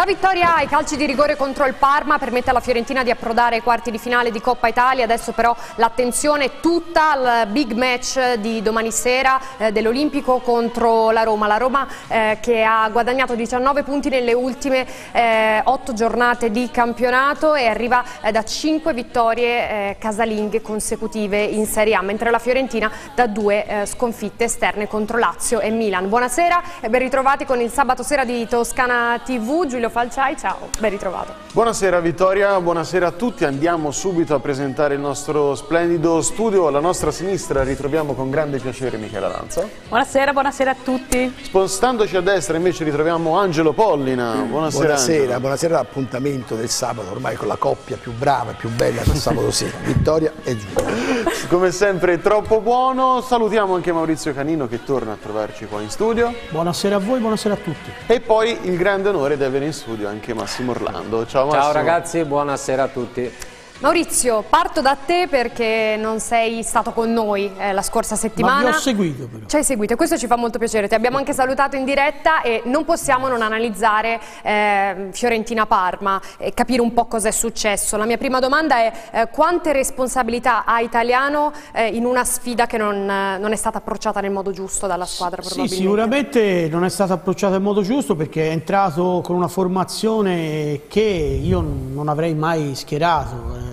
La vittoria ai calci di rigore contro il Parma permette alla Fiorentina di approdare ai quarti di finale di Coppa Italia. Adesso però l'attenzione è tutta al big match di domani sera eh, dell'Olimpico contro la Roma. La Roma eh, che ha guadagnato 19 punti nelle ultime eh, 8 giornate di campionato e arriva eh, da 5 vittorie eh, casalinghe consecutive in Serie A, mentre la Fiorentina da due eh, sconfitte esterne contro Lazio e Milan. Buonasera e ben ritrovati con il sabato sera di Toscana TV. Giulio Falciai, ciao, ben ritrovato. Buonasera Vittoria, buonasera a tutti, andiamo subito a presentare il nostro splendido studio, alla nostra sinistra ritroviamo con grande piacere Michela Lanza. Buonasera, buonasera a tutti. Spostandoci a destra invece ritroviamo Angelo Pollina, buonasera Buonasera, Angelo. buonasera all'appuntamento del sabato, ormai con la coppia più brava e più bella del sabato sera, Vittoria e Giulio. Come sempre troppo buono, salutiamo anche Maurizio Canino che torna a trovarci qua in studio Buonasera a voi, buonasera a tutti. e poi il grande onore di avere in studio anche Massimo Orlando. Ciao Massimo. Ciao ragazzi, buonasera a tutti. Maurizio, parto da te perché non sei stato con noi eh, la scorsa settimana. Ma vi ho seguito però. Ci hai seguito e questo ci fa molto piacere. Ti abbiamo anche salutato in diretta e non possiamo non analizzare eh, Fiorentina-Parma e capire un po' cosa è successo. La mia prima domanda è eh, quante responsabilità ha Italiano eh, in una sfida che non, eh, non è stata approcciata nel modo giusto dalla squadra Sì, probabilmente? sicuramente non è stato approcciato in modo giusto perché è entrato con una formazione che io non avrei mai schierato.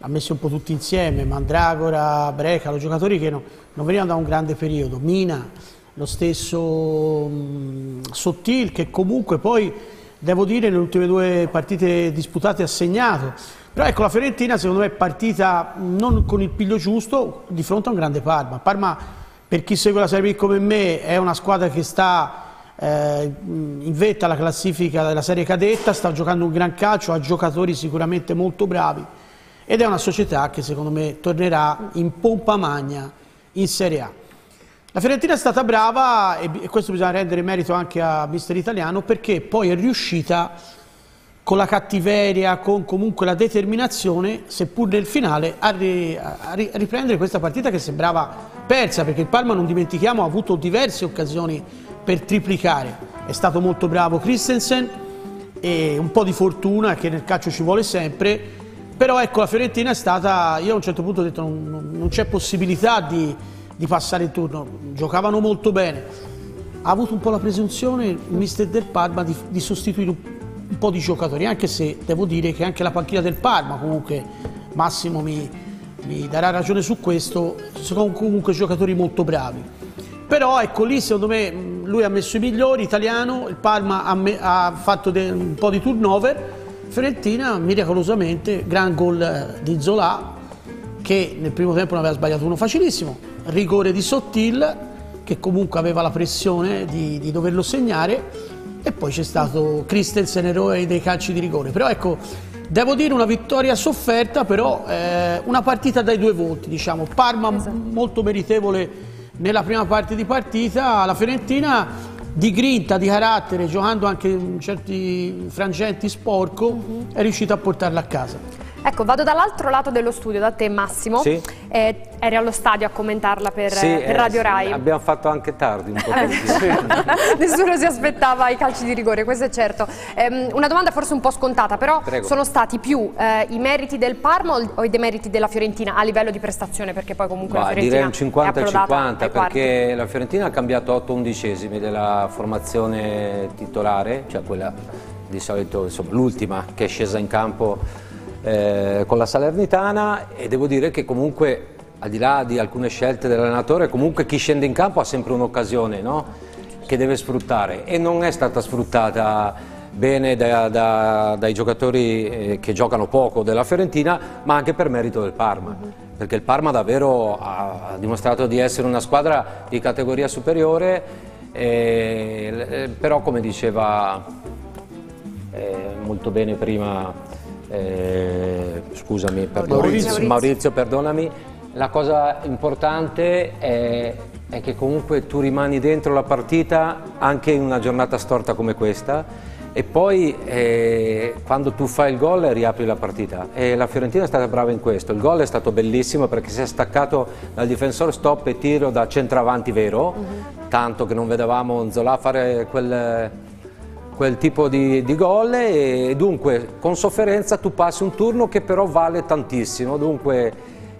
Ha messo un po' tutti insieme, Mandragora, Brecalo, giocatori che no- non venivano da un grande periodo, Mina, lo stesso mh, Sottil che comunque poi, devo dire, nelle ultime due partite disputate ha segnato. Però ecco, la Fiorentina secondo me è partita non con il piglio giusto di fronte a un grande Parma. Parma, per chi segue la Serie B come me, è una squadra che sta eh, in vetta alla classifica della serie cadetta, sta giocando un gran calcio, ha giocatori sicuramente molto bravi ed è una società che secondo me tornerà in pompa magna in Serie A. La Fiorentina è stata brava e questo bisogna rendere merito anche a mister italiano perché poi è riuscita con la cattiveria, con comunque la determinazione, seppur nel finale, a, ri- a ri- a riprendere questa partita che sembrava persa, perché il Parma, non dimentichiamo, ha avuto diverse occasioni per triplicare. È stato molto bravo Christensen e un po' di fortuna che nel calcio ci vuole sempre, però ecco la Fiorentina è stata, io a un certo punto ho detto non, non- c'è possibilità di, di passare il turno, giocavano molto bene, ha avuto un po' la presunzione il mister del Parma di, di sostituire un, un po' di giocatori, anche se devo dire che anche la panchina del Parma, comunque Massimo mi, mi darà ragione su questo, sono comunque giocatori molto bravi. Però ecco lì secondo me mh, lui ha messo i migliori, italiano, il Parma ha, me- ha fatto de- un po' di turnover, Fiorentina miracolosamente, gran gol eh, di Zola che nel primo tempo ne aveva sbagliato uno facilissimo, rigore di Sottil che comunque aveva la pressione di, di doverlo segnare e poi c'è stato Christensen eroe dei calci di rigore. Però ecco, devo dire una vittoria sofferta, però eh, una partita dai due volti, diciamo. Parma m- molto meritevole nella prima parte di partita, la Fiorentina di grinta, di carattere, giocando anche in certi frangenti sporco, è riuscita a portarla a casa. Ecco, vado dall'altro lato dello studio, da te Massimo. Sì. Eh, eri allo stadio a commentarla per, Sì, per eh, Radio sì, Rai. Abbiamo fatto anche tardi un po'. Nessuno si aspettava i calci di rigore, questo è certo. Ehm, una domanda forse un po' scontata, però Prego. sono stati più eh, i meriti del Parma o- i demeriti della Fiorentina a livello di prestazione? Perché poi comunque la Ma Fiorentina direi un 50 è e approdata 50 ai quarti. perché la Fiorentina ha cambiato 8 undicesimi della formazione titolare, cioè quella di solito, insomma, l'ultima che è scesa in campo eh, con la Salernitana e devo dire che comunque al di là di alcune scelte dell'allenatore, comunque chi scende in campo ha sempre un'occasione no? che deve sfruttare e non è stata sfruttata bene da- da- dai giocatori eh, che giocano poco della Fiorentina, ma anche per merito del Parma, perché il Parma davvero ha, dimostrato di essere una squadra di categoria superiore, eh, però come diceva eh, molto bene prima, eh, scusami, perdonami, Maurizio. Maurizio, perdonami, la cosa importante è, è che comunque tu rimani dentro la partita anche in una giornata storta come questa. E poi eh, quando tu fai il gol riapri la partita. E la Fiorentina è stata brava in questo, il gol è stato bellissimo perché si è staccato dal difensore stop e tiro da centravanti vero, tanto che non vedevamo Zola fare quel quel tipo di, di gol e dunque con sofferenza tu passi un turno che però vale tantissimo, dunque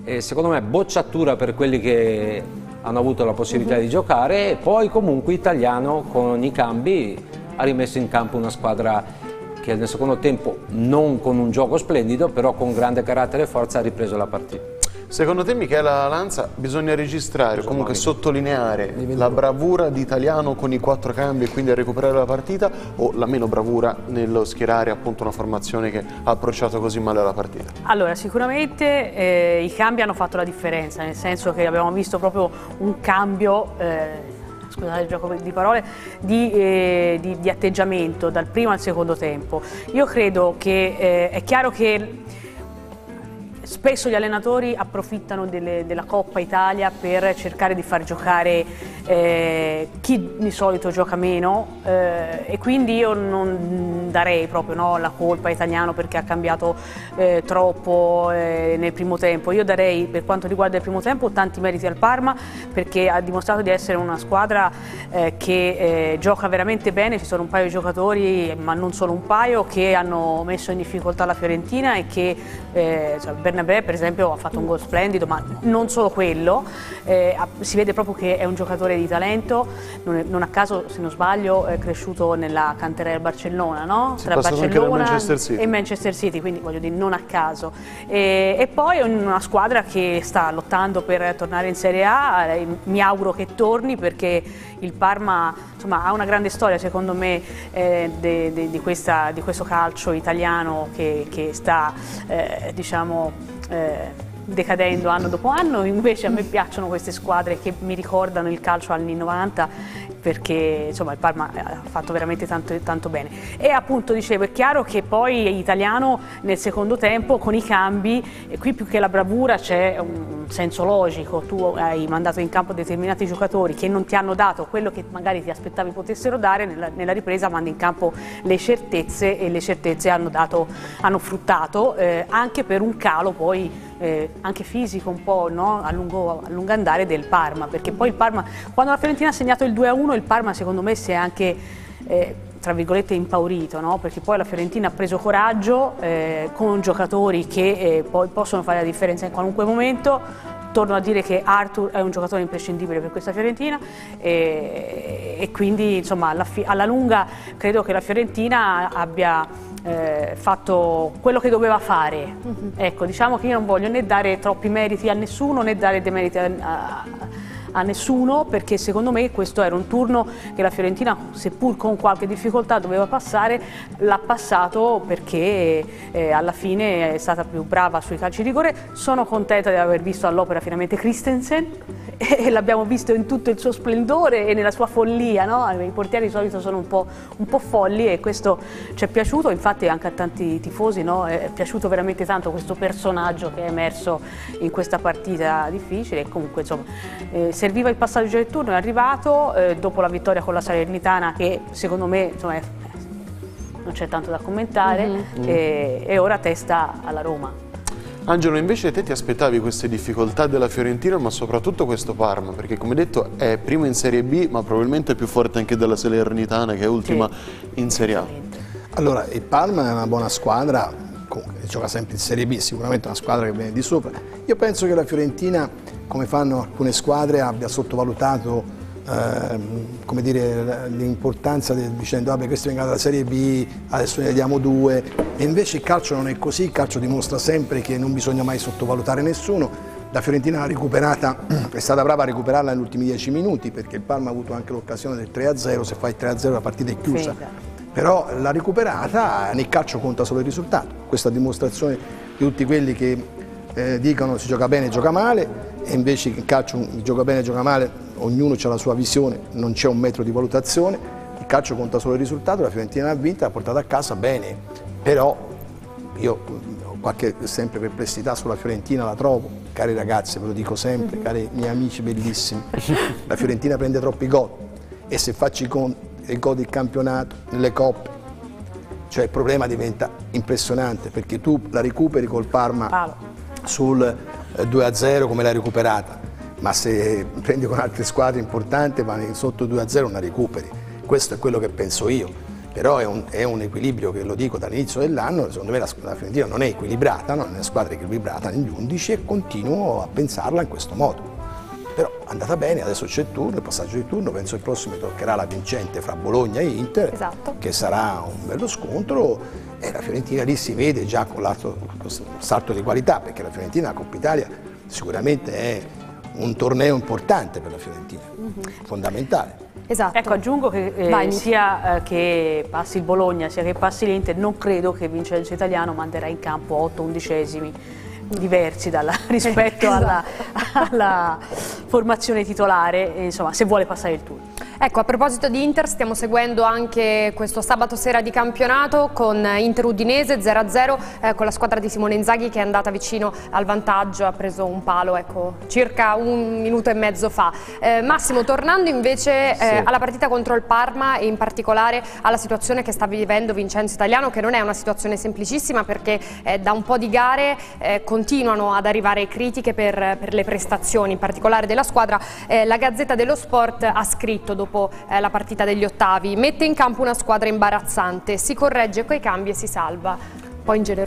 eh, secondo me bocciatura per quelli che hanno avuto la possibilità uh -huh. di giocare e poi comunque Italiano con i cambi ha rimesso in campo una squadra che nel secondo tempo non con un gioco splendido però con grande carattere e forza ha ripreso la partita. Secondo te Michela Lanza bisogna registrare, comunque sottolineare la bravura di Italiano con i quattro cambi e quindi a recuperare la partita o la meno bravura nello schierare appunto una formazione che ha approcciato così male la partita? Allora sicuramente eh, i cambi hanno fatto la differenza, nel senso che abbiamo visto proprio un cambio eh, scusate il gioco di parole, di, eh, di, di, atteggiamento dal primo al secondo tempo. Io credo che eh, è chiaro che Spesso gli allenatori approfittano delle, della Coppa Italia per cercare di far giocare eh, chi di solito gioca meno eh, e quindi io non darei proprio no, la colpa a Italiano perché ha cambiato eh, troppo eh, nel primo tempo. Io darei per quanto riguarda il primo tempo tanti meriti al Parma perché ha dimostrato di essere una squadra eh, che eh, gioca veramente bene, ci sono un paio di giocatori ma non solo un paio che hanno messo in difficoltà la Fiorentina e che cioè, Bernabé per esempio ha fatto un gol splendido, ma non solo quello, eh, si vede proprio che è un giocatore di talento, non, è, non a caso se non sbaglio è cresciuto nella cantiera del Barcellona, no? Si tra Barcellona Manchester e Manchester City, quindi voglio dire non a caso. E, e poi è una squadra che sta lottando per tornare in Serie A, eh, mi auguro che torni perché il Parma insomma, ha una grande storia secondo me eh, de, de, di, questa, di, questo calcio italiano che, che sta eh, diciamo eh, decadendo anno dopo anno, invece a me piacciono queste squadre che mi ricordano il calcio anni 90 perché insomma il Parma ha fatto veramente tanto, tanto, bene. E appunto dicevo è chiaro che poi Italiano nel secondo tempo con i cambi qui più che la bravura c'è un senso logico. Tu hai mandato in campo determinati giocatori che non ti hanno dato quello che magari ti aspettavi potessero dare nella, nella ripresa mandi in campo le certezze e le certezze hanno, dato, hanno fruttato eh, anche per un calo poi eh, anche fisico un po' no? a, lungo, a, lungo, andare del Parma, perché poi il Parma, quando la Fiorentina ha segnato il 2-1, il Parma secondo me si è anche... Eh, tra virgolette impaurito, no? perché poi la Fiorentina ha preso coraggio eh, con giocatori che eh, poi possono fare la differenza in qualunque momento, torno a dire che Arthur è un giocatore imprescindibile per questa Fiorentina e, e quindi insomma alla, alla, lunga credo che la Fiorentina abbia eh, fatto quello che doveva fare. Mm -hmm. Ecco, diciamo che io non voglio né dare troppi meriti a nessuno né dare dei meriti a, a a nessuno perché secondo me questo era un turno che la Fiorentina seppur con qualche difficoltà doveva passare l'ha passato perché eh, alla fine è stata più brava sui calci di rigore sono contenta di aver visto all'opera finalmente Christensen e l'abbiamo visto in tutto il suo splendore e nella sua follia no? i portieri di solito sono un po', un po folli e questo ci è piaciuto infatti anche a tanti tifosi no? è piaciuto veramente tanto questo personaggio che è emerso in questa partita difficile e comunque insomma eh, serviva il passaggio del turno, è arrivato eh, dopo la vittoria con la Salernitana che secondo me insomma, è, non c'è tanto da commentare mm -hmm. e, e ora testa alla Roma. Angelo, invece te ti aspettavi queste difficoltà della Fiorentina, ma soprattutto questo Parma, perché come detto è primo in Serie B, ma probabilmente è più forte anche della Salernitana, che è ultima sì. in Serie A. Allora, il Parma è una buona squadra, gioca sempre in Serie B, sicuramente è una squadra che viene di sopra. Io penso che la Fiorentina come fanno alcune squadre, abbia sottovalutato eh, l'importanza dicendo vabbè questi vengono dalla Serie B, adesso ne diamo due e invece il calcio non è così, il calcio dimostra sempre che non bisogna mai sottovalutare nessuno. La Fiorentina l'ha recuperata, è stata brava a recuperarla negli ultimi dieci minuti perché il Parma ha avuto anche l'occasione del 3-0, se fa il 3-0 la partita è chiusa. Però l'ha recuperata, nel calcio conta solo il risultato. Questa dimostrazione di tutti quelli che eh, dicono si gioca bene, gioca male, e invece il calcio gioca bene, gioca male, ognuno ha la sua visione, non c'è un metro di valutazione, il calcio conta solo il risultato, la Fiorentina ha vinto, ha portato a casa bene, però io ho qualche sempre perplessità sulla Fiorentina, la trovo, cari ragazzi, ve lo dico sempre, mhm. cari miei amici bellissimi, la Fiorentina prende troppi gol e se faccio i conti, il gol del campionato, nelle coppe, cioè il problema diventa impressionante perché tu la recuperi col Parma sul 2-0 come l'hai recuperata, ma se prendi con altre squadre importanti vanno sotto 2-0 non la recuperi. Questo è quello che penso io però è un, è un, equilibrio che lo dico dall'inizio dell'anno, secondo me la, la Fiorentina non è equilibrata, non è una squadra equilibrata negli 11 e continuo a pensarla in questo modo. Però è andata bene, adesso c'è il turno, il passaggio di turno, penso il prossimo toccherà la vincente fra Bologna e Inter, esatto. che sarà un bello scontro e la Fiorentina lì si vede già con l'altro salto di qualità, perché la Fiorentina, la Coppa Italia, sicuramente è un torneo importante per la Fiorentina, mm -hmm. fondamentale. Esatto. Ecco, aggiungo che eh, sia eh, che passi il Bologna sia che passi l'Inter, non credo che Vincenzo Italiano manderà in campo 8 undicesimi diversi dalla, rispetto esatto. alla, alla, formazione titolare, insomma, se vuole passare il turno. Ecco, a proposito di Inter, stiamo seguendo anche questo sabato sera di campionato con Inter Udinese 0-0 eh, con la squadra di Simone Inzaghi che è andata vicino al vantaggio, ha preso un palo ecco, circa un minuto e mezzo fa. Eh, Massimo, tornando invece eh, sì. alla partita contro il Parma e in particolare alla situazione che sta vivendo Vincenzo Italiano, che non è una situazione semplicissima perché eh, da un po' di gare eh, continuano ad arrivare critiche per, per, le prestazioni, in particolare della squadra. Eh, la Gazzetta dello Sport ha scritto dopo eh, la partita degli ottavi. Mette in campo una squadra imbarazzante, si corregge coi cambi e si salva.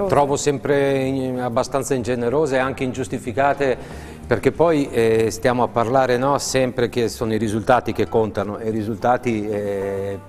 Trovo sempre abbastanza ingenerose e anche ingiustificate perché poi eh, stiamo a parlare no, sempre che sono i risultati che contano e i risultati eh,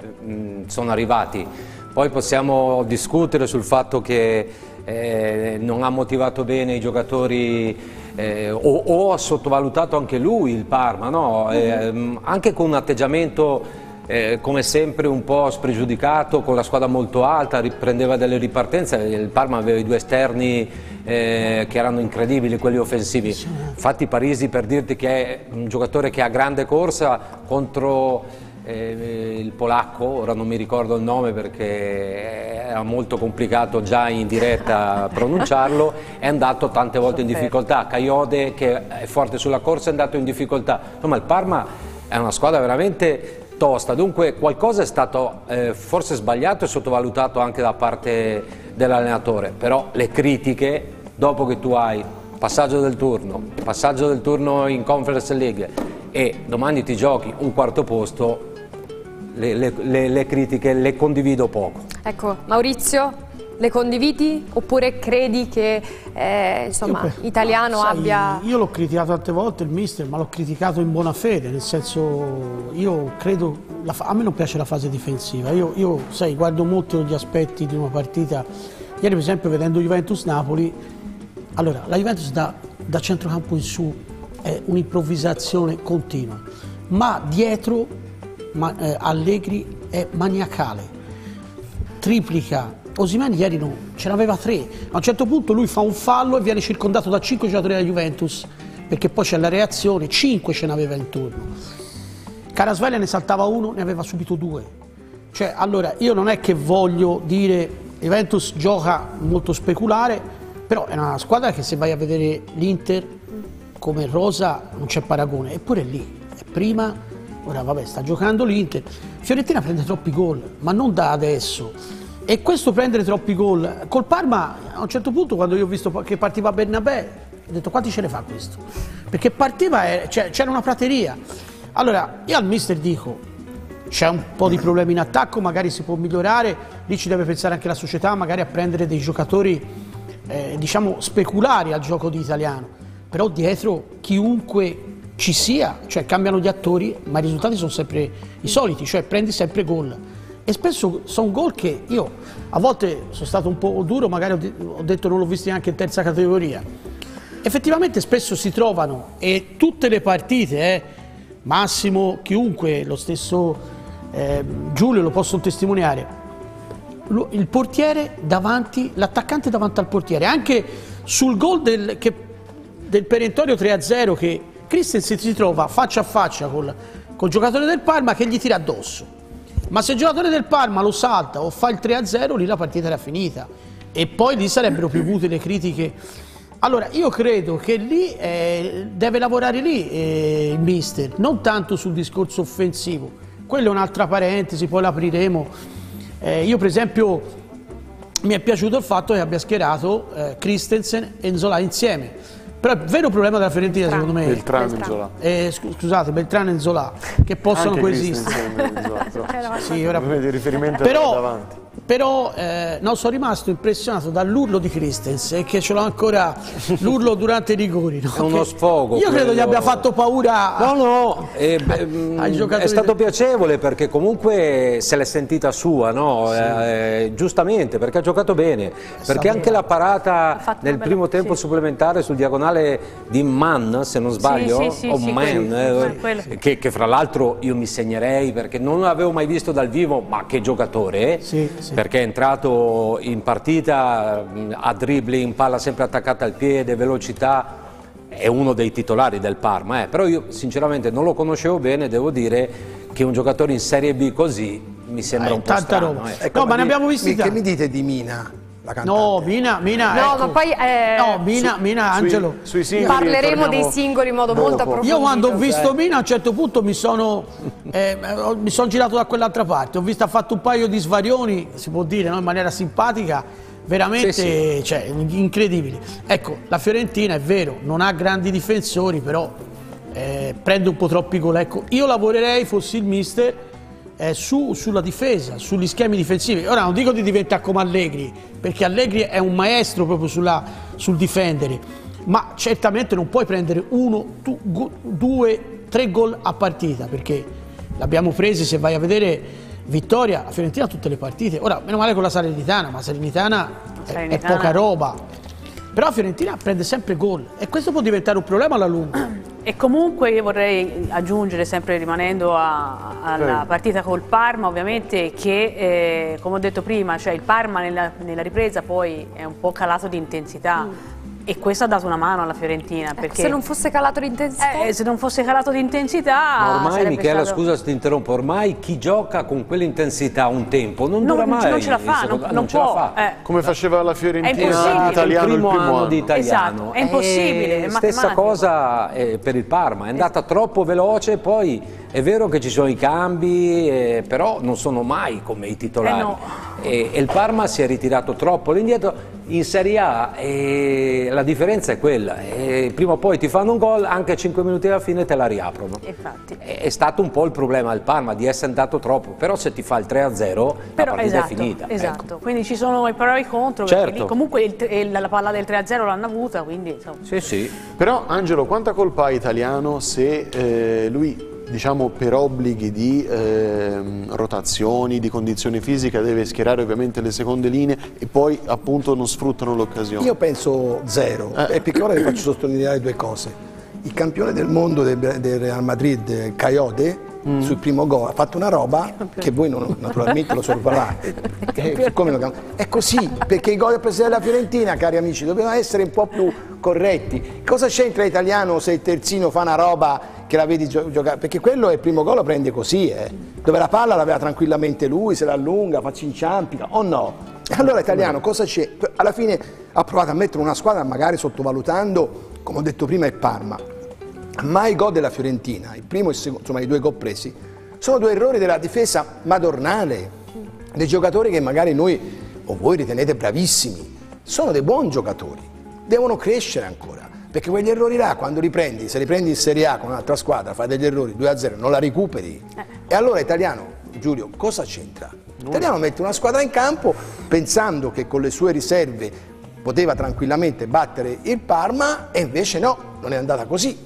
sono arrivati. Poi possiamo discutere sul fatto che eh, non ha motivato bene i giocatori eh, o, o, ha sottovalutato anche lui il Parma, no? eh, anche con un atteggiamento eh, come sempre un po' spregiudicato, con la squadra molto alta, riprendeva delle ripartenze, il Parma aveva i due esterni eh, che erano incredibili, quelli offensivi. Infatti Parisi per dirti che è un giocatore che ha grande corsa contro eh, il polacco, ora non mi ricordo il nome perché era molto complicato già in diretta pronunciarlo, è andato tante volte in difficoltà. Caiode che è forte sulla corsa è andato in difficoltà. Insomma il Parma è una squadra veramente tosta, dunque qualcosa è stato eh, forse sbagliato e sottovalutato anche da parte dell'allenatore, però le critiche dopo che tu hai passaggio del turno, passaggio del turno in Conference League e domani ti giochi un quarto posto, le, le, le critiche le condivido poco. Ecco, Maurizio, le condividi oppure credi che eh, insomma, io, italiano sai, abbia... Io l'ho criticato tante volte il mister, ma l'ho criticato in buona fede, nel senso io credo, la, a me non piace la fase difensiva, io, io sai, guardo molto gli aspetti di una partita, ieri per esempio vedendo Juventus-Napoli, allora la Juventus da, da centrocampo in su è un'improvvisazione continua, ma dietro ma, eh, Allegri è maniacale, triplica. Osimani ieri no, ce n'aveva tre. A un certo punto lui fa un fallo e viene circondato da cinque giocatori della Juventus, perché poi c'è la reazione, cinque ce n'aveva intorno. Carasveglia ne saltava uno, ne aveva subito due. Cioè, allora, io non è che voglio dire Juventus gioca molto speculare, però è una squadra che se vai a vedere l'Inter come Rosa non c'è paragone, eppure lì, è prima Ora vabbè, sta giocando l'Inter. Fiorentina prende troppi gol, ma non da adesso. E questo prendere troppi gol, col Parma a un certo punto quando io ho visto che partiva Bernabé, ho detto quanti ce ne fa questo? Perché partiva, cioè, c'era una prateria. Allora, io al mister dico, c'è un po' di problemi in attacco, magari si può migliorare, lì ci deve pensare anche la società, magari a prendere dei giocatori, eh, diciamo, speculari al gioco di italiano. Però dietro chiunque ci sia, cioè cambiano gli attori, ma i risultati sono sempre i soliti, cioè prendi sempre gol. E spesso sono gol che io a volte sono stato un po' duro, magari ho detto non l'ho visto neanche in terza categoria. Effettivamente spesso si trovano e tutte le partite, eh, Massimo, chiunque, lo stesso eh, Giulio lo possono testimoniare, il portiere davanti, l'attaccante davanti al portiere, anche sul gol del, del perentorio 3-0 che Christensen si trova faccia a faccia col, col giocatore del Parma che gli tira addosso. Ma se il giocatore del Parma lo salta o fa il 3-0, lì la partita era finita. E poi lì sarebbero piovute le critiche. Allora, io credo che lì eh, deve lavorare lì eh, il mister, non tanto sul discorso offensivo. Quella è un'altra parentesi, poi l'apriremo. Eh, io per esempio mi è piaciuto il fatto che abbia schierato eh, Christensen e Nzola insieme Però il vero problema della Fiorentina, Tra- secondo me, Beltrano in Zola. eh, scu- scusate, Beltrano e Zola, che possono Anche coesistere. Christensen in Zola. Sì, ora- però, davanti. Però eh, no, sono rimasto impressionato dall'urlo di Christensen che ce l'ho ancora l'urlo durante i rigori no? È uno Che- sfogo io credo gli abbia fatto paura No, no, eh, beh, mm, è stato piacevole perché comunque se l'è sentita sua, no? Eh, giustamente, perché ha giocato bene, perché anche la parata nel primo bella- tempo sì. supplementare sul diagonale di Mann, se non sbaglio, sì, sì, o sì, Man, quello. eh, Sì, che, che fra l'altro io mi segnerei perché non l'avevo mai visto dal vivo, ma che giocatore, Sì, sì. perché è entrato in partita a dribbling, palla sempre attaccata al piede, velocità, è uno dei titolari del Parma, eh. però io sinceramente non lo conoscevo bene, devo dire che un giocatore in Serie B così mi sembra Eh, un po' tanta strano. roba. eh. No, ma ne abbiamo visti mi, Che tanti. mi dite di Mina, la cantante? no Mina, Mina No, ecco. ma poi, eh, no Mina, Mina Angelo Sui singoli Parleremo dei singoli in modo dopo. molto approfondito. Io quando ho visto Mina a un certo punto mi sono, eh, mi sono girato da quell'altra parte, ho visto ha fatto un paio di svarioni, si può dire, no? in maniera simpatica, veramente Sì, cioè, incredibili. Ecco, la Fiorentina è vero, non ha grandi difensori, però eh, prende un po' troppi gol. Ecco, io lavorerei, fossi il mister, eh, su- sulla difesa, sugli schemi difensivi. Ora non dico di diventare come Allegri, perché Allegri è un maestro proprio sulla- sul difendere, ma certamente non puoi prendere uno, tu- gu- due, tre gol a partita, perché l'abbiamo presi, se vai a vedere vittoria, la Fiorentina ha tutte le partite. Ora, meno male con la Salernitana, ma Salernitana è- è, Salernitana- poca roba. Però Fiorentina prende sempre gol e questo può diventare un problema alla lunga. E comunque io vorrei aggiungere, sempre rimanendo a- alla Prego. partita col Parma, ovviamente che, eh, come ho detto prima, cioè il Parma nella, nella ripresa poi è un po' calato di intensità e questo ha dato una mano alla Fiorentina. Ecco, Perché se non fosse calato l'intensità... eh, se non fosse calato di intensità... Ma ormai Michela, stato- scusa se ti interrompo, ormai chi gioca con quell'intensità un tempo non Non- dura mai. non ce la fa, il non, secondo- non ce la può. fa. eh. Come faceva la Fiorentina italiano il primo, anno di italiano. Esatto, è impossibile, è Eh, stessa cosa eh, per il Parma, è andata troppo veloce, poi è vero che ci sono i cambi, eh, però non sono mai come i titolari. Eh no. e, e il Parma si è ritirato troppo all'indietro. In Serie A eh, la differenza è quella, eh, prima o poi ti fanno un gol, anche 5 minuti alla fine te la riaprono. Infatti. È è stato un po' il problema del Parma di essere andato troppo, però se ti fa il 3-0 la partita esatto, è finita. esatto. ecco. quindi ci sono i pro e i contro, perché Certo. lì comunque il- il- la palla del 3-0 l'hanno avuta, quindi insomma. Sì, sì. Però Angelo, quanta colpa ha italiano se eh, lui, diciamo per obblighi di ehm, rotazioni, di condizioni fisiche, deve schierare ovviamente le seconde linee e poi appunto non sfruttano l'occasione? Io penso zero, e perché ora vi faccio sottolineare due cose. Il campione del mondo del, del Real Madrid, Coyote, sul primo gol ha fatto una roba che voi non- naturalmente lo sorvolate. Eh, lo? È così, perché i gol del presidente della Fiorentina, cari amici, dovevano essere un po' più corretti. Cosa c'entra l'italiano se il terzino fa una roba che la vedi gio- giocare? Perché quello è il primo gol lo prende così, eh. dove la palla l'aveva tranquillamente lui, se la allunga, fa cinciampica, o no? E allora italiano cosa c'è? Alla fine ha provato a mettere una squadra magari sottovalutando, come ho detto prima, il Parma. Ma i gol della Fiorentina, il primo e il secondo, insomma i due gol presi, sono due errori della difesa madornale, dei giocatori che magari noi o voi ritenete bravissimi, sono dei buoni giocatori, devono crescere ancora, perché quegli errori là quando li prendi, se li prendi in Serie A con un'altra squadra, fai degli errori 2-0, non la recuperi. E allora italiano, Giulio, cosa c'entra? L'italiano mette una squadra in campo pensando che con le sue riserve poteva tranquillamente battere il Parma e invece no, non è andata così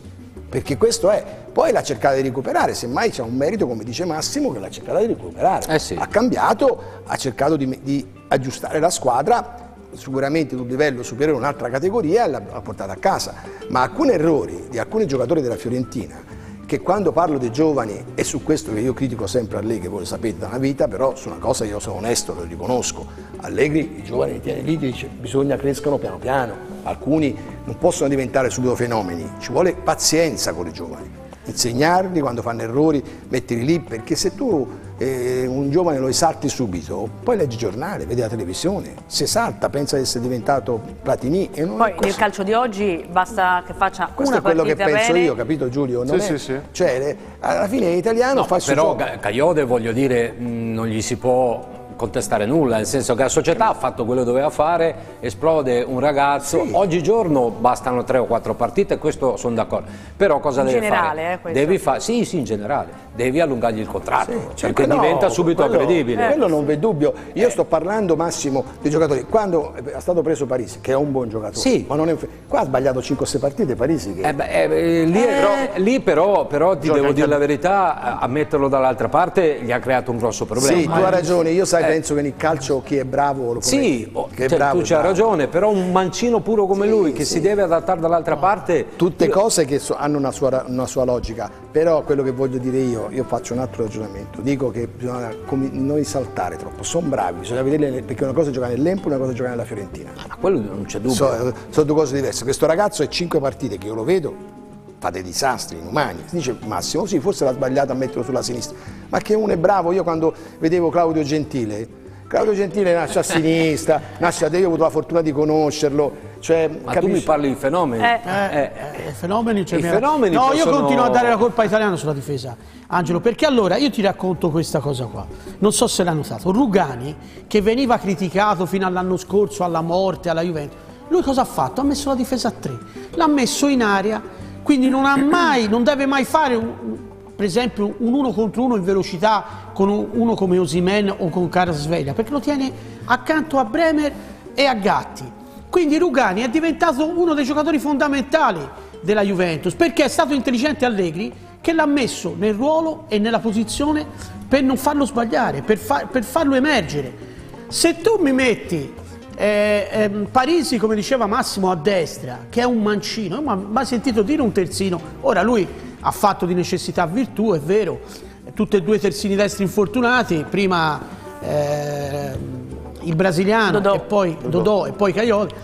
perché questo è. Poi l'ha cercata di recuperare, semmai c'è un merito, come dice Massimo, che l'ha cercata di recuperare. Eh sì. Ha cambiato, ha cercato di, di aggiustare la squadra, sicuramente ad un livello superiore a un'altra categoria e l'ha, l'ha portata a casa. Ma alcuni errori di alcuni giocatori della Fiorentina, che quando parlo dei giovani, e su questo che io critico sempre Allegri, voi lo sapete da una vita, però su una cosa io sono onesto, lo riconosco. Allegri, i giovani li tiene lì, dice bisogna crescano piano piano, alcuni non possono diventare subito fenomeni, ci vuole pazienza con i giovani, insegnarli quando fanno errori, metterli lì, perché se tu eh, un giovane lo esalti subito, poi leggi il giornale, vedi la televisione, si esalta, pensa di essere diventato Platini e non Poi nel calcio di oggi basta che faccia Questo una è quello che partita penso bene. io, capito Giulio? Non Sì, è- sì, sì. Cioè, eh, alla fine l'italiano No, fa il suo però Caiode voglio dire mh, non gli si può contestare nulla, nel senso che la società ha fatto quello che doveva fare, esplode un ragazzo, sì. oggigiorno bastano tre o quattro partite, questo sono d'accordo, però cosa in deve generale, fare? Eh, devi fare? Sì, sì, in generale, devi allungargli il contratto, sì, cioè, perché no, diventa subito quello, credibile. Eh, quello non v'è dubbio, io eh. sto parlando Massimo dei giocatori, quando è stato preso Parisi, che è un buon giocatore, sì. ma non è, qua ha sbagliato 5-6 partite Parisi. Che... Eh beh, eh, lì, però, lì, però, però ti devo dire la verità, a metterlo dall'altra parte gli ha creato un grosso problema. Sì, tu hai ragione, io sai, penso che nel calcio chi è bravo lo Sì, che cioè, bravo, tu c'hai ragione, però un mancino puro come sì, lui che sì. si deve adattare dall'altra parte... Tutte io... cose che so, hanno una sua, una sua, logica, però quello che voglio dire io, io faccio un altro ragionamento, dico che bisogna non risaltare troppo, sono bravi, bisogna vedere perché una cosa è giocare nell'Empoli, una cosa è giocare nella Fiorentina. Ma quello non c'è dubbio. So, sono due cose diverse, questo ragazzo è cinque partite che io lo vedo, fa dei disastri inumani. Si dice Massimo, sì, forse l'ha sbagliato a metterlo sulla sinistra, ma che uno è bravo. Io quando vedevo Claudio Gentile, Claudio Gentile nasce a sinistra, nasce a te, io ho avuto la fortuna di conoscerlo. Cioè, Ma capisci? tu mi parli di fenomeni. Eh, eh, eh, eh fenomeni, cioè I fenomeni No, possono... io continuo a dare la colpa italiana sulla difesa, Angelo, perché allora io ti racconto questa cosa qua. Non so se l'hanno notato. Rugani, che veniva criticato fino all'anno scorso, alla morte, alla Juventus, lui cosa ha fatto? Ha messo la difesa a tre, l'ha messo in aria, quindi non, mai, non deve mai fare un, per esempio un uno contro uno in velocità con uno come Osimen o con Sveglia, perché lo tiene accanto a Bremer e a Gatti. Quindi Rugani è diventato uno dei giocatori fondamentali della Juventus, perché è stato intelligente Allegri che l'ha messo nel ruolo e nella posizione per non farlo sbagliare, per, far, per farlo emergere. Se tu mi metti eh, eh, Parisi, come diceva Massimo, a destra, che è un mancino, ma mai sentito dire un terzino. Ora lui ha fatto di necessità virtù, è vero, tutti e due terzini destri infortunati, prima eh, il brasiliano Dodò. e poi Dodò, Dodò e poi Caioli.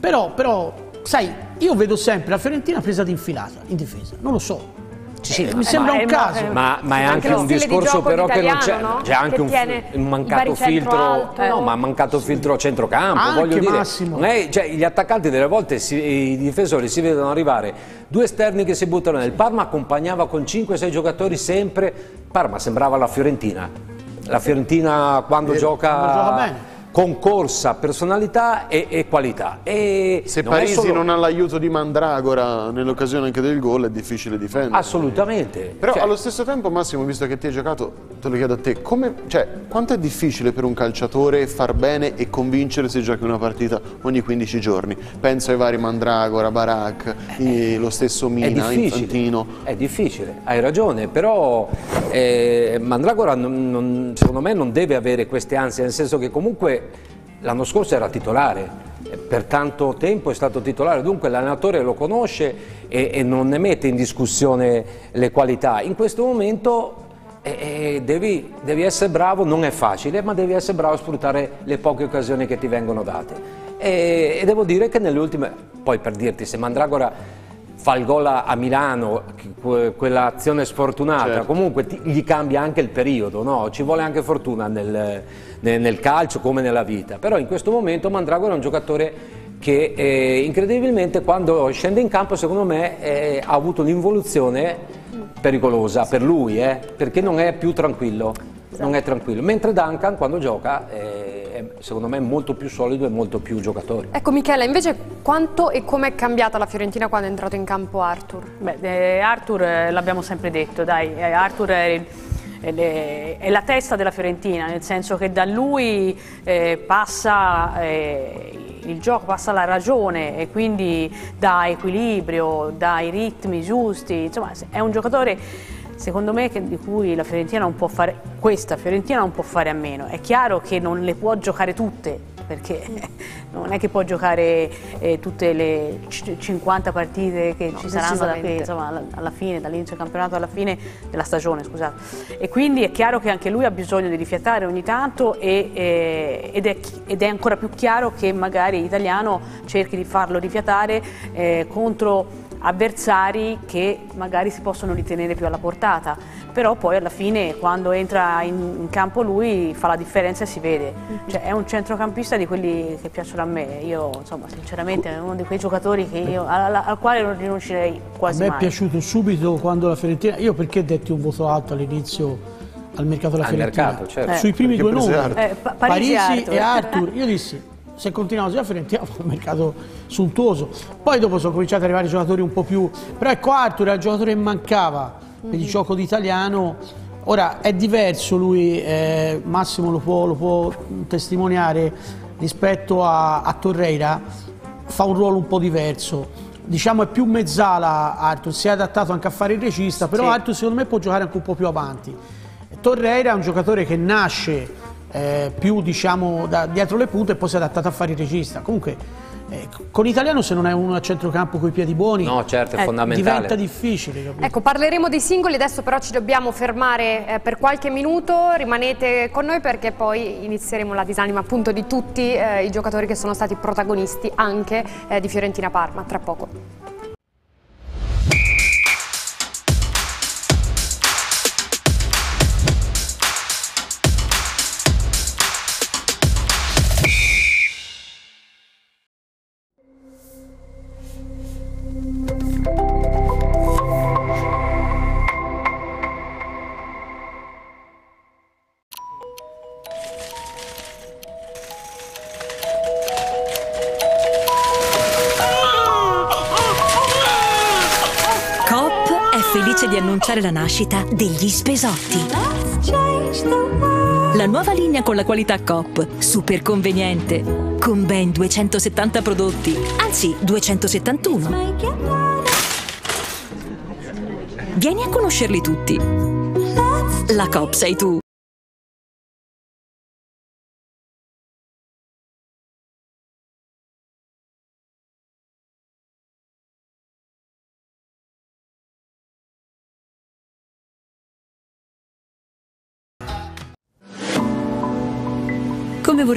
Però, però, sai, io vedo sempre la Fiorentina presa di infilata in difesa, non lo so. Sì, eh, mi sembra un caso. Ma, ma è anche, un discorso però che non c'è, c'è anche un, un, mancato filtro, eh, no, ma mancato filtro a centrocampo, anche voglio dire. Massimo. È, cioè, gli attaccanti delle volte, si, i difensori si vedono arrivare due esterni che si buttano nel Parma, accompagnava con 5-6 giocatori sempre, Parma sembrava la Fiorentina. La Fiorentina quando eh, gioca... Quando gioca bene concorsa, personalità e, e qualità. E Se non Parisi solo... non ha l'aiuto di Mandragora nell'occasione anche del gol è difficile difendere. Assolutamente. Però cioè... allo stesso tempo Massimo, visto che ti hai giocato, te lo chiedo a te, come, cioè, quanto è difficile per un calciatore far bene e convincere se giochi una partita ogni 15 giorni? Penso ai vari Mandragora, Barak, eh, lo stesso Mina, è Infantino. È difficile, hai ragione, però eh, Mandragora non, non, secondo me non deve avere queste ansie, nel senso che comunque l'anno scorso era titolare, per tanto tempo è stato titolare, dunque l'allenatore lo conosce e, e, non ne mette in discussione le qualità. In questo momento eh, eh, devi, devi, essere bravo, non è facile, ma devi essere bravo a sfruttare le poche occasioni che ti vengono date. E, e devo dire che nelle ultime, poi per dirti, se Mandragora il gol a Milano, quell'azione sfortunata, certo. comunque ti, gli cambia anche il periodo, no? ci vuole anche fortuna nel, nel, nel, calcio come nella vita, però in questo momento Mandragora è un giocatore che eh, incredibilmente quando scende in campo secondo me eh, ha avuto un'involuzione pericolosa per lui, eh, perché non è più tranquillo, non è tranquillo. mentre Duncan quando gioca eh, è secondo me molto più solido e molto più giocatore. Ecco Michela, invece quanto e come è cambiata la Fiorentina quando è entrato in campo Arthur? Beh, eh, Arthur eh, l'abbiamo sempre detto, dai, Arthur è è la testa della Fiorentina, nel senso che da lui eh, passa eh, il gioco, passa la ragione e quindi dà equilibrio, dà i ritmi giusti, insomma è un giocatore secondo me che, di cui la Fiorentina non può fare, questa Fiorentina non può fare a meno, è chiaro che non le può giocare tutte, perché non è che può giocare eh, tutte le 50 partite che no, ci saranno da, insomma, alla fine, dall'inizio del campionato alla fine della stagione, scusate. E quindi è chiaro che anche lui ha bisogno di rifiatare ogni tanto e, eh, ed, è, ed, è, ancora più chiaro che magari l'italiano cerchi di farlo rifiatare eh, contro avversari che magari si possono ritenere più alla portata, però poi alla fine quando entra in, in campo lui fa la differenza e si vede, cioè, è un centrocampista di quelli che piacciono a me, io insomma sinceramente è uno di quei giocatori io, al, al, quale non rinuncerei quasi mai. A me è piaciuto subito quando la Fiorentina, io perché detti un voto alto all'inizio al mercato della Al Fiorentina. mercato, certo. Sui primi due nomi. Eh, Pa- Parisi Parisi, e e. Arthur. Io dissi, se continuiamo così la Fiorentina fa un mercato suntuoso. Poi dopo sono cominciati ad arrivare giocatori un po' più... Però ecco Arthur era il giocatore che mancava per il gioco d'italiano. Ora è diverso lui, eh, Massimo lo può, lo può testimoniare, rispetto a, a Torreira, fa un ruolo un po' diverso. Diciamo è più mezzala Arthur, si è adattato anche a fare il regista, però Sì. Arthur secondo me può giocare anche un po' più avanti. Torreira è un giocatore che nasce eh, più diciamo da dietro le punte e poi si è adattato a fare il regista. Comunque eh, con l'italiano se non è uno a centrocampo con i piedi buoni No, certo, è Eh, fondamentale. diventa difficile. capito? Ecco, parleremo dei singoli, adesso però ci dobbiamo fermare eh, per qualche minuto, rimanete con noi perché poi inizieremo la disanima appunto di tutti eh, i giocatori che sono stati protagonisti anche eh, di Fiorentina Parma, tra poco. Annunciare la nascita degli Spesotti. La nuova linea con la qualità Coop, super conveniente, con ben 270 prodotti, anzi 271. Vieni a conoscerli tutti. La Coop sei tu.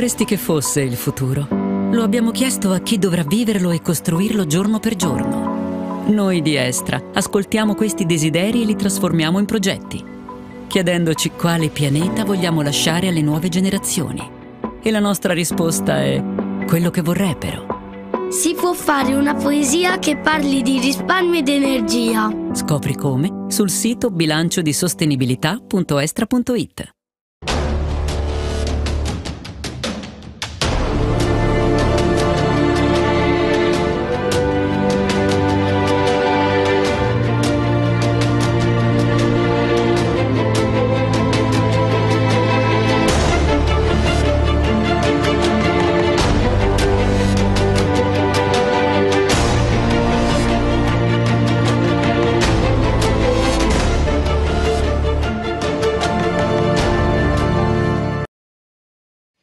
Vorresti che fosse il futuro? Lo abbiamo chiesto a chi dovrà viverlo e costruirlo giorno per giorno. Noi di Estra ascoltiamo questi desideri e li trasformiamo in progetti, chiedendoci quale pianeta vogliamo lasciare alle nuove generazioni. E la nostra risposta è quello che vorrebbero. Si può fare una poesia che parli di risparmio ed energia. Scopri come sul sito bilanciodisostenibilità.estra.it.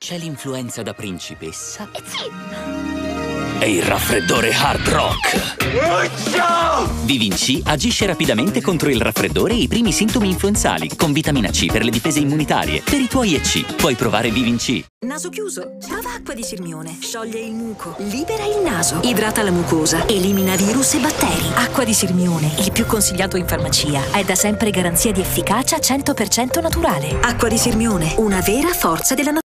C'è l'influenza da principessa e il raffreddore hard rock. Vivinci agisce rapidamente contro il raffreddore e i primi sintomi influenzali con vitamina C per le difese immunitarie. Per i tuoi EC puoi provare Vivinci. Naso chiuso? Prova acqua di Sirmione. Scioglie il muco. Libera il naso. Idrata la mucosa. Elimina virus e batteri. Acqua di Sirmione, il più consigliato in farmacia. È da sempre garanzia di efficacia 100% naturale. Acqua di Sirmione, una vera forza della natura.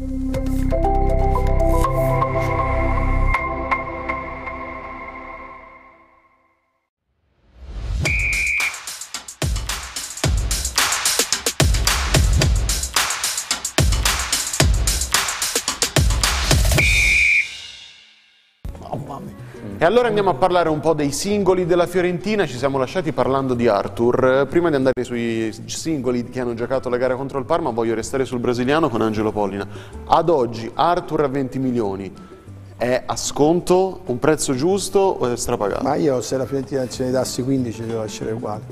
Thank you. E allora andiamo a parlare un po' dei singoli della Fiorentina, ci siamo lasciati parlando di Arthur. Prima di andare sui singoli che hanno giocato la gara contro il Parma, voglio restare sul brasiliano con Angelo Pollina. Ad oggi Arthur a 20 milioni è a sconto, un prezzo giusto o è strapagato? Ma io se la Fiorentina ce ne dassi 15 li devo lasciare uguali.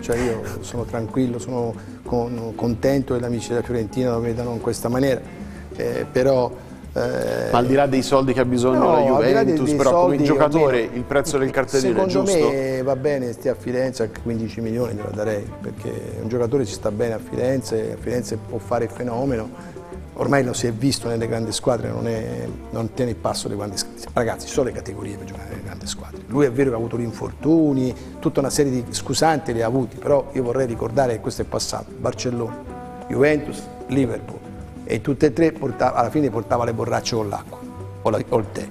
Cioè io sono tranquillo, sono con- contento che gli amici della Fiorentina lo vedano in questa maniera, Eh, però Eh, Ma al di là dei soldi che ha bisogno no, la Juventus, dei, dei però come giocatore almeno, il prezzo del cartellino è giusto? Secondo me va bene, stia a Firenze a 15 milioni glielo darei, perché un giocatore ci sta bene a Firenze, a Firenze può fare il fenomeno, ormai lo si è visto nelle grandi squadre, non, è, non tiene il passo delle grandi squadre. Ragazzi, sono le categorie per giocare nelle grandi squadre. Lui è vero che ha avuto gli infortuni, tutta una serie di scusanti li ha avuti, però io vorrei ricordare che questo è passato. Barcellona, Juventus, Liverpool e tutte e tre portava, alla fine portava le borracce con l'acqua o, la, o, il tè.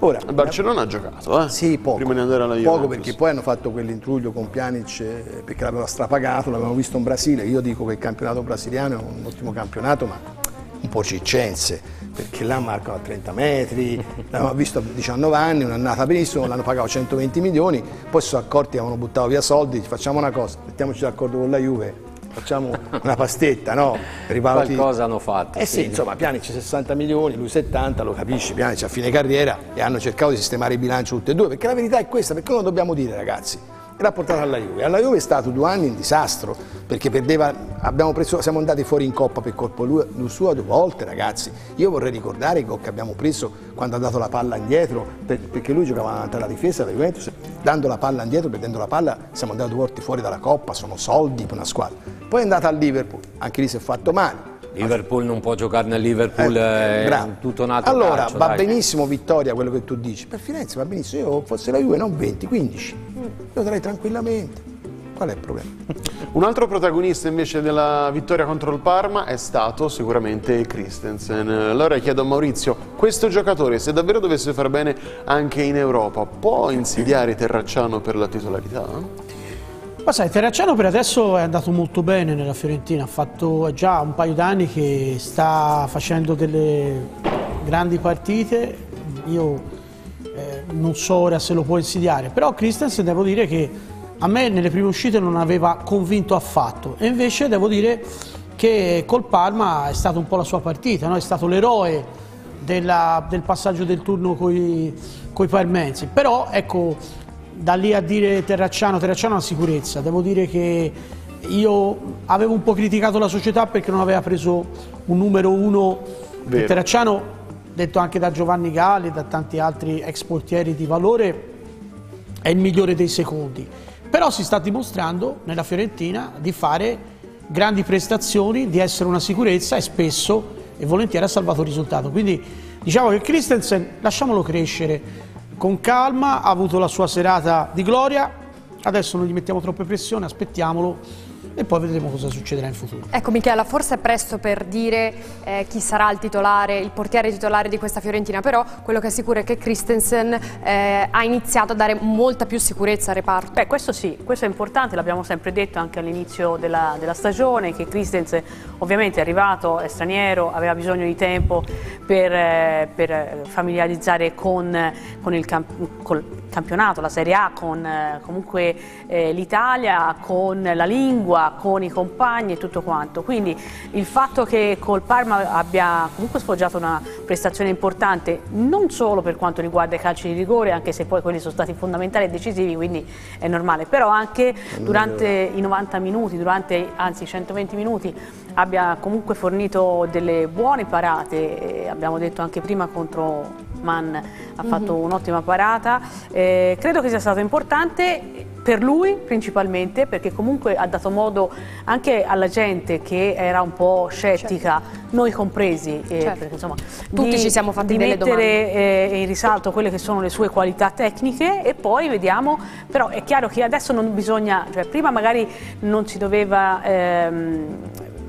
Ora, il Barcellona ha giocato, eh? Sì, poco. Prima di andare alla Juventus. Poco perché poi hanno fatto quell'intruglio con Pjanic eh, perché l'aveva strapagato, l'avevamo visto in Brasile. Io dico che il campionato brasiliano è un ottimo campionato, ma un po' ciccense, perché là marcano a 30 metri, l'abbiamo visto a 19 anni, un'annata benissimo, l'hanno pagato 120 milioni, poi si sono accorti che avevano buttato via soldi, facciamo una cosa, mettiamoci d'accordo con la Juve, facciamo una pastetta, no? Rivaluti... Qualcosa hanno fatto. Eh sì, sì insomma, Pianic 60 milioni, lui 70, lo capisci, Pianic a fine carriera e hanno cercato di sistemare il bilancio tutti e due, perché la verità è questa, perché lo dobbiamo dire ragazzi, l'ha portato alla Juve. Alla Juve è stato due anni un disastro perché perdeva, preso, siamo andati fuori in coppa per colpo suo due volte ragazzi. Io vorrei ricordare i gol che abbiamo preso quando ha dato la palla indietro per, perché lui giocava davanti alla difesa della Juventus, dando la palla indietro, perdendo la palla siamo andati due volte fuori dalla coppa, sono soldi per una squadra. Poi è andata al Liverpool, anche lì si è fatto male. Liverpool non può giocare nel Liverpool, eh, è tutto un altro Allora, calcio, va dai. benissimo Vittoria quello che tu dici, per Firenze va benissimo, io fosse la Juve non 20, 15, lo darei tranquillamente. Qual è il problema? Un altro protagonista invece della vittoria contro il Parma è stato sicuramente Christensen. Allora chiedo a Maurizio, questo giocatore se davvero dovesse fare bene anche in Europa, può insidiare Terracciano per la titolarità? Ma sai, Terracciano per adesso è andato molto bene nella Fiorentina, ha fatto già un paio d'anni che sta facendo delle grandi partite, io eh, non so ora se lo può insidiare, però Christensen devo dire che a me nelle prime uscite non aveva convinto affatto. E invece devo dire che col Parma è stata un po' la sua partita, no? è stato l'eroe del passaggio del turno con i parmensi, però ecco da lì a dire Terracciano, Terracciano ha sicurezza, devo dire che io avevo un po' criticato la società perché non aveva preso un numero uno Vero. Terracciano, detto anche da Giovanni Galli e da tanti altri ex portieri di valore, è il migliore dei secondi. Però si sta dimostrando nella Fiorentina di fare grandi prestazioni, di essere una sicurezza e spesso e volentieri ha salvato il risultato. Quindi diciamo che Christensen lasciamolo crescere, con calma, ha avuto la sua serata di gloria, adesso non gli mettiamo troppe pressioni, aspettiamolo e poi vedremo cosa succederà in futuro. Ecco Michela, forse è presto per dire eh, chi sarà il titolare, il portiere titolare di questa Fiorentina, però quello che è sicuro è che Christensen eh, ha iniziato a dare molta più sicurezza al reparto. Beh, questo sì, questo è importante, l'abbiamo sempre detto anche all'inizio della, della, stagione, che Christensen ovviamente è arrivato, è straniero, aveva bisogno di tempo per, eh, per familiarizzare con, con il camp campionato, la Serie A, con eh, comunque eh, l'Italia, con la lingua, con i compagni e tutto quanto. Quindi il fatto che col Parma abbia comunque sfoggiato una prestazione importante, non solo per quanto riguarda i calci di rigore, anche se poi quelli sono stati fondamentali e decisivi, quindi è normale, però anche durante i 90 minuti, durante anzi i 120 minuti, abbia comunque fornito delle buone parate, abbiamo detto anche prima contro Mann ha fatto mm -hmm. un'ottima parata, eh, credo che sia stato importante per lui principalmente perché comunque ha dato modo anche alla gente che era un po' scettica, certo. noi compresi, eh, certo. perché, insomma, tutti di, ci siamo fatti di delle mettere eh, in risalto quelle che sono le sue qualità tecniche e poi vediamo, però è chiaro che adesso non bisogna, cioè prima magari non si doveva ehm,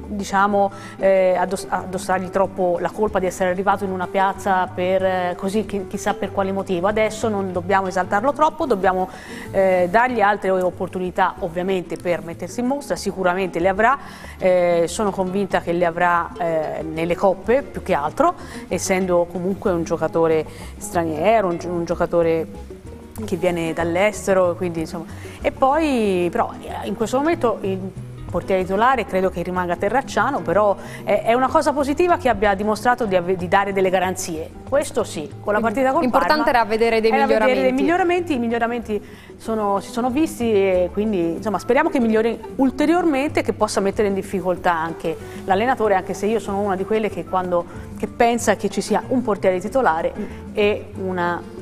diciamo, eh, addoss addossargli troppo la colpa di essere arrivato in una piazza per eh, così chi chissà per quale motivo. Adesso non dobbiamo esaltarlo troppo, dobbiamo eh, dargli altre opportunità ovviamente per mettersi in mostra, sicuramente le avrà, eh, sono convinta che le avrà eh, nelle coppe più che altro, essendo comunque un giocatore straniero, un, un giocatore che viene dall'estero, quindi insomma. E poi però in questo momento portiere titolare, credo che rimanga Terracciano, però è, una cosa positiva che abbia dimostrato di, di, dare delle garanzie. Questo sì, con la partita col Importante Parma, era vedere dei miglioramenti. Vedere dei miglioramenti, i miglioramenti sono, si sono visti e quindi insomma, speriamo che migliori ulteriormente, che possa mettere in difficoltà anche l'allenatore, anche se io sono una di quelle che, quando, che pensa che ci sia un portiere titolare e una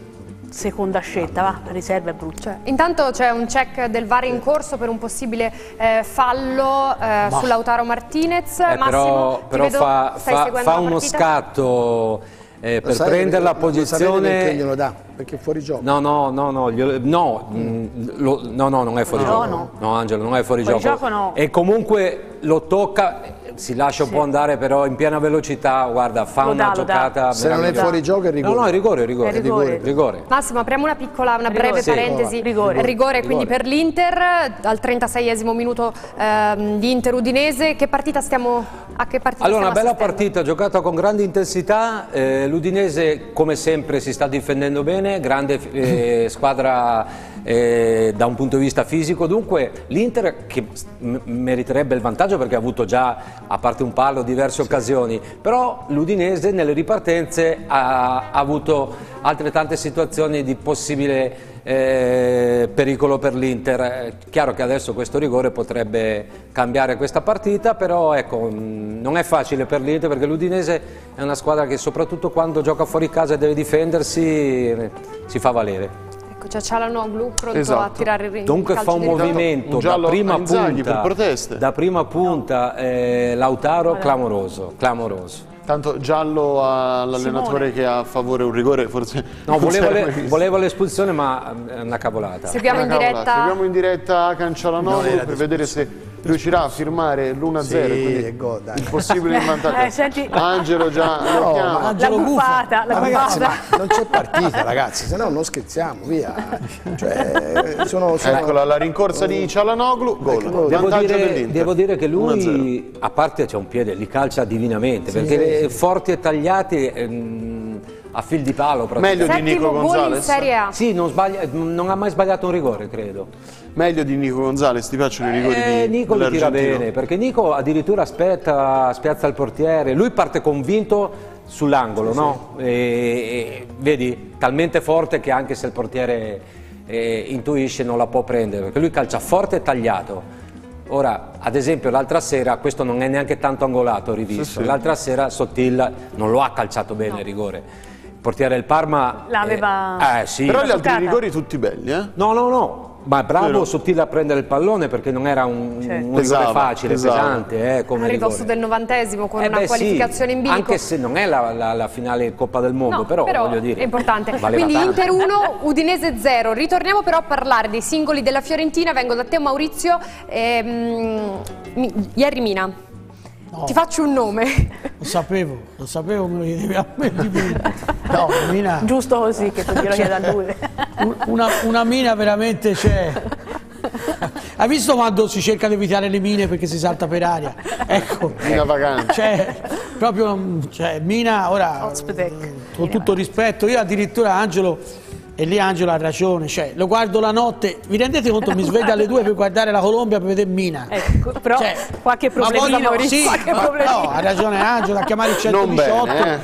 seconda scelta, va, la riserva è brutta. Cioè, intanto c'è un check del VAR in corso per un possibile eh, fallo eh, su Lautaro Martinez. Eh, Massimo, però, però fa, fa, fa uno scatto eh, per prendere la posizione perché glielo dà perché è fuori gioco no no no no glielo, no, mm, lo, no, no non è fuori no, gioco no. no Angelo non è fuori, fuori gioco, gioco no. e comunque lo tocca si lascia un po' andare però in piena velocità, guarda, fa Lo una dà, giocata se non è fuori gioco è rigore No, no, è rigore, è rigore. È rigore. rigore. Massimo, apriamo una piccola, una breve Rigore. Sì. parentesi. Rigore. Rigore, quindi Rigore. per l'Inter, al 36esimo minuto ehm, di Inter Udinese. Che partita stiamo, a che partita Allora, una bella partita giocata con grande intensità, eh, l'Udinese come sempre si sta difendendo bene, grande eh, squadra eh, da un punto di vista fisico, dunque l'Inter che m- meriterebbe il vantaggio perché ha avuto già, a parte un palo, diverse occasioni, però l'Udinese nelle ripartenze ha, ha avuto altrettante situazioni di possibile eh, pericolo per l'Inter. È chiaro che adesso questo rigore potrebbe cambiare questa partita, però ecco, mh, non è facile per l'Inter perché l'Udinese è una squadra che soprattutto quando gioca fuori casa e deve difendersi eh, si fa valere. Ecco, c'è Cialanoglu pronto a Esatto. tirare il Dunque calcio fa un movimento Un da prima a punta, per proteste. da prima punta eh, Lautaro clamoroso, clamoroso. Tanto giallo all'allenatore che ha a favore un rigore, forse No, volevo, l'espulsione ma è una cavolata. Seguiamo in Una cavolata. diretta. Seguiamo in diretta Cancialanoglu per vedere se riuscirà a firmare l'1-0. Sì, quindi è gol, dai. il possibile vantaggio. Eh, senti- Angelo già lo No, chiama. ma La Angelo Buffo. buffata, la ragazzi, non c'è partita, ragazzi, se no non scherziamo, via. Cioè, sono, sono- Eccola la rincorsa di Cialanoglu, gol. Ecco, Devo dire, devo dire che 1-0. lui, a parte c'è un piede, li calcia divinamente, perché forti e tagliati ehm, a fil di palo praticamente. Meglio di Nico gol in Gonzalez. Serie A. Sì, non, sbaglia- non ha mai sbagliato un rigore, credo. Meglio di Nico Gonzalez, ti piacciono i rigori Eh, di Nico li tira bene, perché Nico addirittura aspetta, spiazza il portiere, lui parte convinto sull'angolo, no? E, e vedi, talmente forte che anche se il portiere eh, intuisce non la può prendere, perché lui calcia forte e tagliato. Ora, ad esempio, l'altra sera, questo non è neanche tanto angolato, rivisto, Sì, sì. l'altra sera Sottilla non lo ha calciato bene il rigore. Il portiere del Parma... L'aveva- Eh, eh, sì. Però gli altri rigori tutti belli, eh? No, no, no, ma bravo Vero. Sottile a prendere il pallone perché non era un, Certo. un rigore Pesava, facile, pesava. pesante, eh, come A rigore. ridosso del novantesimo con Eh una beh, sì, qualificazione in bilico. Anche se non è la, la- la finale Coppa del Mondo, No, però, voglio dire, è importante. Quindi tanto. Inter 1, Udinese 0. Ritorniamo però a parlare dei singoli della Fiorentina. Vengo da te Maurizio. Ehm, ieri Mina. Ti faccio un nome. Lo sapevo, lo sapevo, me lo chiedevi a me di Mina. No, Mina, Giusto così che tu glielo chiedi a lui. un- una, una mina veramente c'è. Hai visto quando si cerca di evitare le mine perché si salta per aria? Ecco, Mina vagante. cioè, proprio, cioè, Mina, ora, Ospitec. con tutto rispetto, io addirittura Angelo, e lì Angelo ha ragione, cioè, lo guardo la notte, vi rendete conto, mi sveglio alle due per guardare la Colombia per vedere Mina. Ecco, però Cioè, qualche ma problemino, voglio- sì, qualche ma- problemino. no, ha ragione Angelo a chiamare il Non 118. bene, eh.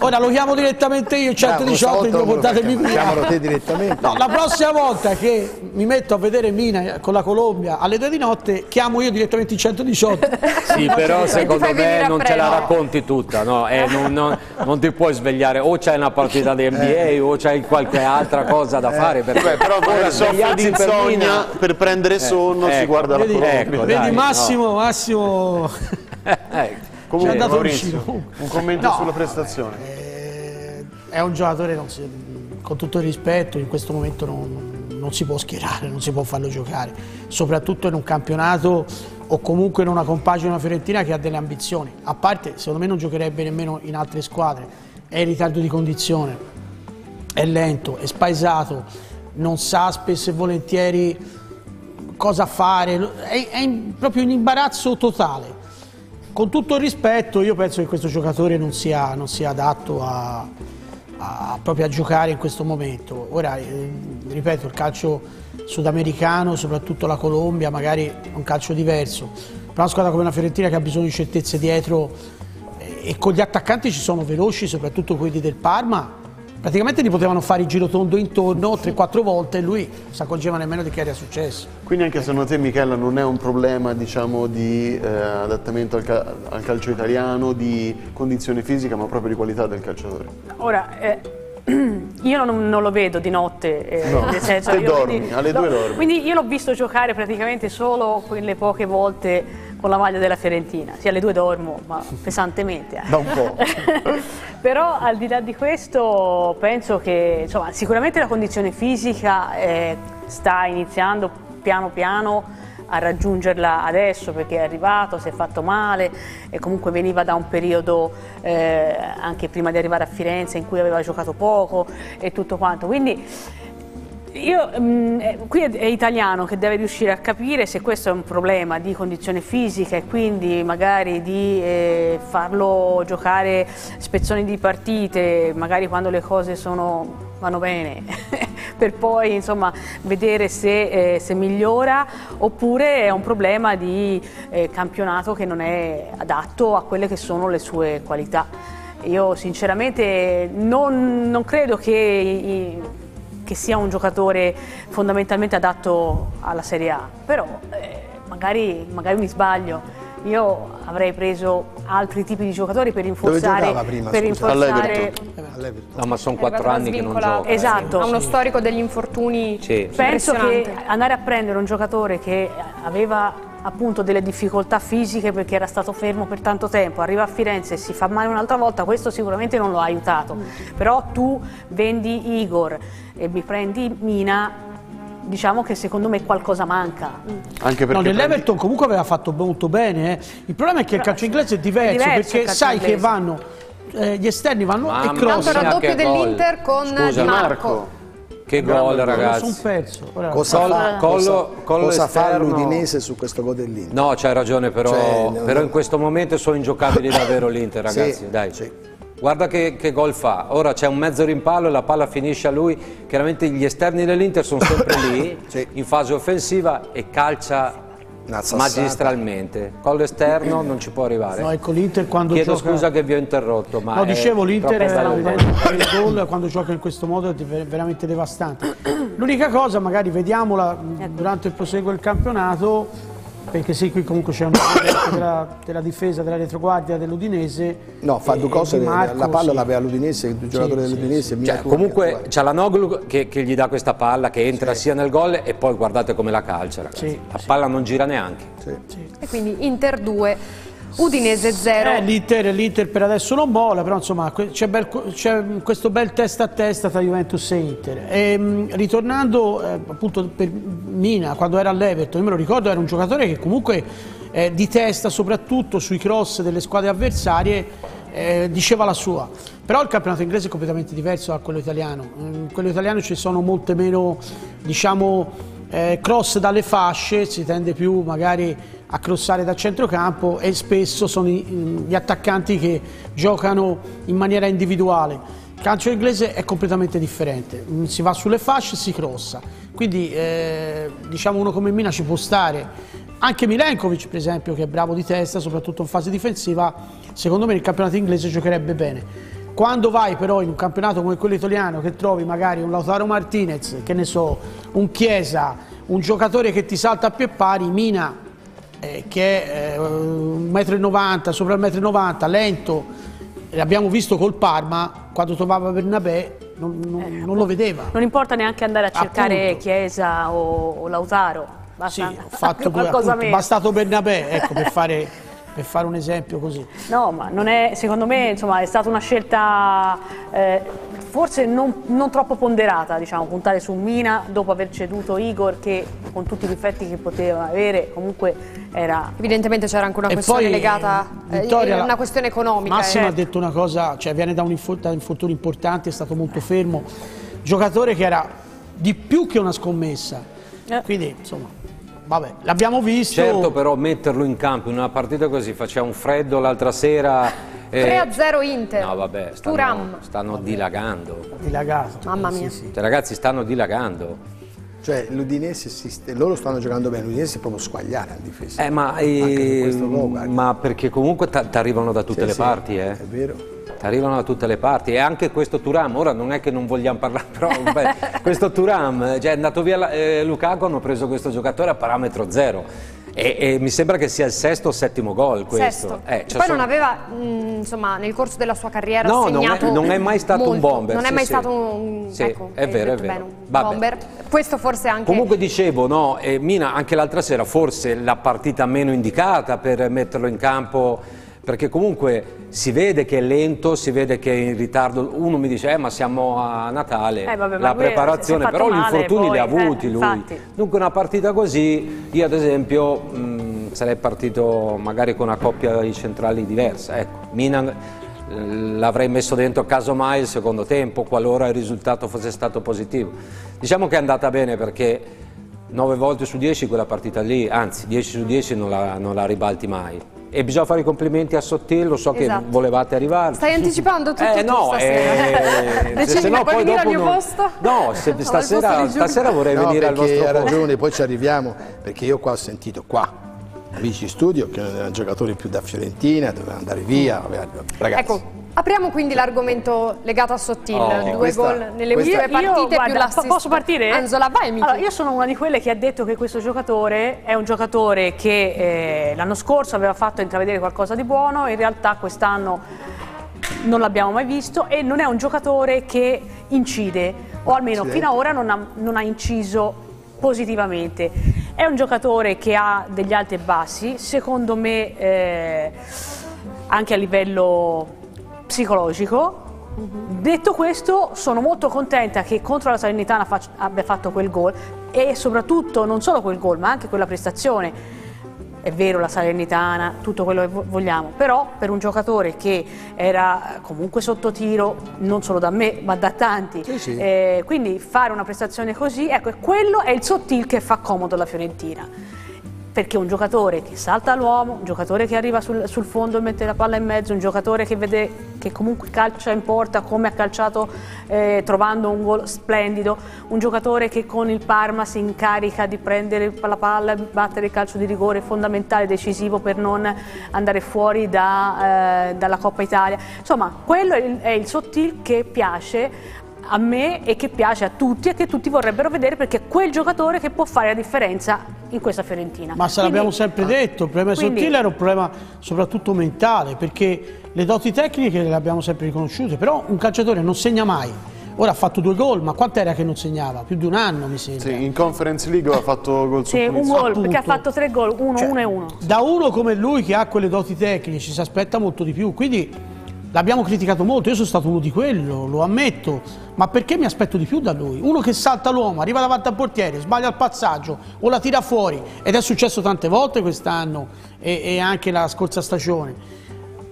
Ora lo chiamo direttamente io il 118 e dico portatemi via. Chiamalo te direttamente. No, la prossima volta che mi metto a vedere Mina con la Colombia alle 2 di notte, chiamo io direttamente il 118. Sì, però secondo me non ce la racconti tutta, no? Eh, non, non- non ti puoi svegliare, o c'hai una partita di NBA o c'hai qualche altra cosa da fare. Perché Beh, però ora soffre di per insonnia per prendere sonno, si ecco, guarda la Vedi, Colombia. ecco, vedi dai, Massimo, Massimo Eh, Comunque, andato Maurizio, un commento No, sulla prestazione. eh, è un giocatore, non si- con tutto il rispetto, in questo momento non, non si può schierare, non si può farlo giocare, soprattutto in un campionato o comunque in una compagine una Fiorentina che ha delle ambizioni. A parte, secondo me non giocherebbe nemmeno in altre squadre, è in ritardo di condizione, è lento, è spaesato, non sa spesso e volentieri cosa fare, è, è in- proprio in imbarazzo totale. Con tutto il rispetto, io penso che questo giocatore non sia, non sia adatto a, a- proprio a giocare in questo momento. Ora, eh, ripeto, il calcio sudamericano, soprattutto la Colombia, magari è un calcio diverso. per una squadra come la Fiorentina che ha bisogno di certezze dietro eh, e con gli attaccanti ci sono veloci, soprattutto quelli del Parma, praticamente gli potevano fare il giro tondo intorno 3-4 volte e lui non si accorgeva nemmeno di che era successo. Quindi anche secondo te Michela non è un problema diciamo, di eh, adattamento al, ca al, calcio italiano, di condizione fisica, ma proprio di qualità del calciatore? Ora, eh, io non, non, lo vedo di notte, eh, no, nel senso, io, dormi, quindi, alle due dormi. Quindi io l'ho visto giocare praticamente solo quelle poche volte con la maglia della Fiorentina. Sì, alle due dormo, ma pesantemente. Eh. Da un po'. Però al di là di questo penso che insomma, sicuramente la condizione fisica eh, sta iniziando piano piano a raggiungerla adesso perché è arrivato, si è fatto male e comunque veniva da un periodo eh, anche prima di arrivare a Firenze in cui aveva giocato poco e tutto quanto. Quindi io, mh, mm, eh, qui è, è, italiano che deve riuscire a capire se questo è un problema di condizione fisica e quindi magari di eh, farlo giocare spezzoni di partite, magari quando le cose sono, vanno bene, per poi insomma, vedere se, eh, se, migliora, oppure è un problema di eh, campionato che non è adatto a quelle che sono le sue qualità. Io sinceramente non, non credo che... I, che sia un giocatore fondamentalmente adatto alla Serie A, però eh, magari, magari mi sbaglio. Io avrei preso altri tipi di giocatori per rinforzare, prima, per rinforzare... No, ma sono quattro anni che non gioca. Esatto. Ha uno storico degli infortuni sì. Penso che andare a prendere un giocatore che aveva appunto delle difficoltà fisiche perché era stato fermo per tanto tempo, arriva a Firenze e si fa male un'altra volta, questo sicuramente non lo ha aiutato. Però tu vendi Igor e mi prendi Mina, diciamo che secondo me qualcosa manca. Anche perché no, nell'Everton comunque aveva fatto molto bene, eh. il problema è che Però il calcio inglese è diverso, è diverso perché sai inglese. che vanno, eh, gli esterni vanno Mamma e cross. Tanto raddoppio dell'Inter con Scusa, Marco. Marco. Che gol ragazzi. Un pezzo. Cosa Col, fa, collo, collo cosa fa l'Udinese su questo gol dell'Inter? No, c'hai ragione, però, cioè, però no, in questo momento sono ingiocabili davvero l'Inter, ragazzi. Sì, dai. Sì. Guarda che, che, gol fa, ora c'è un mezzo rimpallo e la palla finisce a lui, chiaramente gli esterni dell'Inter sono sempre lì sì. in fase offensiva e calcia magistralmente. Con l'esterno non ci può arrivare. No, ecco l'Inter quando Chiedo gioca... scusa che vi ho interrotto, ma No, dicevo l'Inter il gol quando gioca in questo modo è veramente devastante. L'unica cosa, magari vediamola durante il proseguo del campionato perché sì, qui comunque c'è un della, della difesa, della retroguardia dell'Udinese. No, fa due cose, Marco, la palla sì. l'aveva l'Udinese, il giocatore sì, dell'Udinese. Sì, cioè, comunque c'è la Noglu che, che, gli dà questa palla, che entra sia nel gol e poi guardate come la calcia, la palla non gira neanche. E quindi Inter 2. Udinese 0. Eh, L'Inter, per adesso non mola, però insomma c'è, questo bel testa a testa tra Juventus e Inter. E, ehm, ritornando eh, appunto per Mina, quando era all'Everton, io me lo ricordo, era un giocatore che comunque eh, di testa, soprattutto sui cross delle squadre avversarie, eh, diceva la sua. Però il campionato inglese è completamente diverso da quello italiano. In quello italiano ci sono molte meno, diciamo, eh, cross dalle fasce, si tende più magari a crossare da centrocampo e spesso sono gli attaccanti che giocano in maniera individuale. Il calcio inglese è completamente differente, mm, si va sulle fasce e si crossa, quindi eh, diciamo uno come Mina ci può stare. Anche Milenkovic per esempio che è bravo di testa, soprattutto in fase difensiva, secondo me nel campionato inglese giocherebbe bene. Quando vai però in un campionato come quello italiano che trovi magari un Lautaro Martinez, che ne so, un Chiesa, un giocatore che ti salta a più pari, Mina eh, che è eh, 1,90 m, sopra il 1,90 m, lento, l'abbiamo visto col Parma, quando trovava Bernabé non, non, eh, non, lo vedeva. Non importa neanche andare a cercare appunto. Chiesa o, o Lautaro, basta sì, ho fatto qualcosa appunto, bastato Bernabé, ecco, per fare per fare un esempio così. No, ma non è, secondo me insomma, è stata una scelta eh, forse non, non, troppo ponderata, diciamo, puntare su Mina dopo aver ceduto Igor che con tutti i difetti che poteva avere comunque era... Evidentemente c'era anche una e questione poi, legata, eh, Vittoria, una questione economica. Massimo eh. ha detto una cosa, cioè viene da un infortunio importante, è stato molto fermo, giocatore che era di più che una scommessa, eh. quindi insomma... Vabbè, l'abbiamo visto. Certo, però metterlo in campo in una partita così, faceva un freddo l'altra sera. Eh... 3-0 Inter. No, vabbè, stanno, stanno dilagando. Dilagato. Mamma mia. Sì, sì. Cioè, ragazzi, stanno dilagando. Cioè l'Udinese, loro stanno giocando bene, l'Udinese è proprio squagliare in difesa. Eh, ma, eh, ma perché comunque ti arrivano da tutte sì, le sì, parti, eh. È vero arrivano da tutte le parti e anche questo Turam, ora non è che non vogliamo parlare, però beh, questo Turam, cioè è andato via eh, Lukaku, hanno preso questo giocatore a parametro zero e, e, mi sembra che sia il sesto o settimo gol questo. Eh, cioè Poi sono... non aveva, mh, insomma, nel corso della sua carriera no, segnato non è, non è mai stato molto. un bomber. Non è sì, mai sì. stato un... Sì, ecco, è vero, è vero. Bene, bomber. Questo forse anche... Comunque dicevo, no, eh, Mina anche l'altra sera forse la partita meno indicata per metterlo in campo perché comunque si vede che è lento, si vede che è in ritardo, uno mi dice eh, ma siamo a Natale, eh, vabbè, la preparazione, però gli infortuni li ha avuti eh, lui, infatti. dunque una partita così, io ad esempio mh, sarei partito magari con una coppia di centrali diversa, ecco, Milan eh, l'avrei messo dentro casomai il secondo tempo qualora il risultato fosse stato positivo. Diciamo che è andata bene perché 9 volte su 10 quella partita lì, anzi 10 su 10 non la, non la ribalti mai e bisogna fare i complimenti a Sottil, lo so esatto. che volevate arrivare. Stai anticipando tutto eh, no, stasera. Eh, se, se no, poi dopo al mio non... posto? No, se, stasera, stasera, vorrei no, venire al vostro posto. ha ragione, poi ci arriviamo, perché io qua ho sentito qua amici studio che non erano giocatori più da Fiorentina, dovevano andare via, ragazzi. Ecco. Apriamo quindi l'argomento legato a Sottil, oh, due questa, gol nelle ultime partite io, guarda, più l'assist. Posso partire? Anzola, vai Miki. Allora, io sono una di quelle che ha detto che questo giocatore è un giocatore che eh, l'anno scorso aveva fatto intravedere qualcosa di buono, in realtà quest'anno non l'abbiamo mai visto e non è un giocatore che incide, o almeno fino ad ora non ha, non ha inciso positivamente. È un giocatore che ha degli alti e bassi, secondo me eh, anche a livello psicologico. Detto questo, sono molto contenta che contro la Salernitana abbia fatto quel gol e soprattutto non solo quel gol, ma anche quella prestazione. È vero la Salernitana, tutto quello che vogliamo, però per un giocatore che era comunque sotto tiro, non solo da me, ma da tanti, sì, sì. Eh, quindi fare una prestazione così, ecco, quello è il sottil che fa comodo alla Fiorentina perché un giocatore che salta l'uomo, un giocatore che arriva sul, sul, fondo e mette la palla in mezzo, un giocatore che vede che comunque calcia in porta come ha calciato eh, trovando un gol splendido, un giocatore che con il Parma si incarica di prendere la palla e battere il calcio di rigore fondamentale, decisivo per non andare fuori da, eh, dalla Coppa Italia. Insomma, quello è il, è il sottil che piace a me e che piace a tutti e che tutti vorrebbero vedere perché è quel giocatore che può fare la differenza in questa Fiorentina. Ma se l'abbiamo sempre detto, il problema quindi, sottile era un problema soprattutto mentale perché le doti tecniche le abbiamo sempre riconosciute, però un calciatore non segna mai. Ora ha fatto due gol, ma quant'era che non segnava? Più di un anno mi sembra. Sì, in Conference League ha fatto gol su Sì, un gol, perché ha fatto tre gol, uno, cioè, uno e uno. Da uno come lui che ha quelle doti tecniche si aspetta molto di più, quindi L'abbiamo criticato molto, io sono stato uno di quello, lo ammetto, ma perché mi aspetto di più da lui? Uno che salta l'uomo, arriva davanti al portiere, sbaglia il passaggio o la tira fuori, ed è successo tante volte quest'anno e, e, anche la scorsa stagione.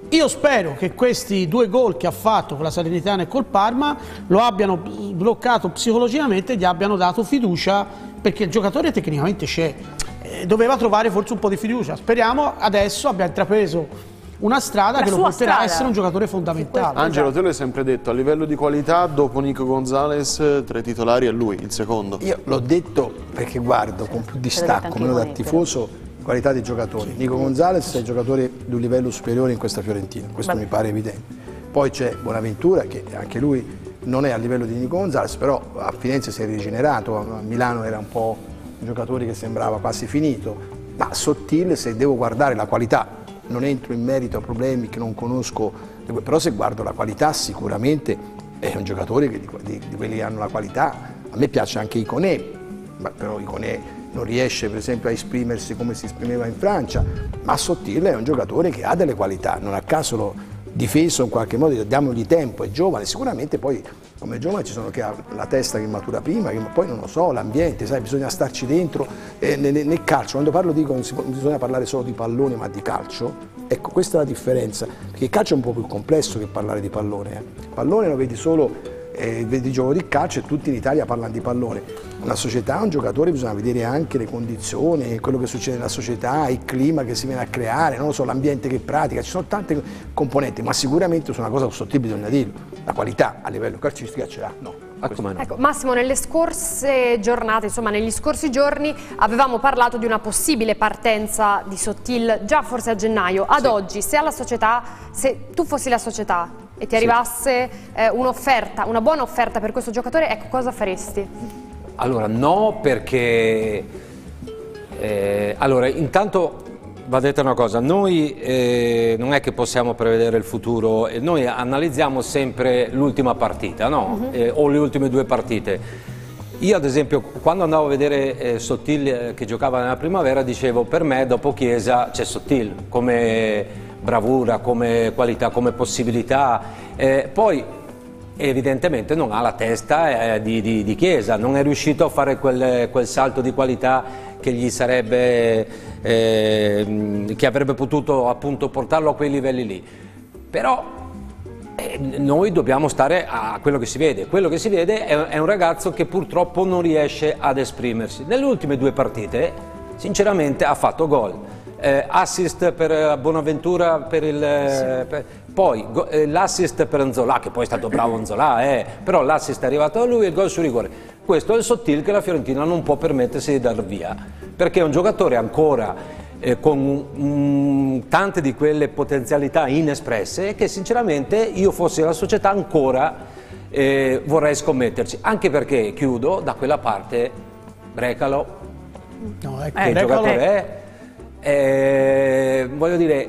Io spero che questi due gol che ha fatto con la Salernitana e col Parma lo abbiano bloccato psicologicamente e gli abbiano dato fiducia perché il giocatore tecnicamente c'è. Eh, doveva trovare forse un po' di fiducia. Speriamo adesso abbia intrapreso una strada la che lo porterà strada. a essere un giocatore fondamentale. Angelo, te l'hai sempre detto, a livello di qualità, dopo Nico Gonzalez, tra i titolari è lui, il secondo. Io l'ho detto perché guardo con più distacco, meno da tifoso, qualità dei giocatori. Nico Gonzalez è il giocatore di un livello superiore in questa Fiorentina, questo Beh. mi pare evidente. Poi c'è Bonaventura che anche lui non è a livello di Nico Gonzalez, però a Firenze si è rigenerato, a Milano era un po' un giocatore che sembrava quasi finito, ma sottile se devo guardare la qualità non entro in merito a problemi che non conosco, però se guardo la qualità sicuramente è un giocatore di, di, di quelli che hanno la qualità. A me piace anche Iconè, ma però Iconè non riesce per esempio a esprimersi come si esprimeva in Francia, ma Sottile è un giocatore che ha delle qualità, non a caso lo difeso in qualche modo, diamogli tempo, è giovane, sicuramente poi come giovane ci sono che ha la testa che matura prima, che poi non lo so, l'ambiente, sai, bisogna starci dentro. Eh, nel, nel, calcio, quando parlo dico non, non bisogna parlare solo di pallone ma di calcio, ecco questa è la differenza, perché il calcio è un po' più complesso che parlare di pallone. Eh. Pallone lo vedi solo, eh, vedi gioco di calcio e tutti in Italia parlano di pallone una società, un giocatore bisogna vedere anche le condizioni, quello che succede nella società, il clima che si viene a creare, non lo so, l'ambiente che pratica, ci sono tante componenti, ma sicuramente su una cosa sottile bisogna dirlo, la qualità a livello calcistica ce l'ha, no. Ecco, Massimo, nelle scorse giornate, insomma negli scorsi giorni avevamo parlato di una possibile partenza di Sottil già forse a gennaio. Ad sì. oggi, se alla società, se tu fossi la società e ti arrivasse eh, un'offerta, una buona offerta per questo giocatore, ecco cosa faresti? Allora, no perché... Eh, allora, intanto va detta una cosa, noi eh, non è che possiamo prevedere il futuro, noi analizziamo sempre l'ultima partita, no? uh -huh. eh, o le ultime due partite. Io ad esempio quando andavo a vedere eh, Sottil eh, che giocava nella primavera dicevo per me dopo Chiesa c'è Sottil come bravura, come qualità, come possibilità. Eh, poi evidentemente non ha la testa eh, di, di, di, Chiesa, non è riuscito a fare quel, quel salto di qualità che gli sarebbe, eh, che avrebbe potuto appunto portarlo a quei livelli lì. Però eh, noi dobbiamo stare a quello che si vede. Quello che si vede è, è un ragazzo che purtroppo non riesce ad esprimersi. Nelle ultime due partite, sinceramente, ha fatto gol. Eh, assist per Bonaventura per il, sì. per, poi eh, l'assist per Anzola che poi è stato bravo Anzola eh, però l'assist è arrivato a lui e il gol su rigore. Questo è il sottil che la Fiorentina non può permettersi di dar via, perché è un giocatore ancora eh, con mm, tante di quelle potenzialità inespresse che sinceramente io fossi la società ancora eh, vorrei scommetterci, anche perché, chiudo, da quella parte Brecalo, no, ecco, che Brecalo... giocatore è, eh, voglio dire,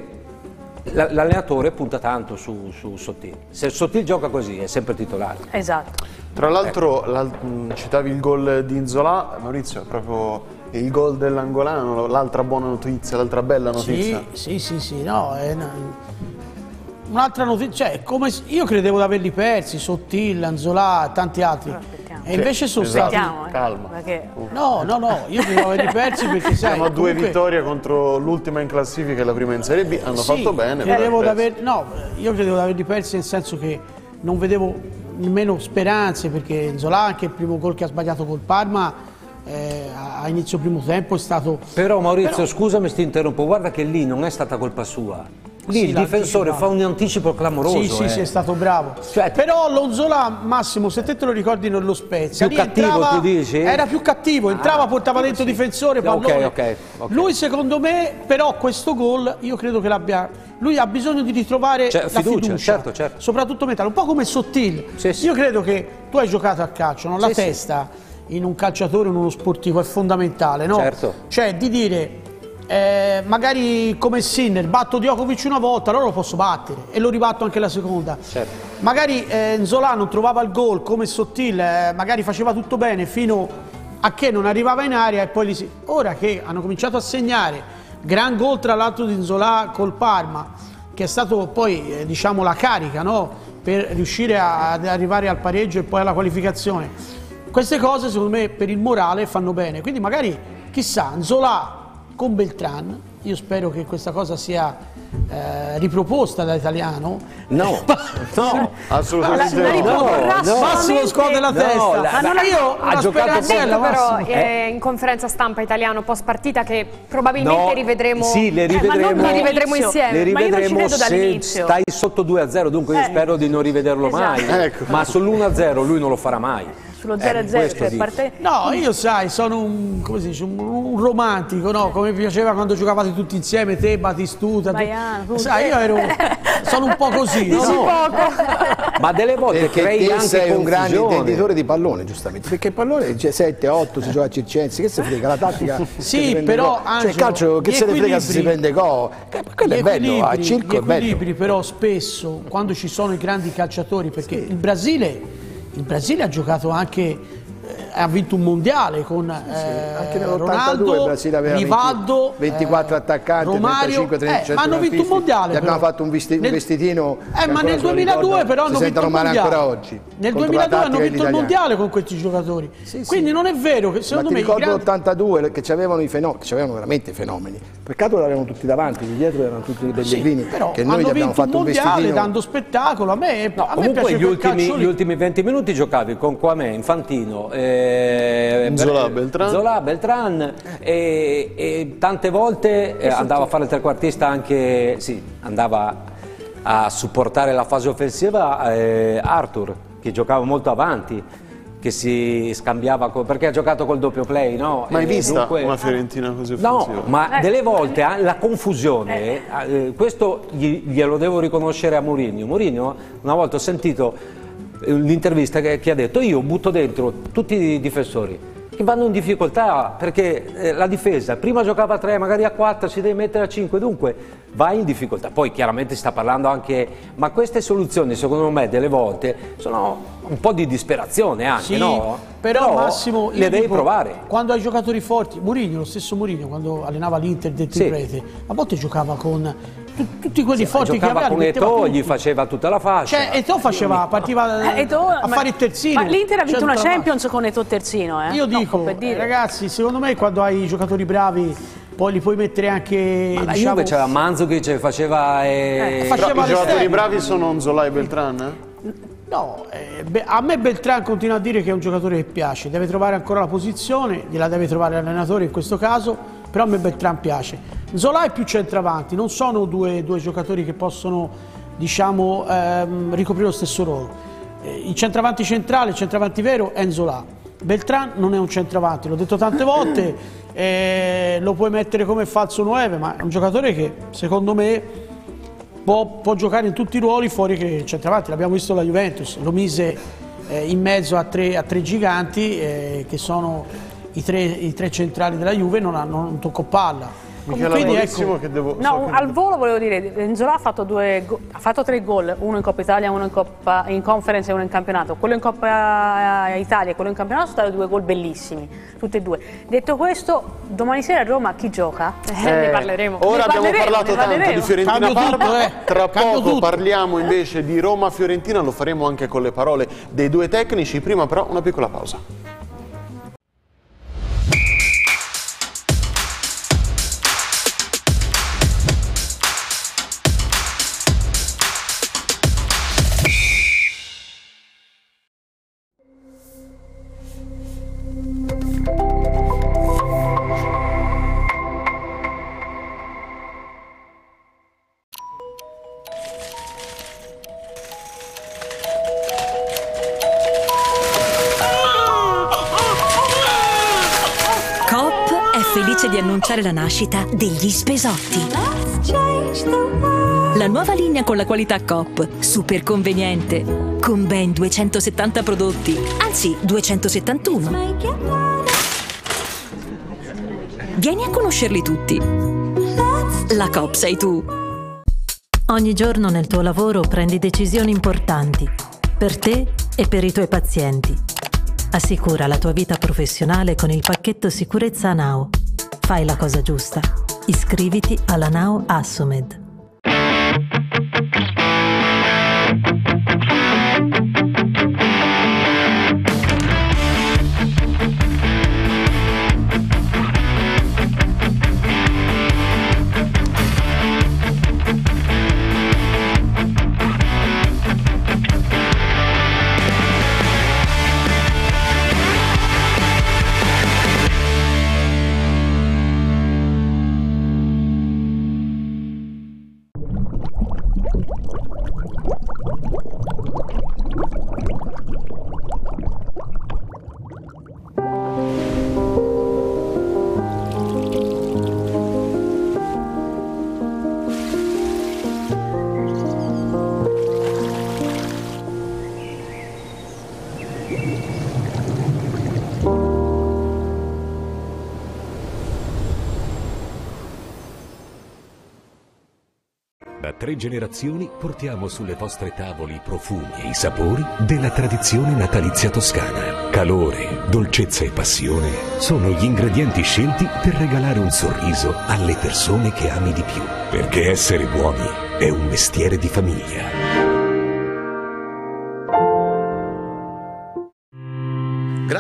l'allenatore punta tanto su, su Sottil. Se Sottil gioca così è sempre titolare. Esatto. Tra l'altro mm, citavi il gol di Inzola, Maurizio, è proprio il gol dell'angolano, l'altra buona notizia, l'altra bella notizia. Sì, sì, sì, sì no, è un'altra notizia, cioè, come io credevo di averli persi, Sottil, Anzola, tanti altri. E invece sono esatto. stati... Eh. Calma. Perché... No, no, no, io credevo di averli persi perché sai... Siamo a due comunque... vittorie contro l'ultima in classifica e la prima in Serie B, hanno sì, fatto bene. Credevo aver... No, io credevo di averli persi nel senso che non vedevo nemmeno speranze perché Zola anche il primo gol che ha sbagliato col Parma eh, a inizio primo tempo è stato... Però Maurizio Però... scusami se ti interrompo, guarda che lì non è stata colpa sua. Lì sì, il difensore fa un anticipo clamoroso. Sì, sì, eh. sì, è stato bravo. Cioè, Però Lonzola, Massimo, se te te lo ricordi nello Spezia, più cattivo entrava, tu dici? Era più cattivo, entrava, ah, portava dentro sì. difensore, pallone. Okay, okay, okay. Lui secondo me, però questo gol, io credo che l'abbia... Lui ha bisogno di ritrovare cioè, la fiducia, fiducia, certo, certo. soprattutto mentale, un po' come Sottil. Sì, sì. Io credo che tu hai giocato a calcio, no? la testa in un calciatore, in uno sportivo è fondamentale, no? Certo. Cioè di dire eh, magari come Sinner batto Djokovic una volta, allora lo posso battere e lo ribatto anche la seconda. Certo. Magari eh, Nzola non trovava il gol come Sottil, eh, magari faceva tutto bene fino a che non arrivava in aria e poi li si... Ora che hanno cominciato a segnare, gran gol tra l'altro di Nzola col Parma, che è stato poi eh, diciamo la carica no? per riuscire ad arrivare al pareggio e poi alla qualificazione. Queste cose secondo me per il morale fanno bene, quindi magari chissà, Nzola con Beltran. Io spero che questa cosa sia eh, riproposta da italiano. No, no, assolutamente la, no. no. Massimo scuote la testa. No, la, ma non io ha giocato però eh, in conferenza stampa italiano post partita che probabilmente no, rivedremo. Sì, le rivedremo, le rivedremo insieme. Le rivedremo se stai sotto 2-0, dunque eh. io spero di non rivederlo esatto. mai. Ecco. Ma sull'1-0 lui non lo farà mai sullo 0-0 eh, cioè parte... no io sai sono un, come si dice, un, un romantico no? come mi piaceva quando giocavate tutti insieme te Batistuta Baiano, tu... sai io ero sono un po' così no? no. ma delle volte perché crei anche sei un grande intenditore di pallone giustamente perché il pallone 7, 8 si gioca a Circensi che se frega la tattica sì però cioè il calcio che se ne frega se si prende go quello è bello a circo è bello però spesso quando ci sono i grandi calciatori perché sì. il Brasile il Brasile ha giocato anche ha vinto un mondiale con eh, anche nell'82 il Brasile aveva Rivaldo, 24 eh, attaccanti Romario, 35 30 eh, ma hanno vinto un mondiale abbiamo fatto un, vesti nel, un vestitino eh, ma nel 2002 però hanno vinto il mondiale ancora oggi nel 2002 hanno vinto il mondiale con questi giocatori. Sì, quindi sì. non è vero che secondo ma me ti ricordo l'82 che avevano i fenomeni che avevano veramente fenomeni. Peccato che l'avevano tutti davanti di dietro erano tutti i pellegrini sì, che noi abbiamo fatto un mondiale dando spettacolo a me, no, a me comunque gli ultimi, gli ultimi 20 minuti giocavi con Quame, Infantino, eh, eh, Zola, Beltran. Zola, Beltran e, e tante volte eh, andava a fare il trequartista anche, sì, andava a supportare la fase offensiva eh, Arthur, che giocava molto avanti, che si scambiava, co- perché ha giocato col doppio play, no? Mai E vista dunque- una Fiorentina così offensiva? No, ma Eh. delle volte eh, la confusione, eh, questo gli- glielo devo riconoscere a Mourinho. Mourinho, una volta ho sentito eh, l'intervista che, che ha detto io butto dentro tutti i difensori che vanno in difficoltà perché eh, la difesa prima giocava a 3, magari a 4, si deve mettere a 5, dunque vai in difficoltà. Poi chiaramente si sta parlando anche, ma queste soluzioni secondo me delle volte sono un po' di disperazione anche, Sì, no? però, Massimo io le devi dico, provare. Quando hai giocatori forti, Mourinho, lo stesso Mourinho, quando allenava l'Inter del Sì. Triplete, a volte giocava con tutti quelli forti che aveva, con tutti. gli faceva tutta la fascia. Cioè, Eto'o faceva, partiva Eh, Eto'o- a ma- fare il terzino. Ma l'Inter ha vinto Cioè, una la- Champions con Eto'o terzino, eh? Io No, dico, per dire. eh, ragazzi, secondo me quando hai giocatori bravi, poi li puoi mettere anche, Ma la diciamo, Juve c'era Mandzukic, faceva... eh, faceva Però i giocatori bravi sono Zola e Beltran? eh? No, eh, beh, a me Beltran continua a dire che è un giocatore che piace, deve trovare ancora la posizione, gliela deve trovare l'allenatore in questo caso, però a me Beltran piace. Zola è più centravanti, non sono due, due giocatori che possono diciamo, ehm, ricoprire lo stesso ruolo. Eh, il centravanti centrale, il centravanti vero è Zola. Beltran non è un centravanti, l'ho detto tante volte, eh, lo puoi mettere come falso 9, ma è un giocatore che secondo me può, può giocare in tutti i ruoli fuori che centravanti, l'abbiamo visto la Juventus, lo mise eh, in mezzo a tre, a tre giganti eh, che sono i tre, i tre centrali della Juve, non hanno un tocco palla. Michela Quindi, ecco, che devo... No, so che- al volo volevo dire, Enzola ha fatto, due ha fatto tre gol, uno in Coppa Italia, uno in, Coppa, in Conference e uno in campionato. Quello in Coppa Italia e quello in campionato sono stati due gol bellissimi, tutti e due. Detto questo, domani sera a Roma chi gioca? Eh, ne parleremo. Ora Ne abbiamo parleremo, parlato tanto parleremo. di Fiorentina Cambio tutto, Parma, eh. tra Cambio poco tutto. parliamo invece di Roma Fiorentina, lo faremo anche con le parole dei due tecnici, prima però una piccola pausa. Nascita degli Spesotti. La nuova linea con la qualità Coop, super conveniente, con ben 270 prodotti, anzi 271. Vieni a conoscerli tutti. La Coop sei tu. Ogni giorno nel tuo lavoro prendi decisioni importanti per te e per i tuoi pazienti. Assicura la tua vita professionale con il pacchetto sicurezza ANAO. Fai la cosa giusta. Iscriviti alla NAO Assomed. Tre generazioni portiamo sulle vostre tavole i profumi e i sapori della tradizione natalizia toscana. Calore, dolcezza e passione sono gli ingredienti scelti per regalare un sorriso alle persone che ami di più. Perché essere buoni è un mestiere di famiglia.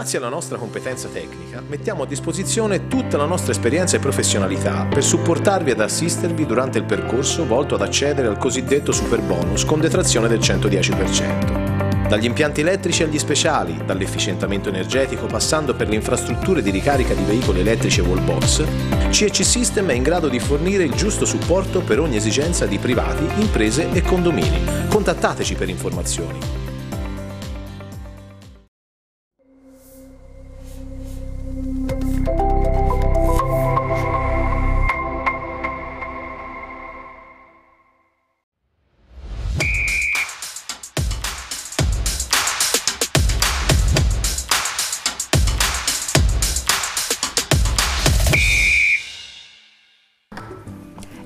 Grazie alla nostra competenza tecnica mettiamo a disposizione tutta la nostra esperienza e professionalità per supportarvi ed assistervi durante il percorso volto ad accedere al cosiddetto super bonus con detrazione del 110%. Dagli impianti elettrici agli speciali, dall'efficientamento energetico passando per le infrastrutture di ricarica di veicoli elettrici e wallbox, CEC System è in grado di fornire il giusto supporto per ogni esigenza di privati, imprese e condomini. Contattateci per informazioni.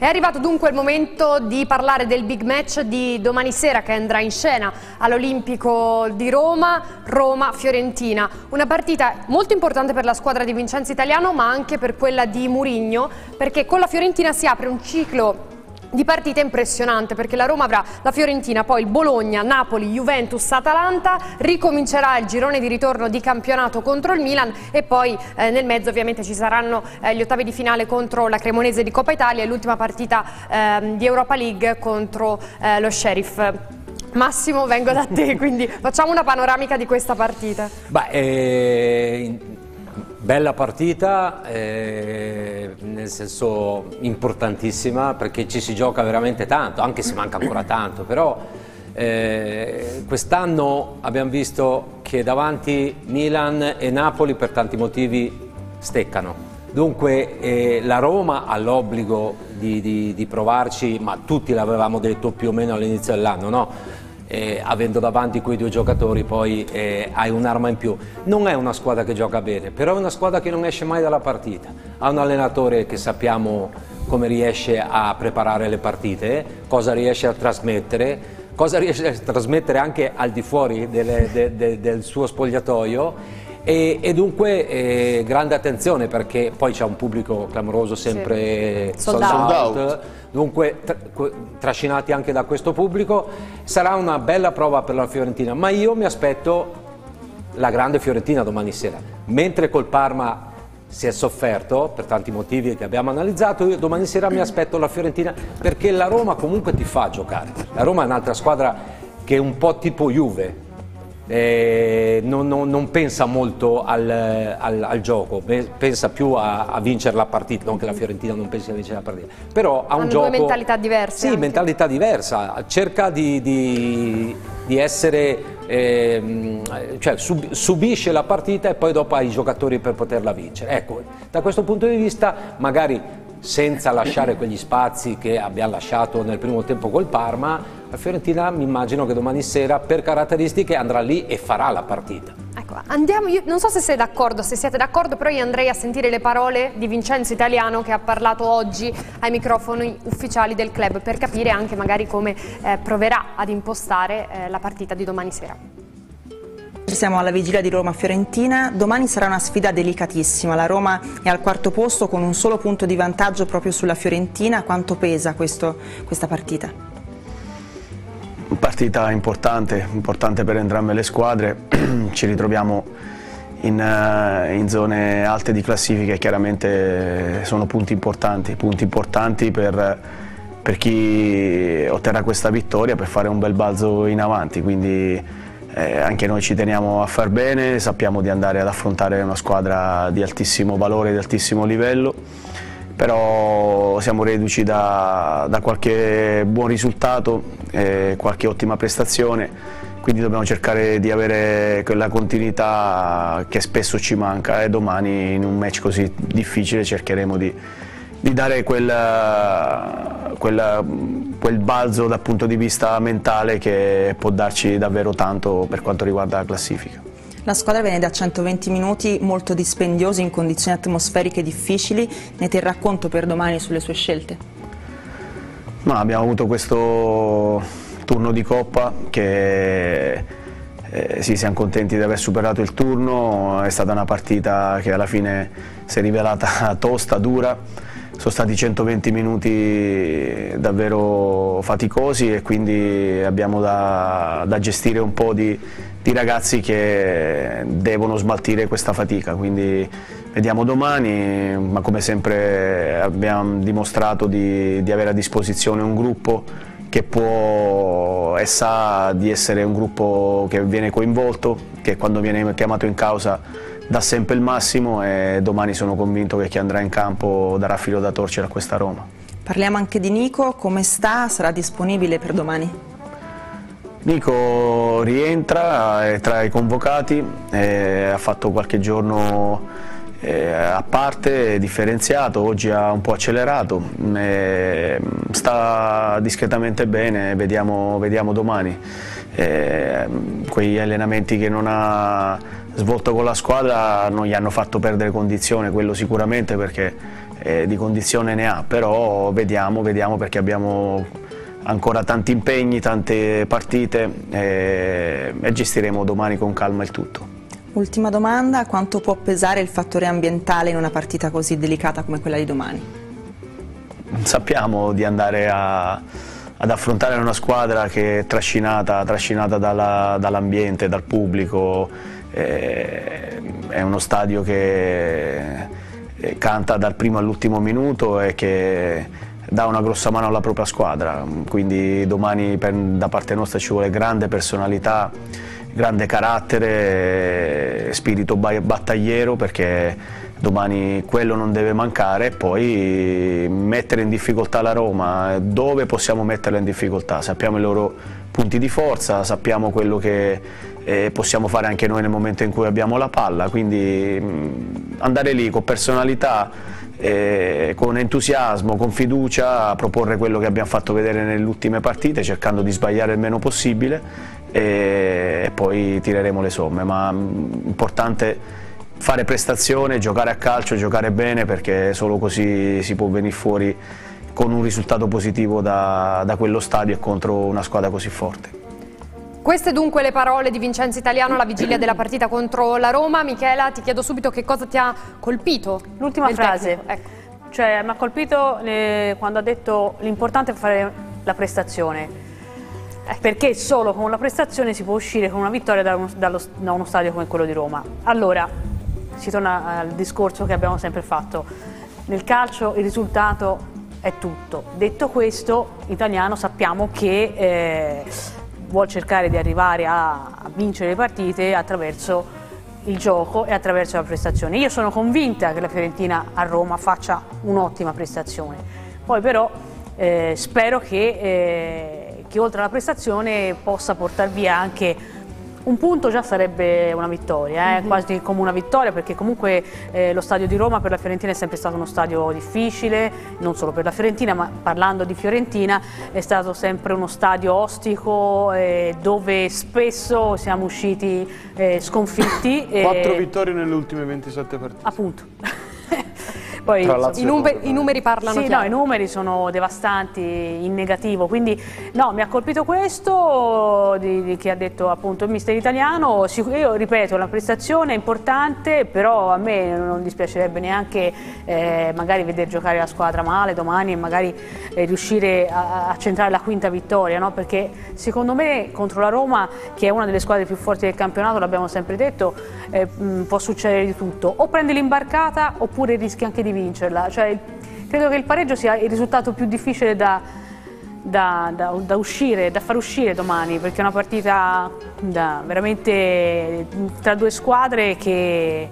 È arrivato dunque il momento di parlare del big match di domani sera che andrà in scena all'Olimpico di Roma, Roma-Fiorentina. Una partita molto importante per la squadra di Vincenzo Italiano ma anche per quella di Murigno perché con la Fiorentina si apre un ciclo di partita impressionante perché la Roma avrà la Fiorentina, poi il Bologna, Napoli, Juventus, Atalanta, ricomincerà il girone di ritorno di campionato contro il Milan e poi eh, nel mezzo ovviamente ci saranno eh, gli ottavi di finale contro la Cremonese di Coppa Italia e l'ultima partita eh, di Europa League contro eh, lo Sheriff. Massimo, vengo da te, quindi facciamo una panoramica di questa partita. Beh, eh, Bella partita, eh, nel senso importantissima perché ci si gioca veramente tanto, anche se manca ancora tanto, però eh, quest'anno abbiamo visto che davanti Milan e Napoli per tanti motivi steccano. Dunque eh, la Roma ha l'obbligo di, di, di provarci, ma tutti l'avevamo detto più o meno all'inizio dell'anno, no? Eh, avendo davanti quei due giocatori poi eh, hai un'arma in più. Non è una squadra che gioca bene, però è una squadra che non esce mai dalla partita. Ha un allenatore che sappiamo come riesce a preparare le partite, cosa riesce a trasmettere, cosa riesce a trasmettere anche al di fuori delle, de, de, del suo spogliatoio. E, e dunque eh, grande attenzione perché poi c'è un pubblico clamoroso sempre sì. sold, sold out. out dunque tra, trascinati anche da questo pubblico, sarà una bella prova per la Fiorentina, ma io mi aspetto la grande Fiorentina domani sera, mentre col Parma si è sofferto per tanti motivi che abbiamo analizzato, io domani sera mi aspetto la Fiorentina perché la Roma comunque ti fa giocare, la Roma è un'altra squadra che è un po' tipo Juve, eh, non, non, non, pensa molto al, al, al, gioco, pensa più a, a, vincere la partita, non che la Fiorentina non pensi a vincere la partita, però ha un Hanno gioco... Due mentalità diverse. Sì, anche. mentalità diversa, cerca di, di, di essere, eh, cioè sub, subisce la partita e poi dopo ha i giocatori per poterla vincere. Ecco, da questo punto di vista magari senza lasciare quegli spazi che abbiamo lasciato nel primo tempo col Parma, la Fiorentina mi immagino che domani sera per caratteristiche andrà lì e farà la partita. Ecco, andiamo, io non so se sei d'accordo, se siete d'accordo, però io andrei a sentire le parole di Vincenzo Italiano che ha parlato oggi ai microfoni ufficiali del club per capire anche magari come eh, proverà ad impostare eh, la partita di domani sera. Siamo alla vigilia di Roma-Fiorentina, domani sarà una sfida delicatissima, la Roma è al quarto posto con un solo punto di vantaggio proprio sulla Fiorentina, quanto pesa questo, questa partita? Partita importante, importante per entrambe le squadre, ci ritroviamo in, eh, in, zone alte di classifica e chiaramente sono punti importanti, punti importanti per, per chi otterrà questa vittoria per fare un bel balzo in avanti, quindi eh, anche noi ci teniamo a far bene, sappiamo di andare ad affrontare una squadra di altissimo valore, di altissimo livello, però siamo reduci da, da qualche buon risultato, eh, qualche ottima prestazione, quindi dobbiamo cercare di avere quella continuità che spesso ci manca e domani in un match così difficile cercheremo di, di dare quel, quel, quel, balzo dal punto di vista mentale che può darci davvero tanto per quanto riguarda la classifica. La squadra viene da 120 minuti molto dispendiosi in condizioni atmosferiche difficili, ne terrà conto per domani sulle sue scelte? Ma abbiamo avuto questo turno di Coppa che eh, sì, siamo contenti di aver superato il turno, è stata una partita che alla fine si è rivelata tosta, dura, sono stati 120 minuti davvero faticosi e quindi abbiamo da, da gestire un po' di, di, ragazzi che devono smaltire questa fatica, quindi vediamo domani, ma come sempre abbiamo dimostrato di, di avere a disposizione un gruppo che può e sa di essere un gruppo che viene coinvolto, che quando viene chiamato in causa dà sempre il massimo e domani sono convinto che chi andrà in campo darà filo da torcere a questa Roma. Parliamo anche di Nico, come sta? Sarà disponibile per domani? Nico rientra, è tra i convocati, ha fatto qualche giorno eh, a parte, differenziato, oggi ha un po' accelerato, eh, sta discretamente bene, vediamo, vediamo domani. Eh, quegli allenamenti che non ha svolto con la squadra non gli hanno fatto perdere condizione, quello sicuramente perché eh, di condizione ne ha, però vediamo, vediamo perché abbiamo ancora tanti impegni, tante partite eh, e gestiremo domani con calma il tutto. Ultima domanda, quanto può pesare il fattore ambientale in una partita così delicata come quella di domani? Sappiamo di andare a, ad affrontare una squadra che è trascinata, trascinata dall'ambiente, dal pubblico, è uno stadio che eh, canta dal primo all'ultimo minuto e che dà una grossa mano alla propria squadra, quindi domani per, da parte nostra ci vuole grande personalità, grande carattere, spirito battagliero perché domani quello non deve mancare. E poi mettere in difficoltà la Roma, dove possiamo metterla in difficoltà, sappiamo i loro punti di forza, sappiamo quello che eh, possiamo fare anche noi nel momento in cui abbiamo la palla, quindi mh, andare lì con personalità, eh, con entusiasmo, con fiducia, a proporre quello che abbiamo fatto vedere nelle ultime partite, cercando di sbagliare il meno possibile e poi tireremo le somme, ma importante fare prestazione, giocare a calcio, giocare bene perché solo così si può venire fuori con un risultato positivo da, da quello stadio e contro una squadra così forte. Queste dunque le parole di Vincenzo Italiano alla vigilia della partita contro la Roma. Michela, ti chiedo subito che cosa ti ha colpito? L'ultima frase. Ecco. Cioè, mi ha colpito eh, quando ha detto l'importante è fare la prestazione perché solo con la prestazione si può uscire con una vittoria da uno, dallo, da uno stadio come quello di Roma. Allora, si torna al discorso che abbiamo sempre fatto, nel calcio il risultato è tutto. Detto questo, Italiano sappiamo che eh, vuole cercare di arrivare a, a vincere le partite attraverso il gioco e attraverso la prestazione. Io sono convinta che la Fiorentina a Roma faccia un'ottima prestazione, poi però eh, spero che eh, che oltre alla prestazione possa portare via anche un punto già sarebbe una vittoria, eh? mm -hmm. quasi come una vittoria perché comunque eh, lo stadio di Roma per la Fiorentina è sempre stato uno stadio difficile, non solo per la Fiorentina ma parlando di Fiorentina è stato sempre uno stadio ostico eh, dove spesso siamo usciti eh, sconfitti. Quattro vittorie nelle ultime 27 partite. Appunto. Poi i, numeri, i, numeri parlano sì, no, i numeri sono devastanti in negativo, quindi no, mi ha colpito questo di, di che ha detto appunto il mister italiano, io ripeto, la prestazione è importante, però a me non dispiacerebbe neanche eh, magari vedere giocare la squadra male domani e magari eh, riuscire a, a, centrare la quinta vittoria, no? perché secondo me contro la Roma, che è una delle squadre più forti del campionato, l'abbiamo sempre detto, eh, può succedere di tutto, o prendi l'imbarcata oppure rischi anche di vincerla. Cioè, credo che il pareggio sia il risultato più difficile da, da, da, da, uscire, da far uscire domani, perché è una partita veramente tra due squadre che,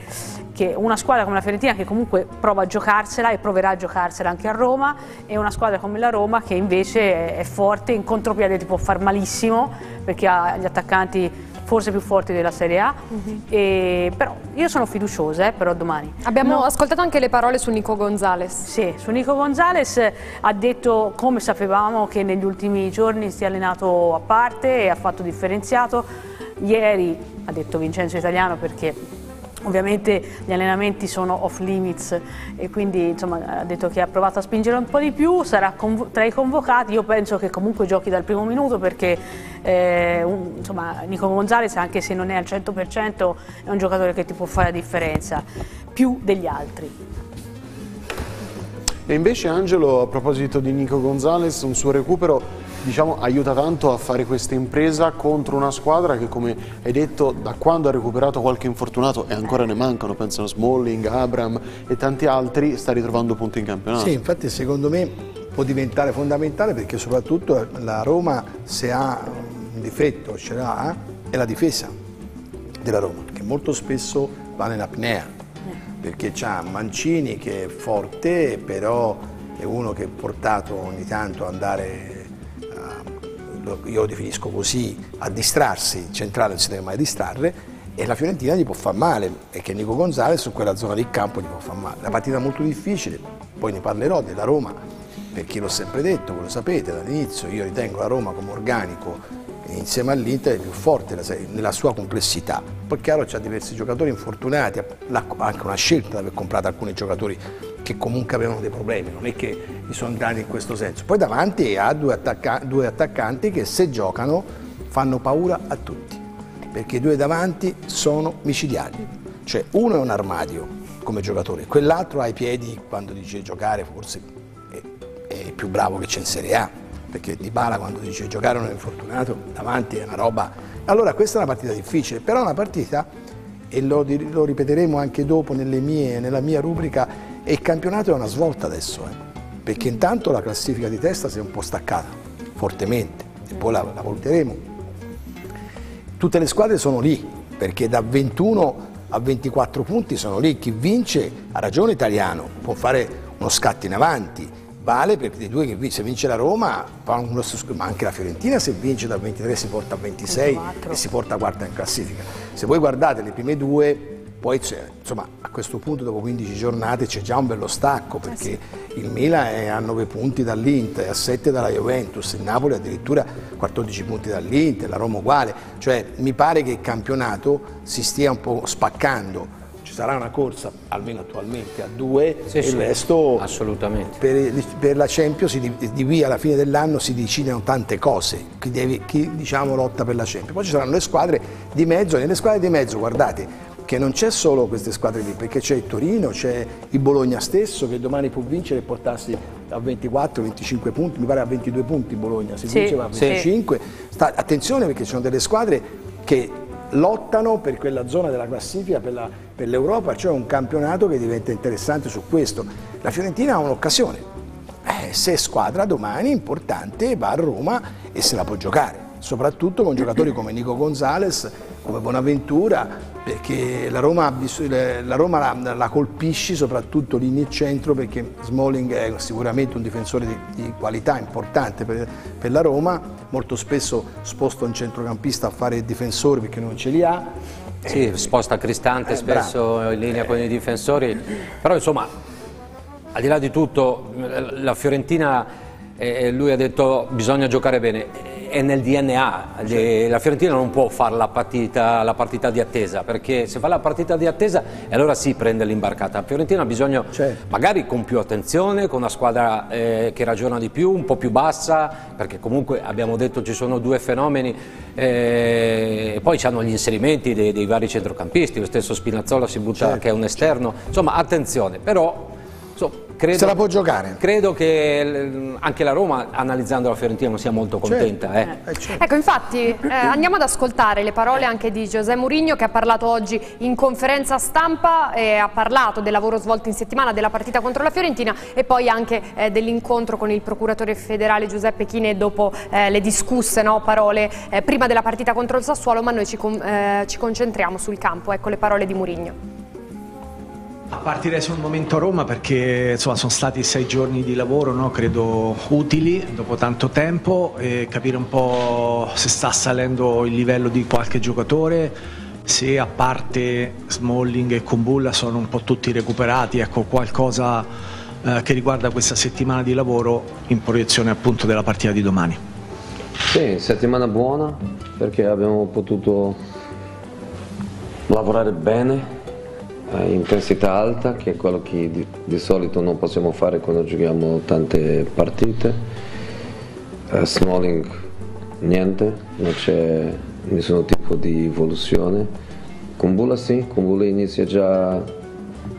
che, una squadra come la Fiorentina che comunque prova a giocarsela e proverà a giocarsela anche a Roma e una squadra come la Roma che invece è forte, in contropiede ti può far malissimo perché ha gli attaccanti forse più forti della Serie A. -huh. e, però io sono fiduciosa, eh, però domani. Abbiamo no. ascoltato anche le parole su Nico Gonzales. Sì, su Nico Gonzales ha detto come sapevamo che negli ultimi giorni si è allenato a parte e ha fatto differenziato. Ieri ha detto Vincenzo Italiano perché Ovviamente gli allenamenti sono off limits e quindi insomma, ha detto che ha provato a spingere un po' di più, sarà tra i convocati, io penso che comunque giochi dal primo minuto perché eh, un, insomma, Nico Gonzalez anche se non è al 100% è un giocatore che ti può fare la differenza, più degli altri. E invece Angelo, a proposito di Nico Gonzalez, un suo recupero diciamo, aiuta tanto a fare questa impresa contro una squadra che come hai detto da quando ha recuperato qualche infortunato e ancora ne mancano, pensano Smalling, Abram e tanti altri, sta ritrovando punti in campionato. Sì, infatti secondo me può diventare fondamentale perché soprattutto la Roma se ha un difetto, ce l'ha, è la difesa della Roma, che molto spesso va nell'apnea, perché c'ha Mancini che è forte, però è uno che è portato ogni tanto ad andare, io lo definisco così, a distrarsi, il centrale non si deve mai distrarre, e la Fiorentina gli può far male, e che Nico Gonzalez su quella zona di campo gli può far male. La partita è molto difficile, poi ne parlerò della Roma, perché l'ho sempre detto, voi lo sapete dall'inizio, io ritengo la Roma come organico insieme all'Inter è più forte nella sua complessità. Poi chiaro c'ha diversi giocatori infortunati, ha anche una scelta di aver comprato alcuni giocatori che comunque avevano dei problemi, non è che gli sono andati in questo senso. Poi davanti ha due, attacca due attaccanti che se giocano fanno paura a tutti, perché i due davanti sono micidiali, cioè uno è un armadio come giocatore, quell'altro ha i piedi quando dice giocare forse è, è più bravo che c'è in Serie A perché Di Bala quando dice giocare un infortunato davanti è una roba... Allora questa è una partita difficile, però è una partita, e lo, lo ripeteremo anche dopo mie, nella mia rubrica, e il campionato è una svolta adesso, eh? perché intanto la classifica di testa si è un po' staccata, fortemente, e poi la, la valuteremo. Tutte le squadre sono lì, perché da 21 a 24 punti sono lì, chi vince ha ragione italiano, può fare uno scatto in avanti, vale per i due che se vince la Roma fa un grosso ma anche la Fiorentina se vince dal 23 si porta a 26 24. e si porta a quarta in classifica. Se voi guardate le prime due poi insomma a questo punto dopo 15 giornate c'è già un bello stacco eh perché il Milan è a 9 punti dall'Inter, a 7 dalla Juventus, il Napoli addirittura 14 punti dall'Inter, la Roma uguale, cioè mi pare che il campionato si stia un po' spaccando ci sarà una corsa, almeno attualmente, a due sì, e il resto assolutamente. Per, per, la Champions di, di qui alla fine dell'anno si decidono tante cose, chi, deve, chi diciamo, lotta per la Champions. Poi ci saranno le squadre di mezzo, e nelle squadre di mezzo guardate che non c'è solo queste squadre lì, perché c'è il Torino, c'è il Bologna stesso che domani può vincere e portarsi a 24-25 punti, mi pare a 22 punti Bologna, se sì, vince va a 25. Sì. Sta, attenzione perché ci sono delle squadre che lottano per quella zona della classifica, per, l'Europa, cioè un campionato che diventa interessante su questo. La Fiorentina ha un'occasione, eh, se squadra domani importante va a Roma e se la può giocare, soprattutto con giocatori come Nico Gonzalez, come Bonaventura, perché la Roma, la, Roma la, la, colpisci soprattutto lì nel centro perché Smalling è sicuramente un difensore di, di qualità importante per, per, la Roma, molto spesso sposta un centrocampista a fare il difensore perché non ce li ha. Sì, eh, sposta Cristante eh, spesso bravo. in linea eh. con i difensori, però insomma al di là di tutto la Fiorentina, eh, lui ha detto bisogna giocare bene è nel DNA, certo. la Fiorentina non può fare la partita, la partita, di attesa, perché se fa la partita di attesa allora sì prende l'imbarcata. La Fiorentina ha bisogno certo. magari con più attenzione, con una squadra eh, che ragiona di più, un po' più bassa, perché comunque abbiamo detto ci sono due fenomeni eh, e poi hanno gli inserimenti dei, dei, vari centrocampisti, lo stesso Spinazzola si butta certo. che è un esterno, insomma attenzione, però insomma, credo, Se la può giocare. Credo che anche la Roma, analizzando la Fiorentina, non sia molto certo. contenta. Certo. Eh. Eh, certo. Ecco, infatti, eh, andiamo ad ascoltare le parole anche di Giuseppe Mourinho, che ha parlato oggi in conferenza stampa e ha parlato del lavoro svolto in settimana, della partita contro la Fiorentina e poi anche eh, dell'incontro con il procuratore federale Giuseppe Chine dopo eh, le discusse no, parole eh, prima della partita contro il Sassuolo, ma noi ci, ci concentriamo sul campo. Ecco le parole di Mourinho. Partirei sul momento Roma perché insomma, sono stati sei giorni di lavoro, no? credo utili dopo tanto tempo e capire un po' se sta salendo il livello di qualche giocatore, se a parte Smalling e Kumbulla sono un po' tutti recuperati, ecco qualcosa eh, che riguarda questa settimana di lavoro in proiezione appunto della partita di domani. Sì, settimana buona perché abbiamo potuto lavorare bene eh, intensità alta, che è quello che di, di, solito non possiamo fare quando giochiamo tante partite. Uh, Smalling niente, non c'è nessun tipo di evoluzione. Kumbula sì, Kumbula inizia già a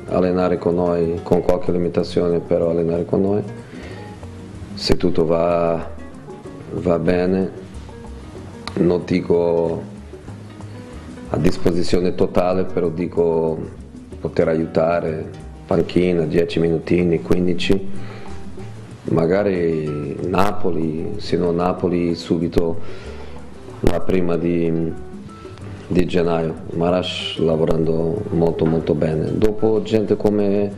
allenare con noi, con qualche limitazione però allenare con noi. Se tutto va, va bene, non dico a disposizione totale, però dico poter aiutare, panchina, 10 minutini, 15, magari Napoli, se non Napoli subito la prima di, di gennaio, Marash lavorando molto molto bene. Dopo gente come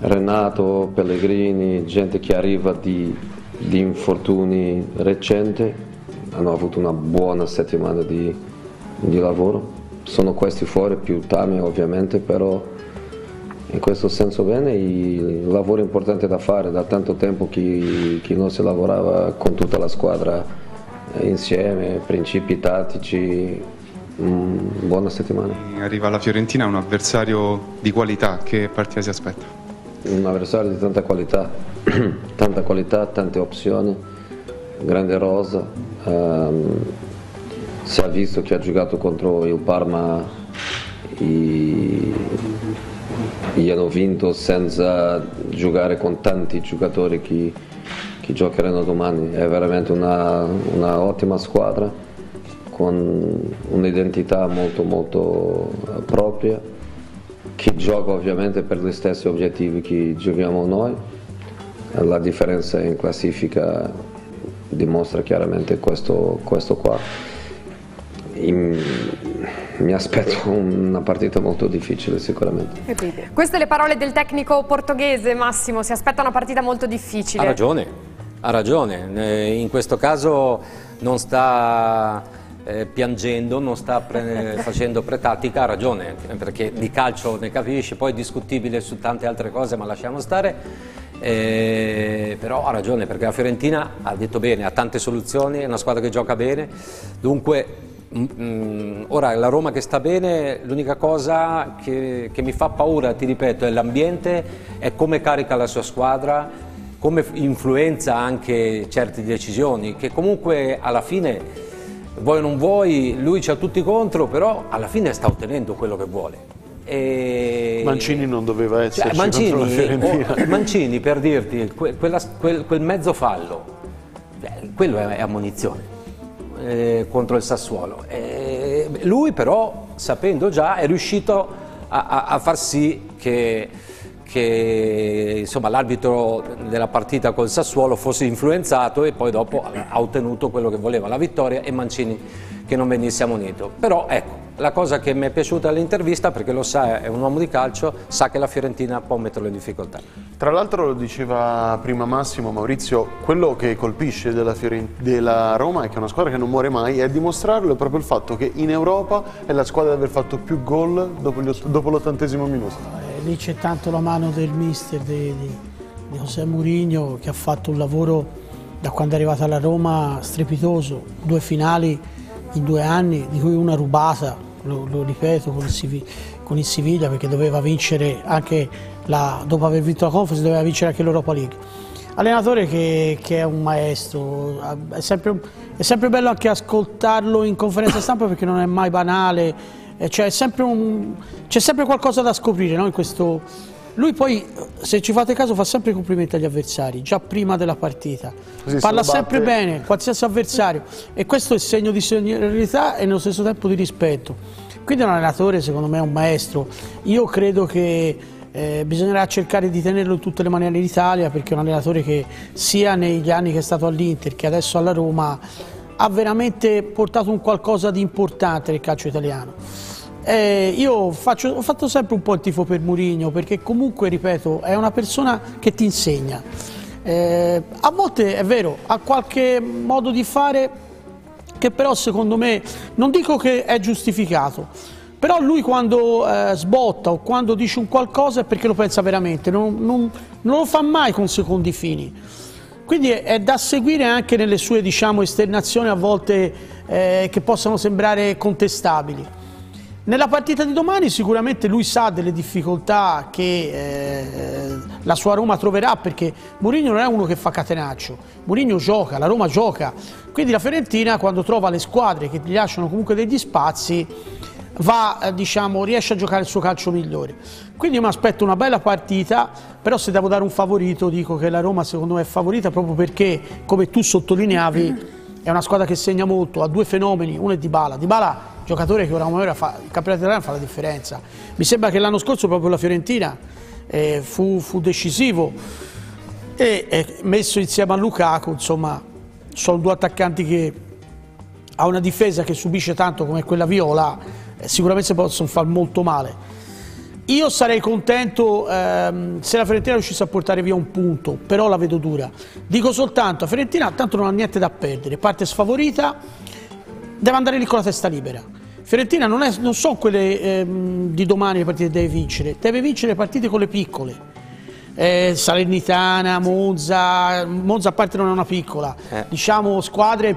Renato, Pellegrini, gente che arriva di, di infortuni recenti, hanno avuto una buona settimana di, di lavoro. Sono questi fuori più Tami ovviamente, però in questo senso bene il lavoro importante da fare, da tanto tempo che, che non si lavorava con tutta la squadra insieme, principi tattici, mm, buona settimana. Arriva la Fiorentina, un avversario di qualità, che partita si aspetta? Un avversario di tanta qualità, tanta qualità, tante opzioni, grande rosa, um, si è visto che ha giocato contro il Parma e hanno vinto senza giocare con tanti giocatori che, che giocheranno domani. È veramente una, una squadra con un'identità molto molto propria che gioca ovviamente per gli stessi obiettivi che giochiamo noi. La differenza in classifica dimostra chiaramente questo, questo qua. In, mi aspetto una partita molto difficile sicuramente. Queste le parole del tecnico portoghese Massimo, si aspetta una partita molto difficile. Ha ragione, ha ragione, eh, in questo caso non sta eh, piangendo, non sta pre facendo pretattica, ha ragione, perché di calcio ne capisce, poi è discutibile su tante altre cose, ma lasciamo stare. Eh, però ha ragione perché la Fiorentina ha detto bene, ha tante soluzioni, è una squadra che gioca bene, dunque ora la Roma che sta bene, l'unica cosa che, che, mi fa paura, ti ripeto, è l'ambiente, è come carica la sua squadra, come influenza anche certe decisioni, che comunque alla fine, vuoi o non vuoi, lui c'ha tutti contro, però alla fine sta ottenendo quello che vuole. E... Mancini non doveva essere cioè, Mancini, oh, Mancini, per dirti, quella, quel, quel, mezzo fallo, quello è, è ammonizione eh, contro il Sassuolo. E lui però, sapendo già, è riuscito a, a, a far sì che, che l'arbitro della partita col Sassuolo fosse influenzato e poi dopo ha ottenuto quello che voleva, la vittoria e Mancini che non venisse ammonito. Però ecco, la cosa che mi è piaciuta all'intervista, perché lo sa, è un uomo di calcio, sa che la Fiorentina può metterlo in difficoltà. Tra l'altro lo diceva prima Massimo, Maurizio, quello che colpisce della, della Roma è che è una squadra che non muore mai e a dimostrarlo è proprio il fatto che in Europa è la squadra ad aver fatto più gol dopo, dopo l'ottantesimo minuto. Eh, lì c'è tanto la mano del mister, di, di, di José Mourinho, che ha fatto un lavoro da quando è arrivato alla Roma strepitoso, due finali in due anni, di cui una rubata, lo, lo ripeto, con il, con il, Siviglia perché doveva vincere anche, la, dopo aver vinto la Conference, doveva vincere anche l'Europa League. Allenatore che, che, è un maestro, è sempre, è sempre, bello anche ascoltarlo in conferenza stampa perché non è mai banale, c'è cioè sempre, sempre, qualcosa da scoprire no? in questo lui poi, se ci fate caso, fa sempre complimenti agli avversari, già prima della partita. Così Parla sempre bene, qualsiasi avversario. E questo è segno di seniorità e nello stesso tempo di rispetto. Quindi è un allenatore, secondo me, è un maestro. Io credo che eh, bisognerà cercare di tenerlo in tutte le maniere in Italia perché è un allenatore che sia negli anni che è stato all'Inter che adesso alla Roma ha veramente portato un qualcosa di importante nel calcio italiano. Eh, io faccio, ho fatto sempre un po' il tifo per Murigno perché comunque, ripeto, è una persona che ti insegna. Eh, a volte è vero, ha qualche modo di fare che però secondo me, non dico che è giustificato, però lui quando eh, sbotta o quando dice un qualcosa è perché lo pensa veramente, non, non, non lo fa mai con secondi fini. Quindi è, è da seguire anche nelle sue diciamo, esternazioni a volte eh, che possano sembrare contestabili. Nella partita di domani sicuramente lui sa delle difficoltà che eh, la sua Roma troverà perché Mourinho non è uno che fa catenaccio, Mourinho gioca, la Roma gioca, quindi la Fiorentina quando trova le squadre che gli lasciano comunque degli spazi va, eh, diciamo, riesce a giocare il suo calcio migliore. Quindi io mi aspetto una bella partita, però se devo dare un favorito dico che la Roma secondo me è favorita proprio perché, come tu sottolineavi, è una squadra che segna molto, ha due fenomeni, uno è Dybala, Dybala giocatore che ora come ora fa, il campionato italiano fa la differenza. Mi sembra che l'anno scorso proprio la Fiorentina eh, fu, fu, decisivo. e eh, messo insieme a Lukaku, insomma, sono due attaccanti che a una difesa che subisce tanto come quella viola, eh, sicuramente possono far molto male. Io sarei contento ehm, se la Fiorentina riuscisse a portare via un punto, però la vedo dura. Dico soltanto, la Fiorentina tanto non ha niente da perdere, parte sfavorita, deve andare lì con la testa libera. Fiorentina non, è, non sono quelle ehm, di domani le partite che deve vincere, deve vincere le partite con le piccole. Eh, Salernitana, Monza, Monza a parte non è una piccola, eh. diciamo squadre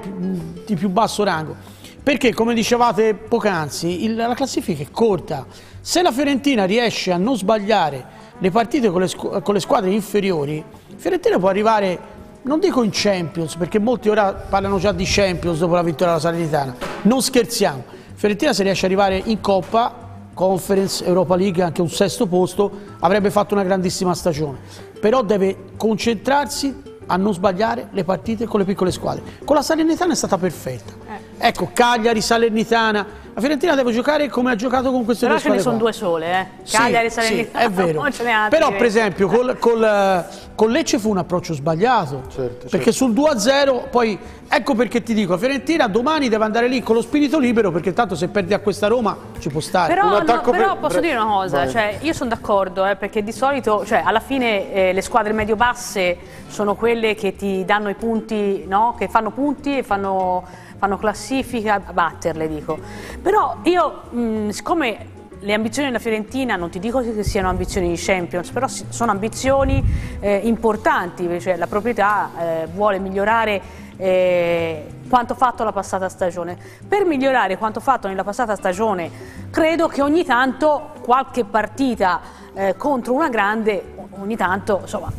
di più basso rango. Perché come dicevate poc'anzi, la classifica è corta. Se la Fiorentina riesce a non sbagliare le partite con le, con le squadre inferiori, Fiorentina può arrivare, non dico in Champions, perché molti ora parlano già di Champions dopo la vittoria della Salernitana, non scherziamo. Fiorentina se riesce ad arrivare in Coppa Conference, Europa League, anche un sesto posto, avrebbe fatto una grandissima stagione. Però deve concentrarsi a non sbagliare le partite con le piccole squadre. Con la Salernitana è stata perfetta. Eh. Ecco, Cagliari, Salernitana. La Fiorentina deve giocare come ha giocato con queste Però due squadre. Però ce ne sono due sole, eh? Cagliari e sì, Salernitana. Sì, è vero. Però, per esempio, col, col, con Lecce fu un approccio sbagliato. Certo, perché certo. sul 2-0, poi ecco perché ti dico, la Fiorentina domani deve andare lì con lo spirito libero, perché tanto se perdi a questa Roma ci può stare. Però, no, però per... posso dire una cosa, cioè, io sono d'accordo, eh, perché di solito, cioè, alla fine eh, le squadre medio-basse sono quelle che ti danno i punti, no? che fanno punti e fanno fanno classifica, a batterle dico. Però io, mh, siccome le ambizioni della Fiorentina non ti dico che siano ambizioni di Champions, però sono ambizioni eh, importanti, cioè la proprietà eh, vuole migliorare eh, quanto fatto la passata stagione. Per migliorare quanto fatto nella passata stagione, credo che ogni tanto qualche partita eh, contro una grande, ogni tanto insomma,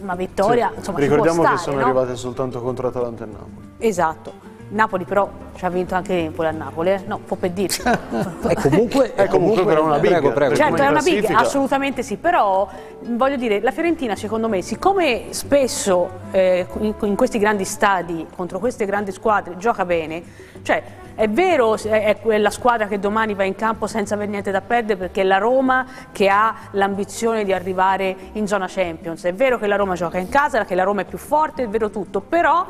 una vittoria. Sì. Insomma, Ricordiamo stare, che sono no? arrivate soltanto contro Atalanta e Napoli. Esatto. Napoli però ci ha vinto anche Empoli a Napoli, eh? no, può per dire. e comunque, è comunque però una big. Prego, prego. Certo, è una big, assolutamente sì, però voglio dire, la Fiorentina secondo me, siccome spesso eh, in, in, questi grandi stadi, contro queste grandi squadre, gioca bene, cioè è vero, è quella squadra che domani va in campo senza avere niente da perdere perché è la Roma che ha l'ambizione di arrivare in zona Champions, è vero che la Roma gioca in casa, che la Roma è più forte, è vero tutto, però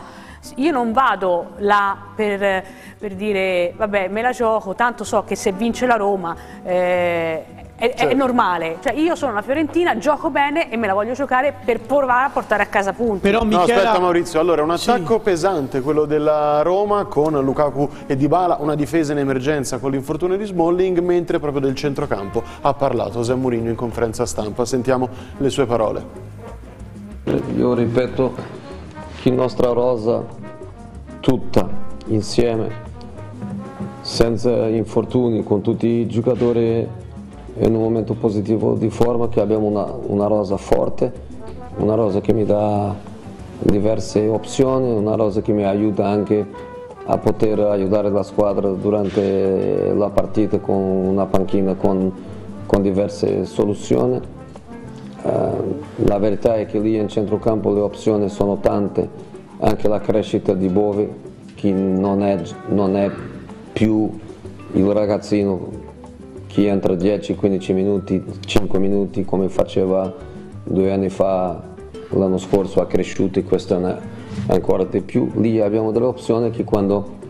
io non vado là per, per, dire vabbè me la gioco, tanto so che se vince la Roma eh, è, certo. è, normale, cioè io sono una Fiorentina, gioco bene e me la voglio giocare per provare a portare a casa punti. Però no, Michela... aspetta Maurizio, allora un attacco sì. pesante, quello della Roma con Lukaku e Dybala, una difesa in emergenza con l'infortunio di Smalling, mentre proprio del centrocampo ha parlato José Mourinho in conferenza stampa. Sentiamo le sue parole. Io ripeto nostra rosa tutta insieme, senza infortuni, con tutti i giocatori in un momento positivo di forma, che abbiamo una, una rosa forte, una rosa che mi dà diverse opzioni, una rosa che mi aiuta anche a poter aiutare la squadra durante la partita con una panchina con, con diverse soluzioni la verità è che lì in centrocampo le opzioni sono tante, anche la crescita di Bovi che non è, non è più il ragazzino che entra 10-15 minuti, 5 minuti come faceva due anni fa, l'anno scorso ha cresciuto e quest'anno ancora di più. Lì abbiamo delle opzioni che quando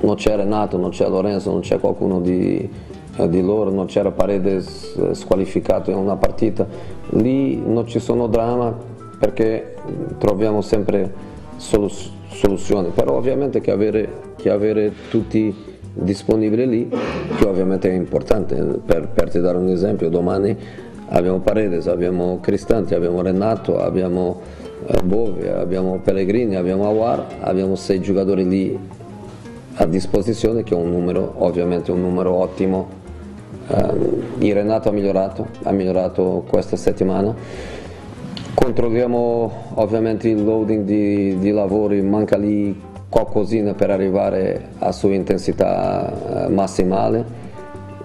non c'è Renato, non c'è Lorenzo, non c'è qualcuno di, di loro, non c'era Paredes squalificato in una partita, lì non ci sono dramma perché troviamo sempre soluzioni, però ovviamente che avere, che avere tutti disponibili lì, che ovviamente è importante, per, per ti dare un esempio, domani abbiamo Paredes, abbiamo Cristanti, abbiamo Renato, abbiamo eh, Bove, abbiamo Pellegrini, abbiamo Awar, abbiamo sei giocatori lì a disposizione che è un numero, ovviamente un numero ottimo il Renato ha migliorato, ha migliorato questa settimana. Controlliamo ovviamente il loading di, di lavori, manca lì qualcosina per arrivare a sua intensità uh, massimale.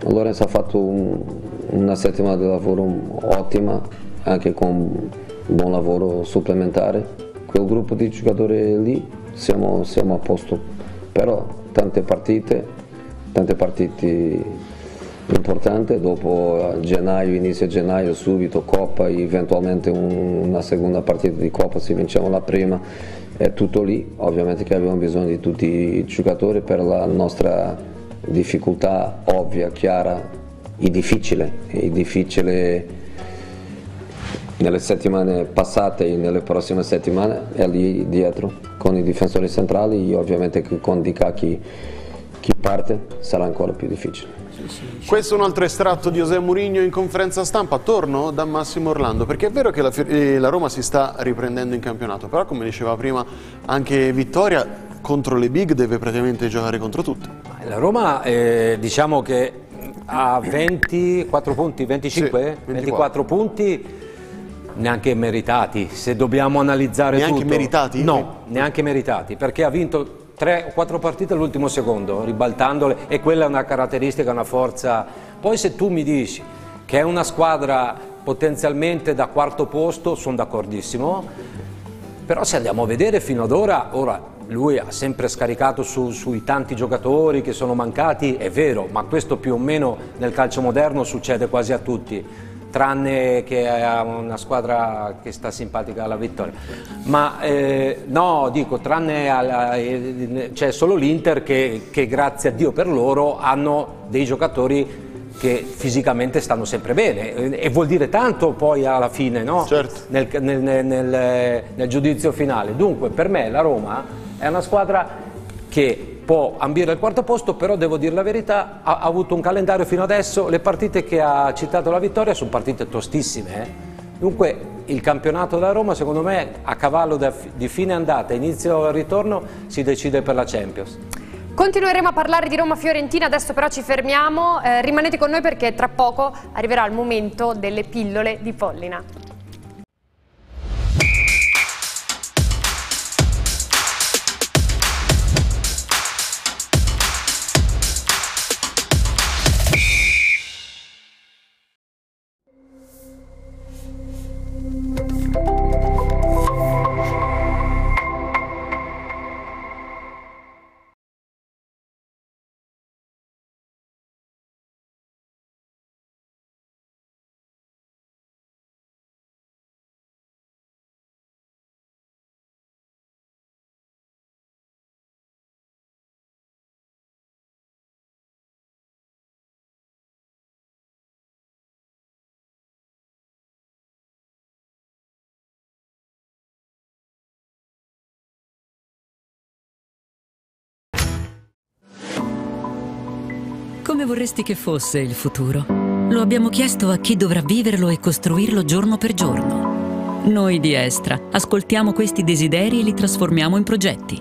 Lorenzo ha fatto un, una settimana di lavoro ottima, anche con buon lavoro supplementare. Quel gruppo di giocatori lì siamo, siamo a posto, però tante partite, tante partite importante, dopo gennaio, inizio gennaio subito Coppa, eventualmente un, una seconda partita di Coppa se vinciamo la prima, è tutto lì, ovviamente che abbiamo bisogno di tutti i giocatori per la nostra difficoltà ovvia, chiara, e difficile, e difficile nelle settimane passate e nelle prossime settimane è lì dietro con i difensori centrali, ovviamente con Di chi, chi parte sarà ancora più difficile. Questo è un altro estratto di José Mourinho in conferenza stampa. Torno da Massimo Orlando perché è vero che la, eh, la, Roma si sta riprendendo in campionato, però come diceva prima anche Vittoria contro le big deve praticamente giocare contro tutte. La Roma eh, diciamo che ha 24 punti, 25? Sì, 24. 24 punti neanche meritati, se dobbiamo analizzare neanche tutto. Neanche meritati? No, neanche meritati, perché ha vinto tre o quattro partite all'ultimo secondo, ribaltandole e quella è una caratteristica, una forza. Poi se tu mi dici che è una squadra potenzialmente da quarto posto, sono d'accordissimo, però se andiamo a vedere fino ad ora, ora lui ha sempre scaricato su, sui tanti giocatori che sono mancati, è vero, ma questo più o meno nel calcio moderno succede quasi a tutti tranne che ha una squadra che sta simpatica alla vittoria. Ma eh, no, dico, tranne alla, eh, c'è solo l'Inter che, che grazie a Dio per loro hanno dei giocatori che fisicamente stanno sempre bene e vuol dire tanto poi alla fine no? certo. nel, nel, nel, nel giudizio finale. Dunque per me la Roma è una squadra che può ambire al quarto posto, però devo dire la verità, ha, ha, avuto un calendario fino adesso, le partite che ha citato la vittoria sono partite tostissime. Eh? Dunque il campionato da Roma secondo me a cavallo da, di fine andata e inizio ritorno si decide per la Champions. Continueremo a parlare di Roma-Fiorentina, adesso però ci fermiamo, eh, rimanete con noi perché tra poco arriverà il momento delle pillole di Pollina. Come vorresti che fosse il futuro? Lo abbiamo chiesto a chi dovrà viverlo e costruirlo giorno per giorno. Noi di Estra ascoltiamo questi desideri e li trasformiamo in progetti,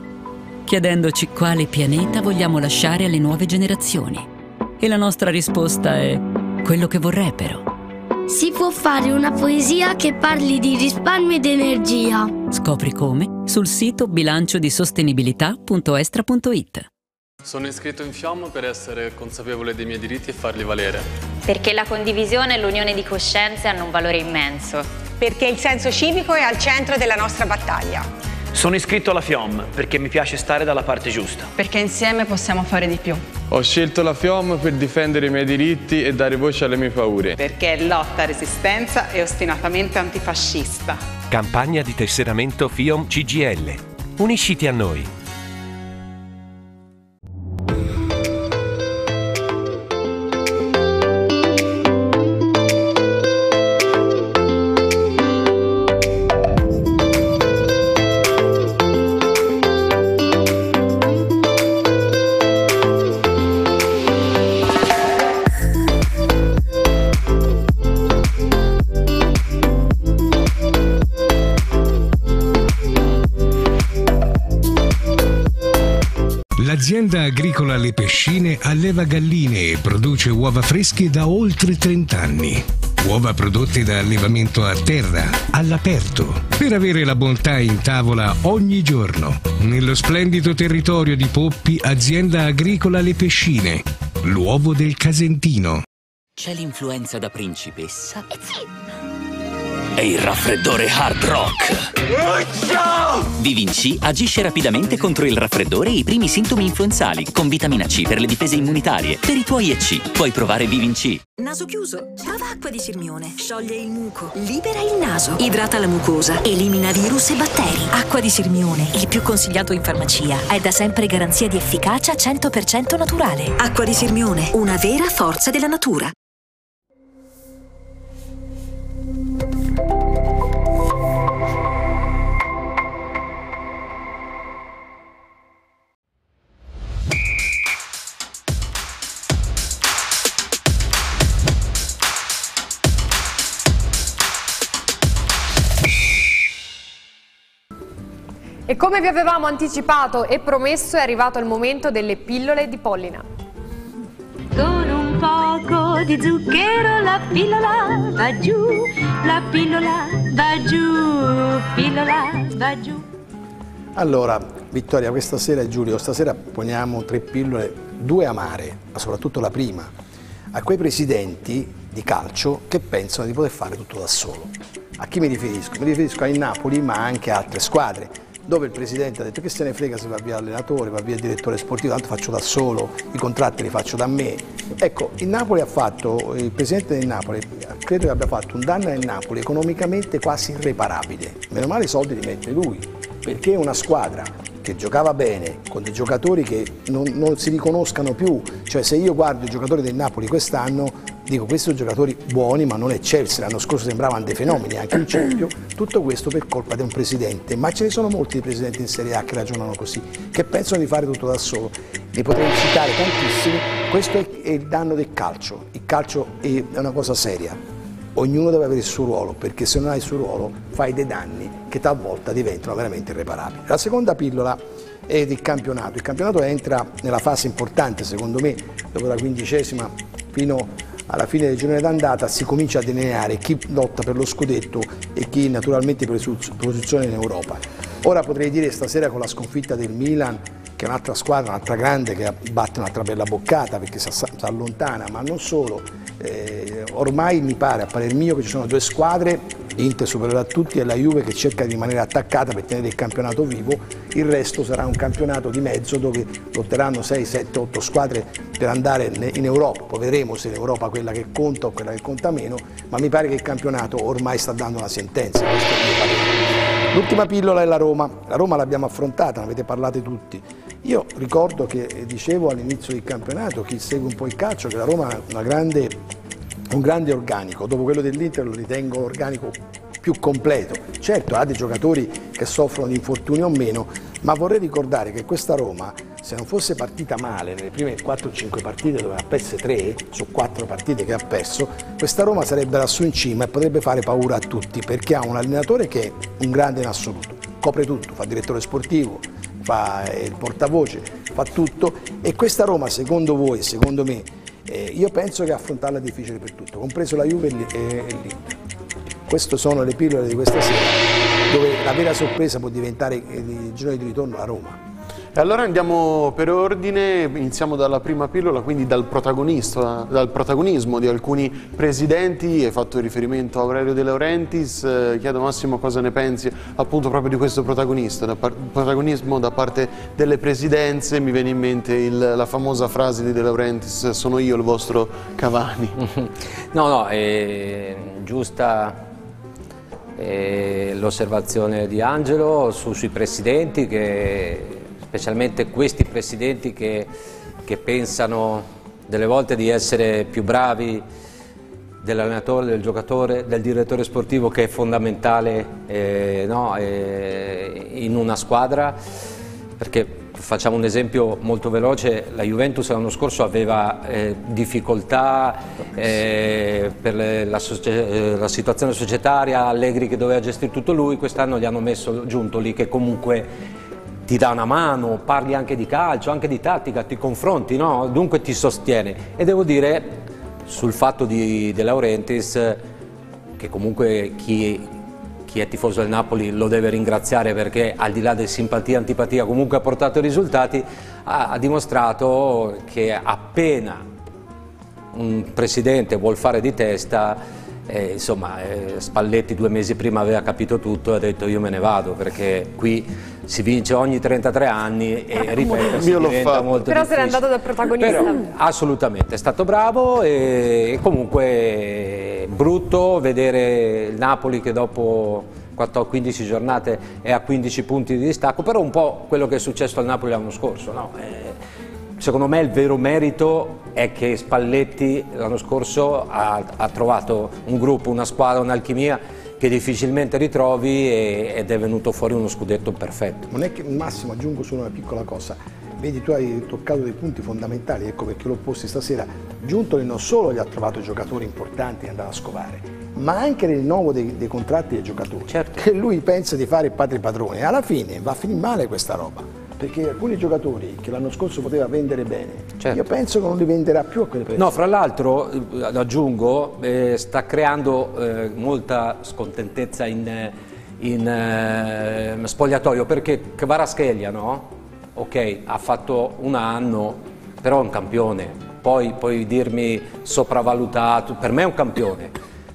chiedendoci quale pianeta vogliamo lasciare alle nuove generazioni. E la nostra risposta è quello che vorrebbero. Si può fare una poesia che parli di risparmio ed energia. Scopri come sul sito bilanciodisostenibilità.estra.it. Sono iscritto in FIOM per essere consapevole dei miei diritti e farli valere. Perché la condivisione e l'unione di coscienze hanno un valore immenso. Perché il senso civico è al centro della nostra battaglia. Sono iscritto alla FIOM perché mi piace stare dalla parte giusta. Perché insieme possiamo fare di più. Ho scelto la FIOM per difendere i miei diritti e dare voce alle mie paure. Perché è lotta, resistenza e ostinatamente antifascista. Campagna di tesseramento FIOM CGL. Unisciti a noi. L'azienda agricola Le Pescine alleva galline e produce uova fresche da oltre 30 anni. Uova prodotte da allevamento a terra, all'aperto, per avere la bontà in tavola ogni giorno. Nello splendido territorio di Poppi, azienda agricola Le Pescine, l'uovo del Casentino. C'è l'influenza da principessa. È il raffreddore Hard Rock. V-Vinci agisce rapidamente contro il raffreddore e i primi sintomi influenzali, con vitamina C per le difese immunitarie. Per i tuoi EC, puoi provare V-Vinci. Naso chiuso? Prova acqua di Sirmione. Scioglie il muco. Libera il naso. Idrata la mucosa. Elimina virus e batteri. Acqua di Sirmione, il più consigliato in farmacia. È da sempre garanzia di efficacia 100% naturale. Acqua di Sirmione, una vera forza della natura. E come vi avevamo anticipato e promesso è arrivato il momento delle pillole di Pollina. Con un poco di zucchero la pillola va giù, la pillola va giù, pillola va giù. Allora, Vittoria, questa sera e Giulio, stasera poniamo tre pillole, due amare, ma soprattutto la prima, a quei presidenti di calcio che pensano di poter fare tutto da solo. A chi mi riferisco? Mi riferisco ai Napoli, ma anche a altre squadre dove il presidente ha detto che se ne frega se va via l'allenatore, va via il direttore sportivo, tanto faccio da solo, i contratti li faccio da me. Ecco, il Napoli ha fatto, il presidente del Napoli credo che abbia fatto un danno al Napoli economicamente quasi irreparabile. Meno male i soldi li mette lui, perché è una squadra che giocava bene, con dei giocatori che non, non si riconoscano più, cioè se io guardo i giocatori del Napoli quest'anno dico questi sono giocatori buoni ma non eccelsi, l'anno scorso sembravano dei fenomeni anche in Cerchio, tutto questo per colpa di un presidente, ma ce ne sono molti presidenti in Serie A che ragionano così, che pensano di fare tutto da solo, li potrei citare tantissimi, questo è, è il danno del calcio, il calcio è una cosa seria, ognuno deve avere il suo ruolo, perché se non hai il suo ruolo fai dei danni che talvolta diventano veramente irreparabili. La seconda pillola è il campionato, il campionato entra nella fase importante secondo me, dopo la quindicesima fino alla fine del girone d'andata si comincia a delineare chi lotta per lo scudetto e chi naturalmente per le posizioni in Europa. Ora potrei dire stasera con la sconfitta del Milan che è un'altra squadra, un'altra grande che batte un'altra bella boccata perché si allontana, ma non solo, eh, ormai mi pare a parer mio che ci sono due squadre, l'Inter superiore a tutti e la Juve che cerca di rimanere attaccata per tenere il campionato vivo, il resto sarà un campionato di mezzo dove lotteranno 6, 7, 8 squadre per andare in Europa, poi vedremo se l'Europa è quella che conta o quella che conta meno, ma mi pare che il campionato ormai sta dando una sentenza, L'ultima pillola è la Roma, la Roma l'abbiamo affrontata, ne avete parlato tutti. Io ricordo che dicevo all'inizio del campionato, chi segue un po' il calcio, che la Roma ha grande, un grande organico, dopo quello dell'Inter lo ritengo organico più completo. Certo ha dei giocatori che soffrono di infortuni o meno, ma vorrei ricordare che questa Roma, se non fosse partita male nelle prime 4-5 partite dove ha perso 3 su 4 partite che ha perso, questa Roma sarebbe lassù in cima e potrebbe fare paura a tutti perché ha un allenatore che è un grande in assoluto, copre tutto, fa direttore sportivo, fa il portavoce, fa tutto e questa Roma secondo voi, secondo me, eh, io penso che affrontarla è difficile per tutto, compreso la Juve e l'Inter. Queste sono le pillole di questa sera, dove la vera sorpresa può diventare il giorno di ritorno a Roma. Allora andiamo per ordine, iniziamo dalla prima pillola, quindi dal, dal protagonismo di alcuni presidenti, hai fatto riferimento a Aurelio De Laurentiis, eh, chiedo Massimo cosa ne pensi appunto proprio di questo da protagonismo da parte delle presidenze, mi viene in mente il, la famosa frase di De Laurentiis, sono io il vostro Cavani. no, no, è giusta l'osservazione di Angelo su, sui presidenti che specialmente questi presidenti che, che pensano delle volte di essere più bravi dell'allenatore, del giocatore, del direttore sportivo che è fondamentale eh, no, eh, in una squadra. Perché facciamo un esempio molto veloce, la Juventus l'anno scorso aveva eh, difficoltà eh, per le, la, eh, la, situazione societaria, Allegri che doveva gestire tutto lui, quest'anno gli hanno messo giunto lì che comunque ti dà una mano, parli anche di calcio, anche di tattica, ti confronti, no? dunque ti sostiene. E devo dire sul fatto di De Laurentiis che comunque chi, chi è tifoso del Napoli lo deve ringraziare perché al di là di simpatia e antipatia comunque ha portato risultati, ha, ha dimostrato che appena un presidente vuol fare di testa E, insomma, eh, Spalletti due mesi prima aveva capito tutto e ha detto io me ne vado perché qui si vince ogni 33 anni e ripeto, si diventa molto Però se n'è difficile. andato da protagonista. Però, assolutamente, è stato bravo e, e comunque è brutto vedere il Napoli che dopo 14 15 giornate è a 15 punti di distacco, però un po' quello che è successo al Napoli l'anno scorso. no? Eh, secondo me il vero merito è che Spalletti l'anno scorso ha, ha trovato un gruppo, una squadra, un'alchimia che difficilmente ritrovi e- ed è venuto fuori uno scudetto perfetto. Non è che Massimo aggiungo solo una piccola cosa. Vedi, tu hai toccato dei punti fondamentali, ecco perché l'ho posti stasera. Giuntoli non solo gli ha trovato giocatori importanti da andare a scovare, ma anche nel rinnovo dei, dei contratti dei giocatori. Che lui pensa di fare il padre padrone. E alla fine va a finire male questa roba. Perché alcuni giocatori che l'anno scorso poteva vendere bene, io penso che non li venderà più a quelle prezzi. No, fra l'altro, eh, aggiungo, eh, sta creando eh, molta scontentezza in, in, eh, spogliatoio perché Kvaraschelia, no? Ok, ha fatto un anno, però è un campione. Poi puoi dirmi sopravvalutato, per me è un campione.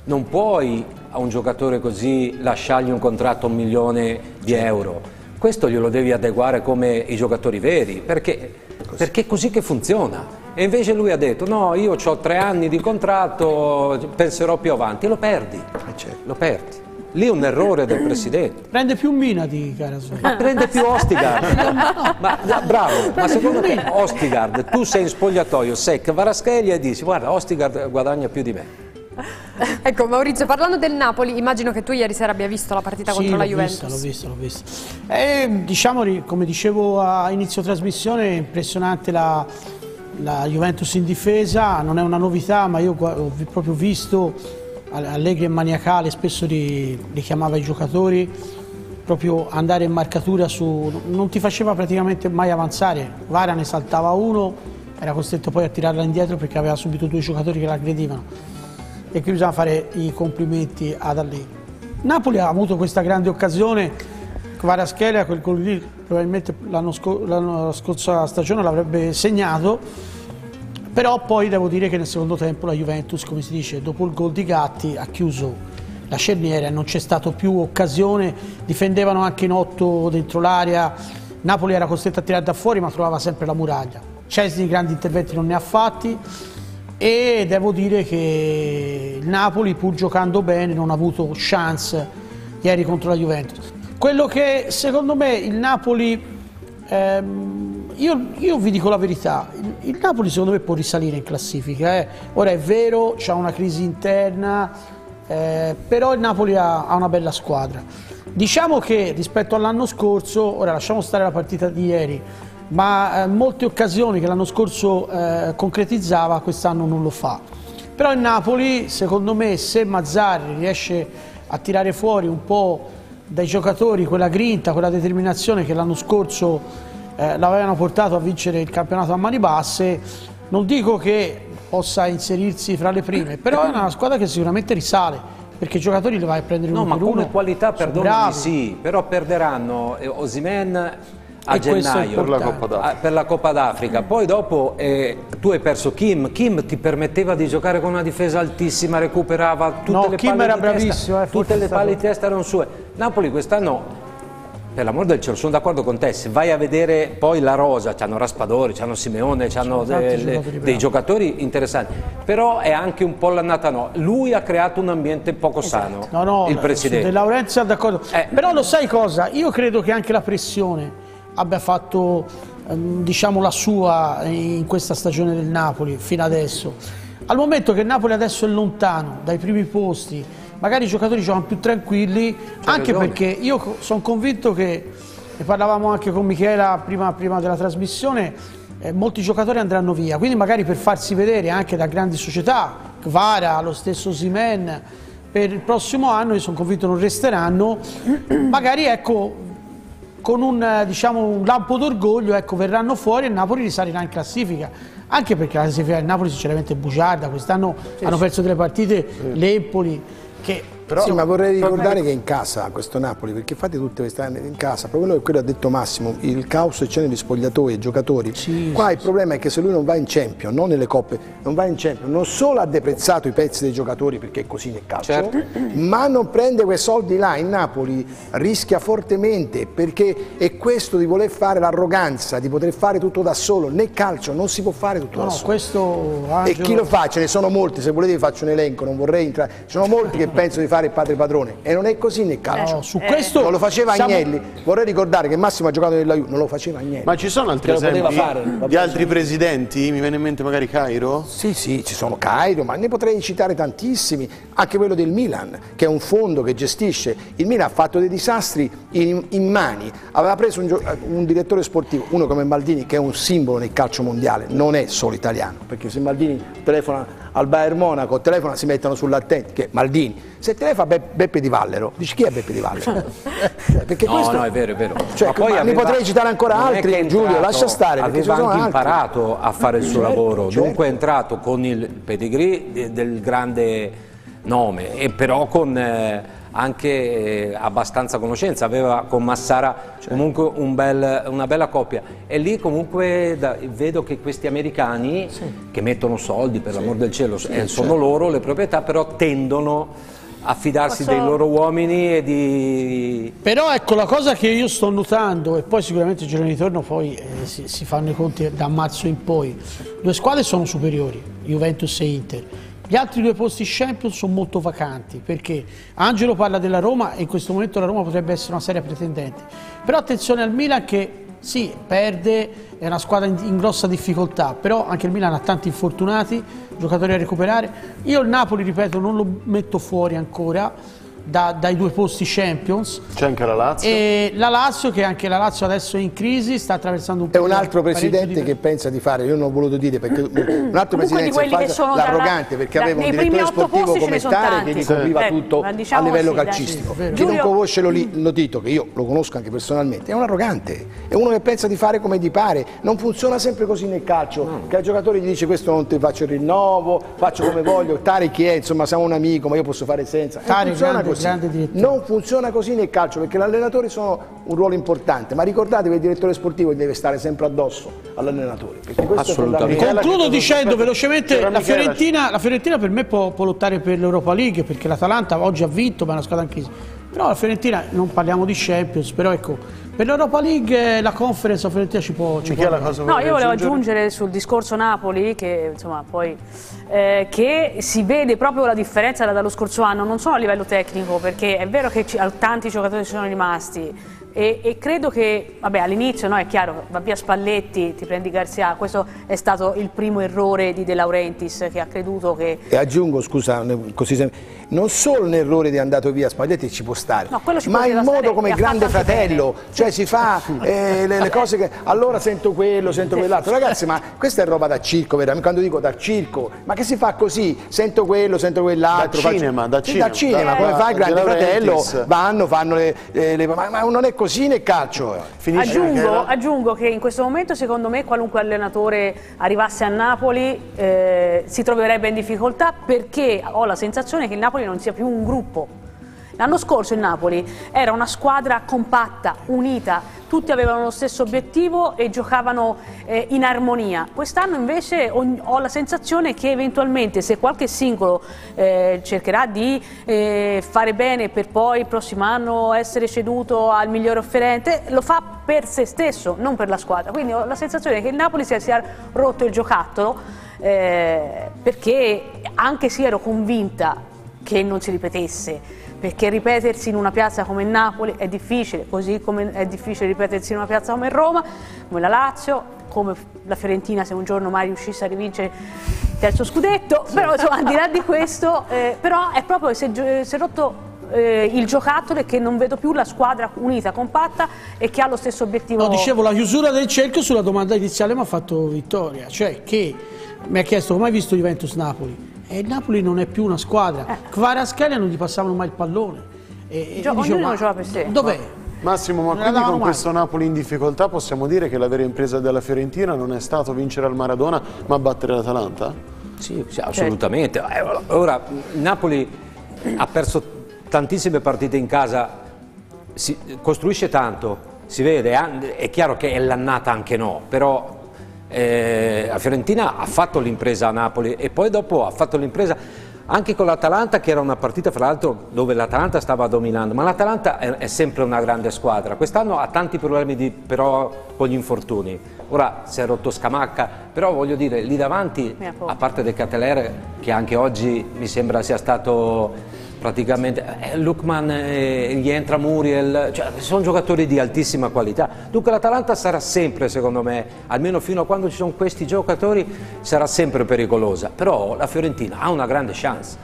Non puoi a un giocatore così lasciargli un contratto a un milione di euro. Questo glielo devi adeguare come i giocatori veri, perché, perché è così che funziona. E invece lui ha detto: No, io ho tre anni di contratto, penserò più avanti. E lo perdi. Lo perdi. Lì è un errore del presidente. Prende più mina di Carasone. Ma prende più Ostigard. ma, ma- bravo, ma secondo te Ostigard, tu sei in spogliatoio, sei Kvaraschelia e dici guarda Ostigard guadagna più di me. Ecco Maurizio, parlando del Napoli, immagino che tu ieri sera abbia visto la partita Sì, contro la l'ho Juventus. vista, l'ho vista, l'ho vista. E, diciamo, come dicevo a inizio trasmissione, è impressionante la, la Juventus in difesa, non è una novità, ma io ho proprio visto Alle- Allegri e maniacale, spesso ri- richiamava i giocatori, proprio andare in marcatura su... non ti faceva praticamente mai avanzare, Vara ne saltava uno, era costretto poi a tirarla indietro perché aveva subito due giocatori che l'aggredivano e qui bisogna fare i complimenti ad Allegri. Napoli ha avuto questa grande occasione, Kvaratskhelia quel gol lì probabilmente l'anno l'anno- la scorsa stagione l'avrebbe segnato, però poi devo dire che nel secondo tempo la Juventus, come si dice, dopo il gol di Gatti ha chiuso la cerniera non c'è stata più occasione, difendevano anche in otto dentro l'area, Napoli era costretto a tirare da fuori ma trovava sempre la muraglia. Cesni grandi interventi non ne ha fatti e devo dire che il Napoli pur giocando bene non ha avuto chance ieri contro la Juventus. Quello che secondo me il Napoli, ehm, io, io vi dico la verità, il, il Napoli secondo me può risalire in classifica, eh. ora è vero c'è una crisi interna, eh, però il Napoli ha, ha una bella squadra. Diciamo che rispetto all'anno scorso, ora lasciamo stare la partita di ieri, ma eh, molte occasioni che l'anno scorso eh, concretizzava quest'anno non lo fa. Però il Napoli, secondo me, se Mazzarri riesce a tirare fuori un po' dai giocatori quella grinta, quella determinazione che l'anno scorso eh, l'avevano portato a vincere il campionato a mani basse, non dico che possa inserirsi fra le prime, però è una squadra che sicuramente risale, perché i giocatori li vai a prendere No, uno ma per come uno. qualità sono perdonami bravi. sì, però perderanno eh, Osimen a E gennaio. Per la Coppa Ah, per la Coppa d'Africa. Poi dopo eh, tu hai perso Kim. Kim ti permetteva di giocare con una difesa altissima, recuperava tutte No, le Kim palle era di testa, bravissimo, eh, forse tutte le stato- palle di testa erano sue. Napoli quest'anno per l'amor del cielo, sono d'accordo con te, se vai a vedere poi la rosa, c'hanno Raspadori, c'hanno Simeone, c'hanno delle- dei giocatori interessanti, però è anche un po' l'annata no. Lui ha creato un ambiente poco sano, Esatto. No, no, il presidente. Eh. De Laurentiis è d'accordo. Però lo sai cosa? Io credo che anche la pressione abbia fatto ehm, diciamo la sua in questa stagione del Napoli fino adesso. Al momento che il Napoli adesso è lontano dai primi posti, magari i giocatori giocano più tranquilli, anche ragione. perché io sono convinto che, ne parlavamo anche con Michela prima, prima della trasmissione, eh, molti giocatori andranno via, quindi magari per farsi vedere anche da grandi società, Kvara, lo stesso Simen, per il prossimo anno io sono convinto non resteranno, magari ecco con un, eh, diciamo, un lampo d'orgoglio ecco, verranno fuori e Napoli risalirà in classifica. Anche perché la classifica del Napoli sinceramente è bugiarda, quest'anno hanno perso delle partite, l'Empoli, che sì, ma vorrei ricordare che in casa questo Napoli, perché fate tutte queste anni in casa, proprio noi, quello ha detto Massimo, il caos c'è negli spogliatoi e giocatori. Sì, Qua sì, il problema è che se lui non va in Champions, non nelle coppe, non va in Champions, non solo ha deprezzato i pezzi dei giocatori perché è così nel calcio, Certo. ma non prende quei soldi là in Napoli, rischia fortemente perché è questo di voler fare l'arroganza, di poter fare tutto da solo. Nel calcio non si può fare tutto No, da solo. questo E Angelo- chi lo fa? Ce ne sono molti, se volete vi faccio un elenco, non vorrei entrare. Ci sono molti che pensano di fare il padre padrone e non è così nel calcio. No, su questo non lo faceva siamo- Agnelli. Vorrei ricordare che Massimo ha giocato nella Juve, non lo faceva Agnelli. Ma ci sono altri esempi fare, di altri presidenti? Mi viene in mente magari Cairo? Sì, sì, ci sono Cairo, ma ne potrei citare tantissimi, anche quello del Milan, che è un fondo che gestisce. Il Milan ha fatto dei disastri in, in mani, aveva preso un, un direttore sportivo, uno come Maldini, che è un simbolo nel calcio mondiale, non è solo italiano, perché se Maldini telefona al Bayern Monaco, telefona si mettono sull'attenti, che Maldini. Se telefona Be- Beppe Di Vallero, dici chi è Beppe Di Vallero? perché No, questo... no, è vero, è vero. Cioè, ma ne potrei citare ancora altri, è Giulio, entrato- lascia stare, perché Aveva anche altri. imparato a fare il suo Certo, lavoro, certo. dunque è entrato con il pedigree de- del grande nome e però con eh, anche eh, abbastanza conoscenza, aveva con Massara Certo. comunque un bel- una bella coppia e lì comunque da- vedo che questi americani che mettono soldi per l'amor del cielo eh, sono certo. loro le proprietà però tendono a fidarsi Posso- dei loro uomini e di Però ecco la cosa che io sto notando, e poi sicuramente il giorno di ritorno poi eh, si, si fanno i conti da marzo in poi, due squadre sono superiori, Juventus e Inter. Gli altri due posti Champions sono molto vacanti perché Angelo parla della Roma e in questo momento la Roma potrebbe essere una seria pretendente. Però attenzione al Milan che sì, perde, è una squadra in, in grossa difficoltà, però anche il Milan ha tanti infortunati, giocatori a recuperare. Io il Napoli, ripeto, non lo metto fuori ancora da- dai due posti Champions. C'è anche la Lazio. E la Lazio, che anche la Lazio adesso è in crisi, sta attraversando un È po' un di altro parecchio presidente di- che pensa di fare, io non ho voluto dire perché un altro di presidente quelli che sono dalla- l'arrogante perché aveva un direttore sportivo come tale che gli copriva Eh, tutto diciamo a livello sì, calcistico. Sì, sì, Chi Giulio- non conosce lo, li- lo Tito, che io lo conosco anche personalmente, è un arrogante, è uno che pensa di fare come gli pare, non funziona sempre così nel calcio, che ai giocatori gli dice questo non ti faccio il rinnovo, faccio come voglio, Tari chi è, insomma siamo un amico ma io posso fare senza. Non Tari, funziona grande- così. Non funziona così nel calcio perché l'allenatore sono un ruolo importante, ma ricordate che il direttore sportivo deve stare sempre addosso all'allenatore. fondamentale. Concludo dicendo velocemente la. Fiorentina, la Fiorentina per me può, può lottare per l'Europa League perché l'Atalanta oggi ha vinto ma è una squadra crisi. Però la Fiorentina, non parliamo di Champions, però ecco, per l'Europa League la conference Fiorentina ci può... Ci può. No, io volevo aggiungere sul discorso Napoli, che insomma poi eh, che si vede proprio la differenza da- dallo scorso anno, non solo a livello tecnico, perché è vero che ci- tanti giocatori sono rimasti. E, e credo che, vabbè, all'inizio no, è chiaro, va via Spalletti, ti prendi Garzia, questo è stato il primo errore di De Laurentiis che ha creduto che E aggiungo, scusa, così sem- non solo l'errore di andato via Spalletti ci può stare, No, ci ma il modo stare, come grande fatto anche fratello, cioè si fa eh, le, le cose che allora sento quello, sento quell'altro. Ragazzi, ma questa è roba da circo, veramente. Quando dico da circo, ma che si fa così? Sento quello, sento quell'altro. Da faccio- cinema, da Sì, cinema. da cinema, Da- come fa il grande De fratello, vanno, fanno le, le- le- ma, ma non è così nel calcio. Aggiungo, aggiungo che in questo momento secondo me qualunque allenatore arrivasse a Napoli eh, si troverebbe in difficoltà perché ho la sensazione che il Napoli non sia più un gruppo. L'anno scorso il Napoli era una squadra compatta, unita, tutti avevano lo stesso obiettivo e giocavano eh, in armonia. Quest'anno invece ho, la sensazione che eventualmente se qualche singolo eh, cercherà di eh, fare bene per poi il prossimo anno essere ceduto al migliore offerente, lo fa per se stesso, non per la squadra. Quindi ho la sensazione che il Napoli sia, sia rotto il giocattolo eh, perché anche se ero convinta che non si ripetesse, perché ripetersi in una piazza come Napoli è difficile, così come è difficile ripetersi in una piazza come Roma, come la Lazio, come la Fiorentina se un giorno mai riuscisse a rivincere il terzo scudetto, però insomma al di là di questo, eh, però è proprio gio- si è rotto eh, il giocattolo e che non vedo più la squadra unita, compatta e che ha lo stesso obiettivo. No, dicevo, la chiusura del cerchio sulla domanda iniziale mi ha fatto Vittoria, cioè che mi ha chiesto come hai visto Juventus Napoli e il Napoli non è più una squadra. Kvaratskhelia non gli passavano mai il pallone. E, e Gio- io dicevo, ognuno ma gioca per sé. Dov'è? Massimo, ma Non quindi con mai. questo Napoli in difficoltà possiamo dire che la vera impresa della Fiorentina non è stato vincere al Maradona ma battere l'Atalanta? Sì, sì, assolutamente. Eh, Ora, il Napoli ha perso tantissime partite in casa, si, costruisce tanto, si vede, è chiaro che è l'annata anche no, però eh, la Fiorentina ha fatto l'impresa a Napoli e poi dopo ha fatto l'impresa anche con l'Atalanta che era una partita fra l'altro dove l'Atalanta stava dominando, ma l'Atalanta è, è, sempre una grande squadra, quest'anno ha tanti problemi di, però con gli infortuni, ora si è rotto Scamacca, però voglio dire lì davanti, a parte De Catelere che anche oggi mi sembra sia stato praticamente eh, Lukman eh, gli entra Muriel, cioè, sono giocatori di altissima qualità. Dunque l'Atalanta sarà sempre, secondo me, almeno fino a quando ci sono questi giocatori, sarà sempre pericolosa. Però la Fiorentina ha una grande chance.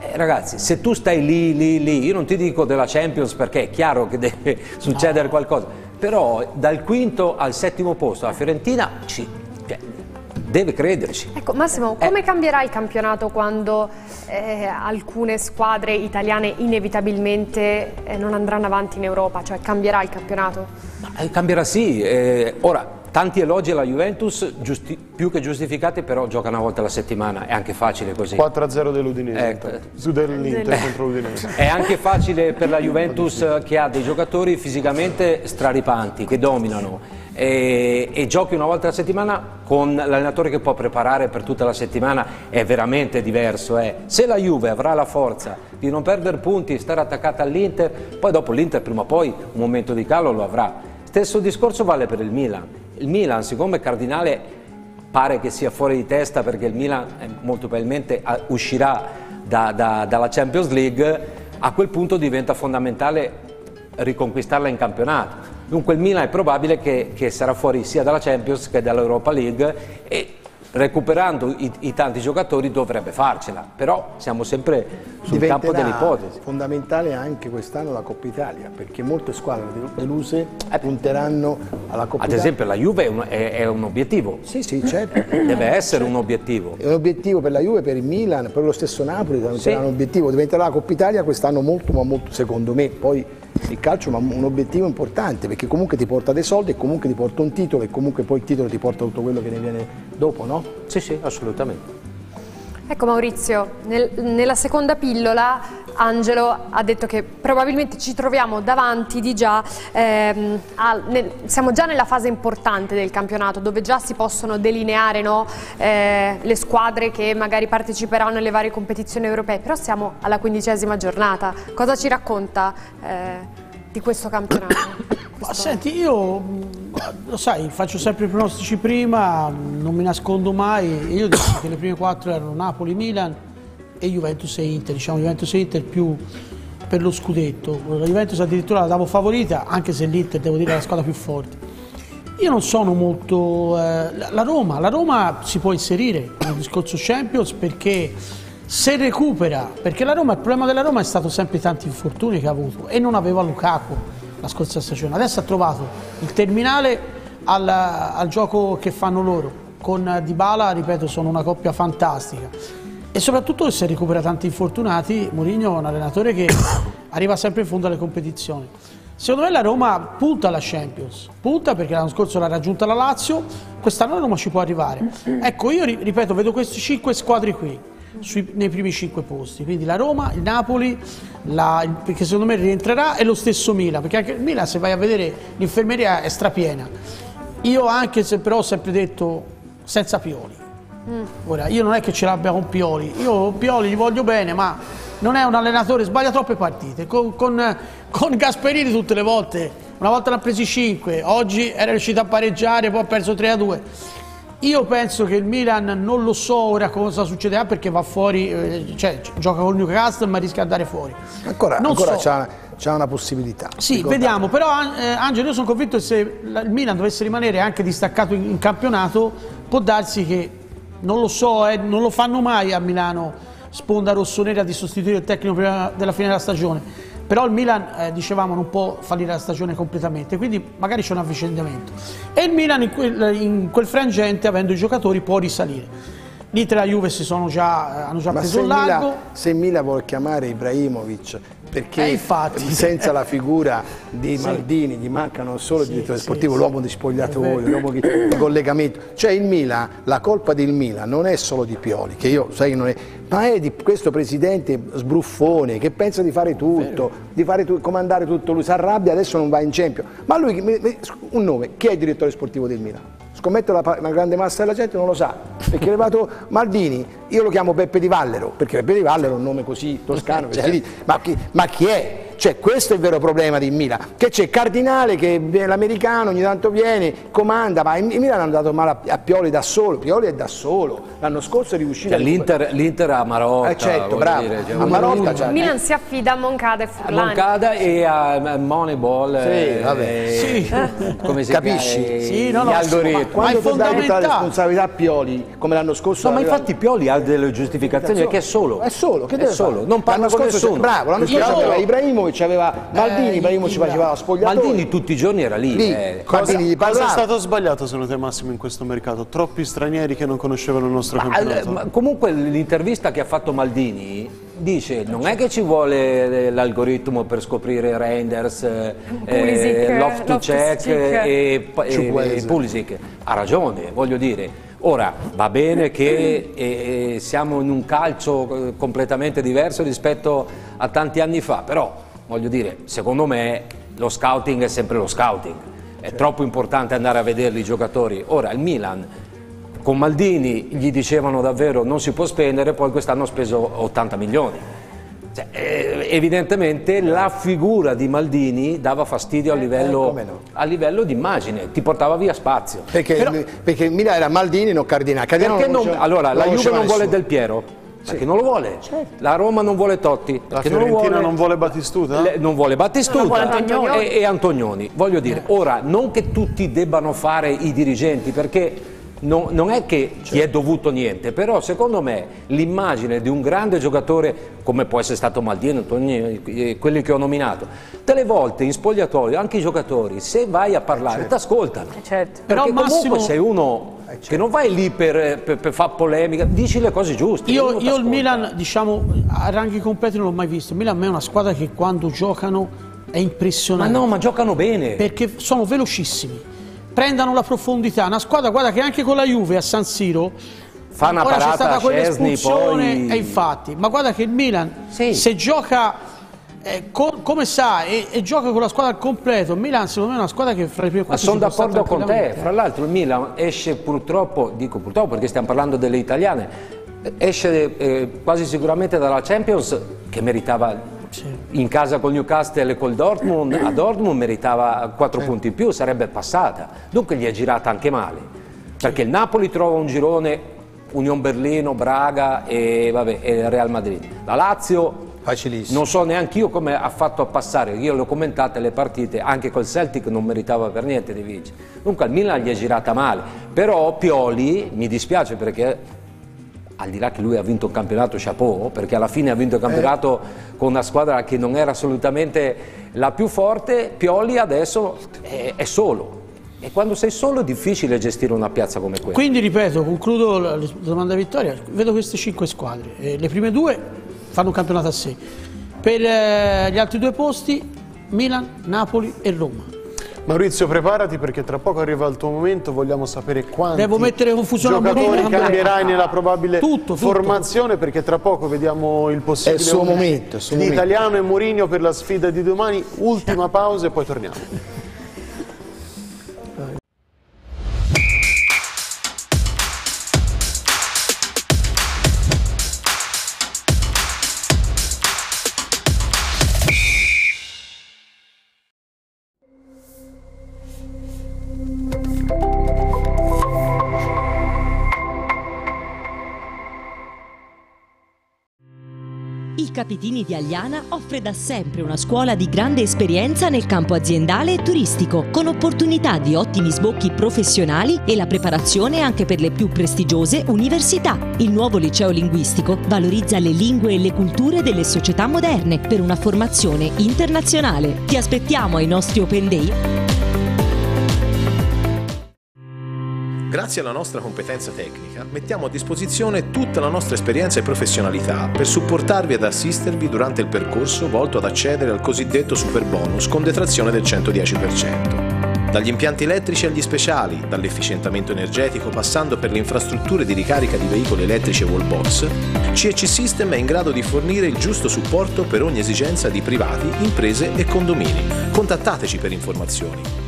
Eh, ragazzi, se tu stai lì, lì, lì, io non ti dico della Champions perché è chiaro che deve succedere no. qualcosa, però dal quinto al settimo posto la Fiorentina ci, deve crederci. Ecco Massimo, eh. come cambierà il campionato quando eh, alcune squadre italiane inevitabilmente eh, non andranno avanti in Europa? Cioè cambierà il campionato? Eh, cambierà sì, eh, ora tanti elogi alla Juventus, più che giustificati però gioca una volta alla settimana, è anche facile così. 4-0 dell'Udinese, ecco. su dell'Inter contro l'Udinese. È anche facile per la Juventus che ha dei giocatori fisicamente straripanti, che dominano e, e, giochi una volta alla settimana con l'allenatore che può preparare per tutta la settimana è veramente diverso. Eh. Se la Juve avrà la forza di non perdere punti, stare attaccata all'Inter, poi dopo l'Inter prima o poi un momento di calo lo avrà. Stesso discorso vale per il Milan. Il Milan, siccome Cardinale pare che sia fuori di testa perché il Milan eh, molto probabilmente uscirà da, da, dalla Champions League, a quel punto diventa fondamentale riconquistarla in campionato Dunque il Milan è probabile che, che sarà fuori sia dalla Champions che dall'Europa League e recuperando i, i, tanti giocatori dovrebbe farcela, però siamo sempre sul Diventerà campo dell'ipotesi. fondamentale anche quest'anno la Coppa Italia, perché molte squadre deluse punteranno alla Coppa Ad Italia. esempio la Juve è un, è, è un obiettivo. Sì, sì, certo. Deve essere certo. un obiettivo. È un obiettivo per la Juve, per il Milan, per lo stesso Napoli, sì. un obiettivo. Diventerà la Coppa Italia quest'anno molto, ma molto, secondo me, poi il calcio è un obiettivo importante perché comunque ti porta dei soldi e comunque ti porta un titolo e comunque poi il titolo ti porta tutto quello che ne viene dopo, no? Sì, sì, assolutamente. Ecco Maurizio, nel, nella seconda pillola Angelo ha detto che probabilmente ci troviamo davanti di già, ehm, al, nel, siamo già nella fase importante del campionato dove già si possono delineare no, eh, le squadre che magari parteciperanno alle varie competizioni europee, però siamo alla quindicesima giornata. Cosa ci racconta eh, di questo campionato? Ma senti, io lo sai, faccio sempre i pronostici prima, non mi nascondo mai. Io dico che le prime quattro erano Napoli, Milan e Juventus e Inter. Diciamo Juventus e Inter più per lo scudetto. La Juventus addirittura la davo favorita, anche se l'Inter devo dire è la squadra più forte. Io non sono molto... Eh, la Roma, la Roma si può inserire nel discorso Champions perché se recupera, perché la Roma, il problema della Roma è stato sempre i tanti infortuni che ha avuto e non aveva Lukaku la scorsa stagione. Adesso ha trovato il terminale al, al gioco che fanno loro. Con Dybala, ripeto, sono una coppia fantastica. E soprattutto se recupera tanti infortunati, Mourinho è un allenatore che arriva sempre in fondo alle competizioni. Secondo me la Roma punta alla Champions, punta perché l'anno scorso l'ha raggiunta la Lazio, quest'anno la Roma ci può arrivare. Ecco, io ripeto, vedo queste cinque squadre qui sui, nei primi cinque posti. Quindi la Roma, il Napoli, la, perché secondo me rientrerà, e lo stesso Milan, perché anche il Milan se vai a vedere l'infermeria è strapiena. Io anche se però ho sempre detto senza Pioli. Mm. Ora, io non è che ce l'abbia con Pioli, io Pioli gli voglio bene, ma non è un allenatore, sbaglia troppe partite. Con, con, con Gasperini tutte le volte, una volta l'ha presi 5, oggi era riuscito a pareggiare, poi ha perso 3 a 2 io penso che il Milan non lo so ora cosa succederà perché va fuori, eh, cioè gioca con Newcastle ma rischia di andare fuori. Ancora, ancora so. c'ha, una possibilità. Sì, vediamo, però eh, Angelo io sono convinto che se il Milan dovesse rimanere anche distaccato in, in campionato può darsi che, non lo so, eh, non lo fanno mai a Milano sponda rossonera di sostituire il tecnico prima della fine della stagione però il Milan, eh, dicevamo, non può fallire la stagione completamente, quindi magari c'è un avvicendamento. E il Milan in quel, in quel frangente, avendo i giocatori, può risalire. L'Inter e la Juve si sono già, eh, hanno già Ma preso il largo. se Milan vuole chiamare Ibrahimovic perché Eh, infatti. senza la figura di Sì. Maldini gli mancano solo il Sì, direttore sì, sportivo, l'uomo di spogliatoio, l'uomo di collegamento. Cioè il Milan, la colpa del Milan non è solo di Pioli, che io sai non è, ma è di questo presidente sbruffone che pensa di fare tutto, di fare tu- comandare tutto lui, si arrabbia, adesso non va in Champions. Ma lui, un nome, chi è il direttore sportivo del Milan? Scommetto la, la grande massa della gente non lo sa, perché è arrivato Maldini, io lo chiamo Beppe Di Vallero, perché Beppe Di Vallero è un nome così toscano, Certo. dice, ma, chi, ma chi è? Cioè, questo è il vero problema di Milan, che c'è Cardinale che l'americano ogni tanto viene, comanda, ma in Milan hanno dato male a, a Pioli da solo, Pioli è da solo, l'anno scorso è riuscito Cioè, a l'Inter, l'Inter a Marotta. Eh, certo, bravo. dire, cioè, A Marotta, cioè, Milan si affida a Moncada e a Furlani. Moncada e a Moneyball. Sì, vabbè. eh, Sì. Come si Capisci? chiama? Sì, Gli no, no, algoritmi. ma quando tu dai tutta la responsabilità a Pioli, come l'anno scorso No, ma infatti Pioli ha delle giustificazioni perché è solo. È solo, che È deve solo, fare? non parla L'anno con scorso nessuno. Bravo, l'anno scorso aveva Ibrahimovic, aveva Maldini, Eh, Ibrahimovic Ibra. faceva la spogliatoio. Maldini tutti i giorni era lì. Lì. eh. Cosa, Maldini cosa è stato sbagliato secondo te Massimo in questo mercato? Troppi stranieri che non conoscevano il nostro Ma, campionato? eh, ma comunque l'intervista che ha fatto Maldini dice non è che ci vuole eh, l'algoritmo per scoprire Reinders, eh, eh. Cheek e, e, e Pulisic. Ha ragione, voglio dire. Ora, va bene che eh, eh, siamo in un calcio eh, completamente diverso rispetto a tanti anni fa, però voglio dire, secondo me lo scouting è sempre lo scouting. È troppo importante andare a vederli i giocatori. Ora, il Milan con Maldini gli dicevano davvero non si può spendere, poi quest'anno ha speso 80 milioni. Cioè, eh, evidentemente la figura di Maldini dava fastidio a livello, come no. a livello di immagine, ti portava via spazio. Perché, Però- perché il Milan era Maldini, non Cardinale. Cardinale perché non non- allora, la Juve non vuole. Del Piero, perché non lo vuole. La Roma non vuole Totti, La Fiorentina vuole. non vuole Battistuta? Le- non vuole Battistuta Non vuole Antonioni. E, e Antonioni. Voglio dire, ora non che tutti debbano fare i dirigenti, perché non, non è che ti è dovuto niente, però secondo me l'immagine di un grande giocatore, come può essere stato Maldini, eh, quelli che ho nominato, delle volte in spogliatoio, anche i giocatori, se vai a parlare, ti ascoltano. Certo. Però Però comunque Massimo- sei uno che non vai lì per, per- per fare polemica, dici le cose giuste. Io, io il. Milan, diciamo, a ranghi completi non l'ho mai visto. Il Milan a me è una squadra che quando giocano è impressionante. Ma no, ma giocano bene. Perché sono velocissimi, prendono la profondità. Una squadra, guarda che anche con la Juve a San Siro Fa una ora c'è parata stata a Szczesny, quell'espulsione poi- e infatti, ma guarda che il Milan se gioca eh, co- come sa e, e gioca con la squadra al completo, il Milan secondo me è una squadra che fra i primi Ma quattro sono può stare d'accordo con te, fra l'altro il Milan esce purtroppo, dico purtroppo perché stiamo parlando delle italiane, esce eh, quasi sicuramente dalla Champions che meritava in casa col Newcastle e col Dortmund, a Dortmund meritava 4 punti in più, sarebbe passata, dunque gli è girata anche male, perché il Napoli trova un girone Union Berlino, Braga e, vabbè, e Real Madrid, la Lazio non so neanche io come ha fatto a passare, io le ho commentate le partite, anche col Celtic non meritava per niente di vincere. Dunque al Milan gli è girata male, però Pioli mi dispiace perché al di là che lui ha vinto un campionato chapeau, perché alla fine ha vinto il campionato con una squadra che non era assolutamente la più forte, Pioli adesso è, è solo. E quando sei solo è difficile gestire una piazza come quella. Quindi ripeto, concludo la domanda di Vittoria, vedo queste cinque squadre, Eh, le prime due fanno un campionato a sé, per eh, gli altri due posti Milan, Napoli e Roma. Maurizio, preparati perché tra poco arriva il tuo momento, vogliamo sapere quanti Devo mettere confusione giocatori a cambierai nella probabile Tutto, tutto. formazione perché tra poco vediamo il possibile È il suo 11 momento, momento. Italiano e Mourinho per la sfida di domani, ultima pausa e poi torniamo. Capitini di Agliana offre da sempre una scuola di grande esperienza nel campo aziendale e turistico, con opportunità di ottimi sbocchi professionali e la preparazione anche per le più prestigiose università. Il nuovo liceo linguistico valorizza le lingue e le culture delle società moderne per una formazione internazionale. Ti aspettiamo ai nostri Open Day Grazie alla nostra competenza tecnica mettiamo a disposizione tutta la nostra esperienza e professionalità per supportarvi ed assistervi durante il percorso volto ad accedere al cosiddetto super bonus con detrazione del 110%. Dagli impianti elettrici agli speciali, dall'efficientamento energetico passando per le infrastrutture di ricarica di veicoli elettrici e wallbox, CEC System è in grado di fornire il giusto supporto per ogni esigenza di privati, imprese e condomini. Contattateci per informazioni.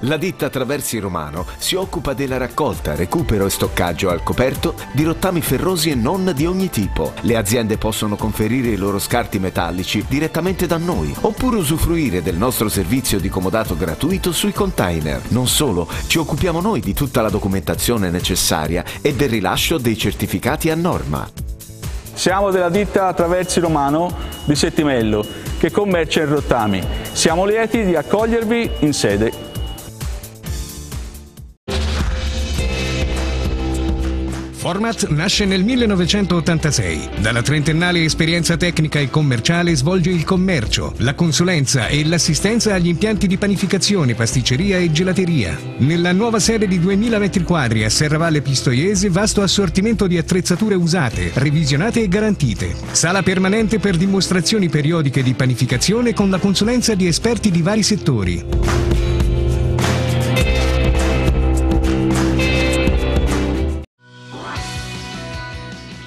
La ditta Traversi Romano si occupa della raccolta, recupero e stoccaggio al coperto di rottami ferrosi e non di ogni tipo. Le aziende possono conferire i loro scarti metallici direttamente da noi oppure usufruire del nostro servizio di comodato gratuito sui container. Non solo, ci occupiamo noi di tutta la documentazione necessaria e del rilascio dei certificati a norma. Siamo della ditta Traversi Romano di Settimello che commercia in rottami. Siamo lieti di accogliervi in sede Format nasce nel 1986. Dalla trentennale esperienza tecnica e commerciale svolge il commercio, la consulenza e l'assistenza agli impianti di panificazione, pasticceria e gelateria. Nella nuova sede di 2000 m2 a Serravalle Pistoiese vasto assortimento di attrezzature usate, revisionate e garantite. Sala permanente per dimostrazioni periodiche di panificazione con la consulenza di esperti di vari settori.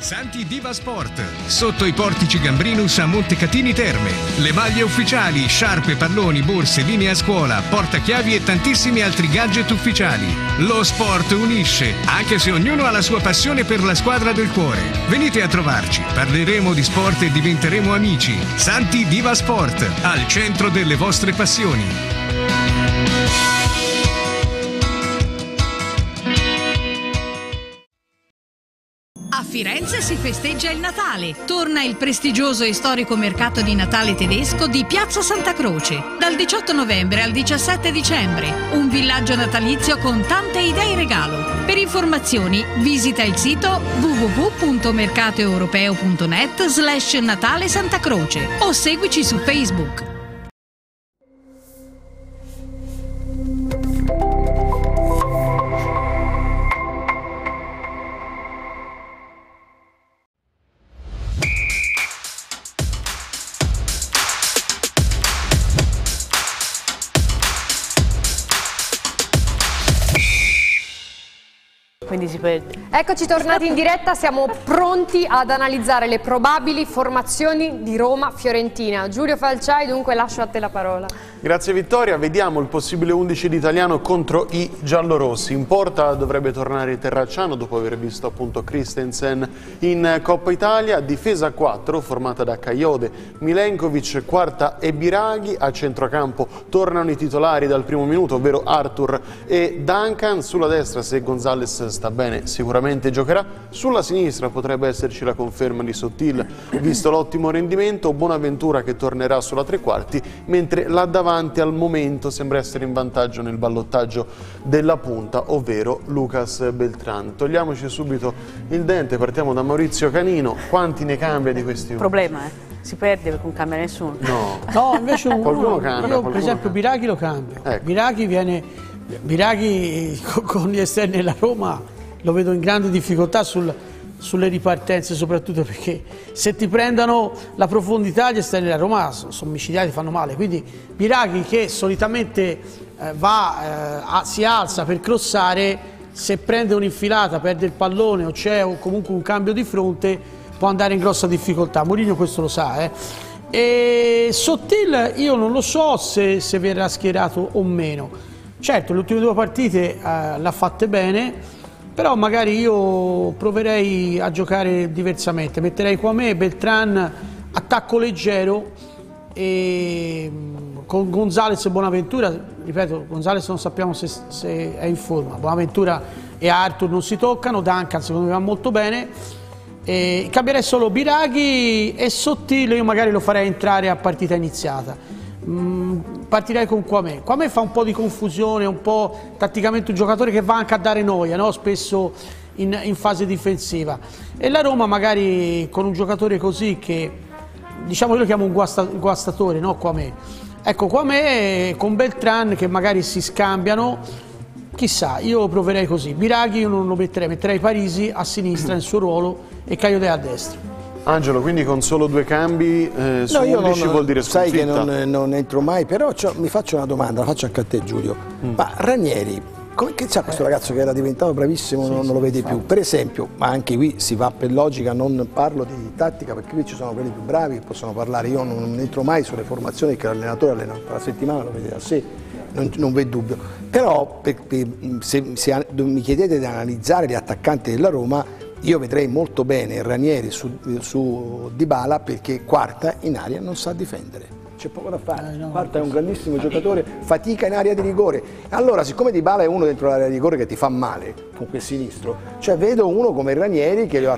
Santi Diva Sport, sotto i portici Gambrinus a Montecatini Terme. Le maglie ufficiali, sciarpe, palloni, borse, linee a scuola, portachiavi e tantissimi altri gadget ufficiali. Lo sport unisce, anche se ognuno ha la sua passione per la squadra del cuore. Venite a trovarci, parleremo di sport e diventeremo amici. Santi Diva Sport, al centro delle vostre passioni. Firenze si festeggia il Natale. Torna il prestigioso e storico mercato di Natale tedesco di Piazza Santa Croce. Dal 18 novembre al 17 dicembre. Un villaggio natalizio con tante idee regalo. Per informazioni visita il sito www.mercatoeuropeo.net slash Natale Santa Croce o seguici su Facebook. Quindi si perde. Eccoci tornati in diretta, siamo pronti ad analizzare le probabili formazioni di Roma-Fiorentina. Giulio Falciai, dunque lascio a te la parola. Grazie Vittoria, vediamo il possibile 11 di italiano contro i giallorossi. In porta dovrebbe tornare Terracciano dopo aver visto appunto Christensen in Coppa Italia. Difesa 4 formata da Caiode, Milenkovic, Quarta e Biraghi. A centrocampo tornano i titolari dal primo minuto, ovvero Arthur e Duncan. Sulla destra se Gonzales sta bene sicuramente giocherà. Sulla sinistra potrebbe esserci la conferma di Sottil visto l'ottimo rendimento. Bonaventura che tornerà sulla tre quarti mentre là davanti al momento sembra essere in vantaggio nel ballottaggio della punta, ovvero Lucas Beltran. Togliamoci subito il dente, partiamo da Maurizio Canino. Quanti ne cambia di questi? Problema, eh? Si perde perché non cambia nessuno. No. No, invece un, Qualcuno cambia, io qualcuno per esempio Biraghi lo cambio. Biraghi viene Biraghi con, con gli esterni della Roma lo vedo in grande difficoltà sul, sulle ripartenze soprattutto perché se ti prendono la profondità gli esterni della Roma sono micidiali, fanno male. Quindi Biraghi che solitamente eh, va, eh, a, si alza per crossare se prende un'infilata, perde il pallone o c'è comunque un cambio di fronte può andare in grossa difficoltà, Mourinho questo lo sa eh. e Sottil io non lo so se, se verrà schierato o meno. Certo le ultime due partite eh, l'ha fatte bene però magari io proverei a giocare diversamente, metterei qua me Beltran attacco leggero e con Gonzales e Bonaventura, ripeto, Gonzales non sappiamo se, se, è in forma, Bonaventura e Arthur non si toccano, Duncan secondo me va molto bene, e cambierei solo Biraghi e Sottile, io magari lo farei entrare a partita iniziata. Mm, partirei con Quame. Quame fa un po' di confusione, un po' tatticamente un giocatore che va anche a dare noia, no? spesso in, in, fase difensiva. E la Roma magari con un giocatore così che, diciamo io lo chiamo un guasta, guastatore, no Quame. Ecco, Quame con Beltran che magari si scambiano Chissà, io proverei così. Biraghi io non lo metterei, metterei Parisi a sinistra nel suo ruolo e Caio Dea a destra. Angelo, quindi con solo due cambi eh, su No, io 11 non- vuol dire sai che sconfitta? non, non entro mai, però mi faccio una domanda, la faccio anche a te Giulio. Mm. Ma Ranieri, come che c'ha questo ragazzo che era diventato bravissimo, non, non lo vede più? Per esempio, ma anche qui si va per logica, non parlo di tattica perché qui ci sono quelli più bravi che possono parlare, io non entro mai sulle formazioni che l'allenatore allena la settimana, lo vede da sé, non, non v'è dubbio. Però per- per- se, se mi chiedete di analizzare gli attaccanti della Roma, io vedrei molto bene Ranieri su, su Dybala perché Quarta in aria non sa difendere. C'è poco da fare. Quarta è un grandissimo giocatore, fatica in area di rigore. Allora, siccome Dybala è uno dentro l'area di rigore che ti fa male con quel sinistro, cioè vedo uno come Ranieri che glielo,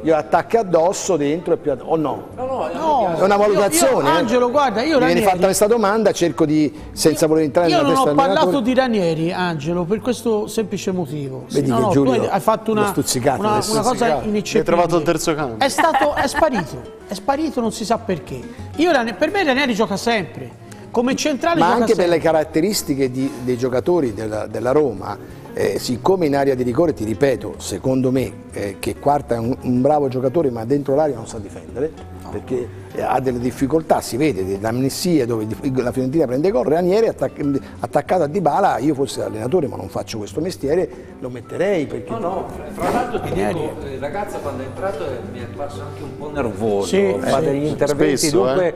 glielo attacca addosso dentro e più addosso. O no? No, È una valutazione. Io, io, eh. Angelo, guarda, io Mi viene Ranieri, fatta questa domanda, cerco di, senza voler entrare io nella non testa ho del parlato allenatore. di Ranieri, Angelo, per questo semplice motivo. Vedi no, che no, Giulio tu hai, fatto una, stuzzicato, una, una cosa ineccepibile. Hai trovato il terzo campo. È stato, è sparito, è sparito, non si sa perché. Io, per me Ranieri gioca sempre. Come centrale Ma anche per sempre. le caratteristiche di- dei giocatori della, della Roma, eh, siccome in area di rigore, ti ripeto, secondo me eh, che Quarta è un, un bravo giocatore ma dentro l'area non sa difendere, perché eh, ha delle difficoltà, si vede, delle amnistie dove la Fiorentina prende gol, Ranieri attac- attaccato a Dybala, io fossi allenatore ma non faccio questo mestiere, lo metterei perché... No, no, fra l'altro ti dico, il ragazzo quando è entrato eh, mi è apparso anche un po' nervoso, Sì, fa sì. degli interventi, Spesso, dunque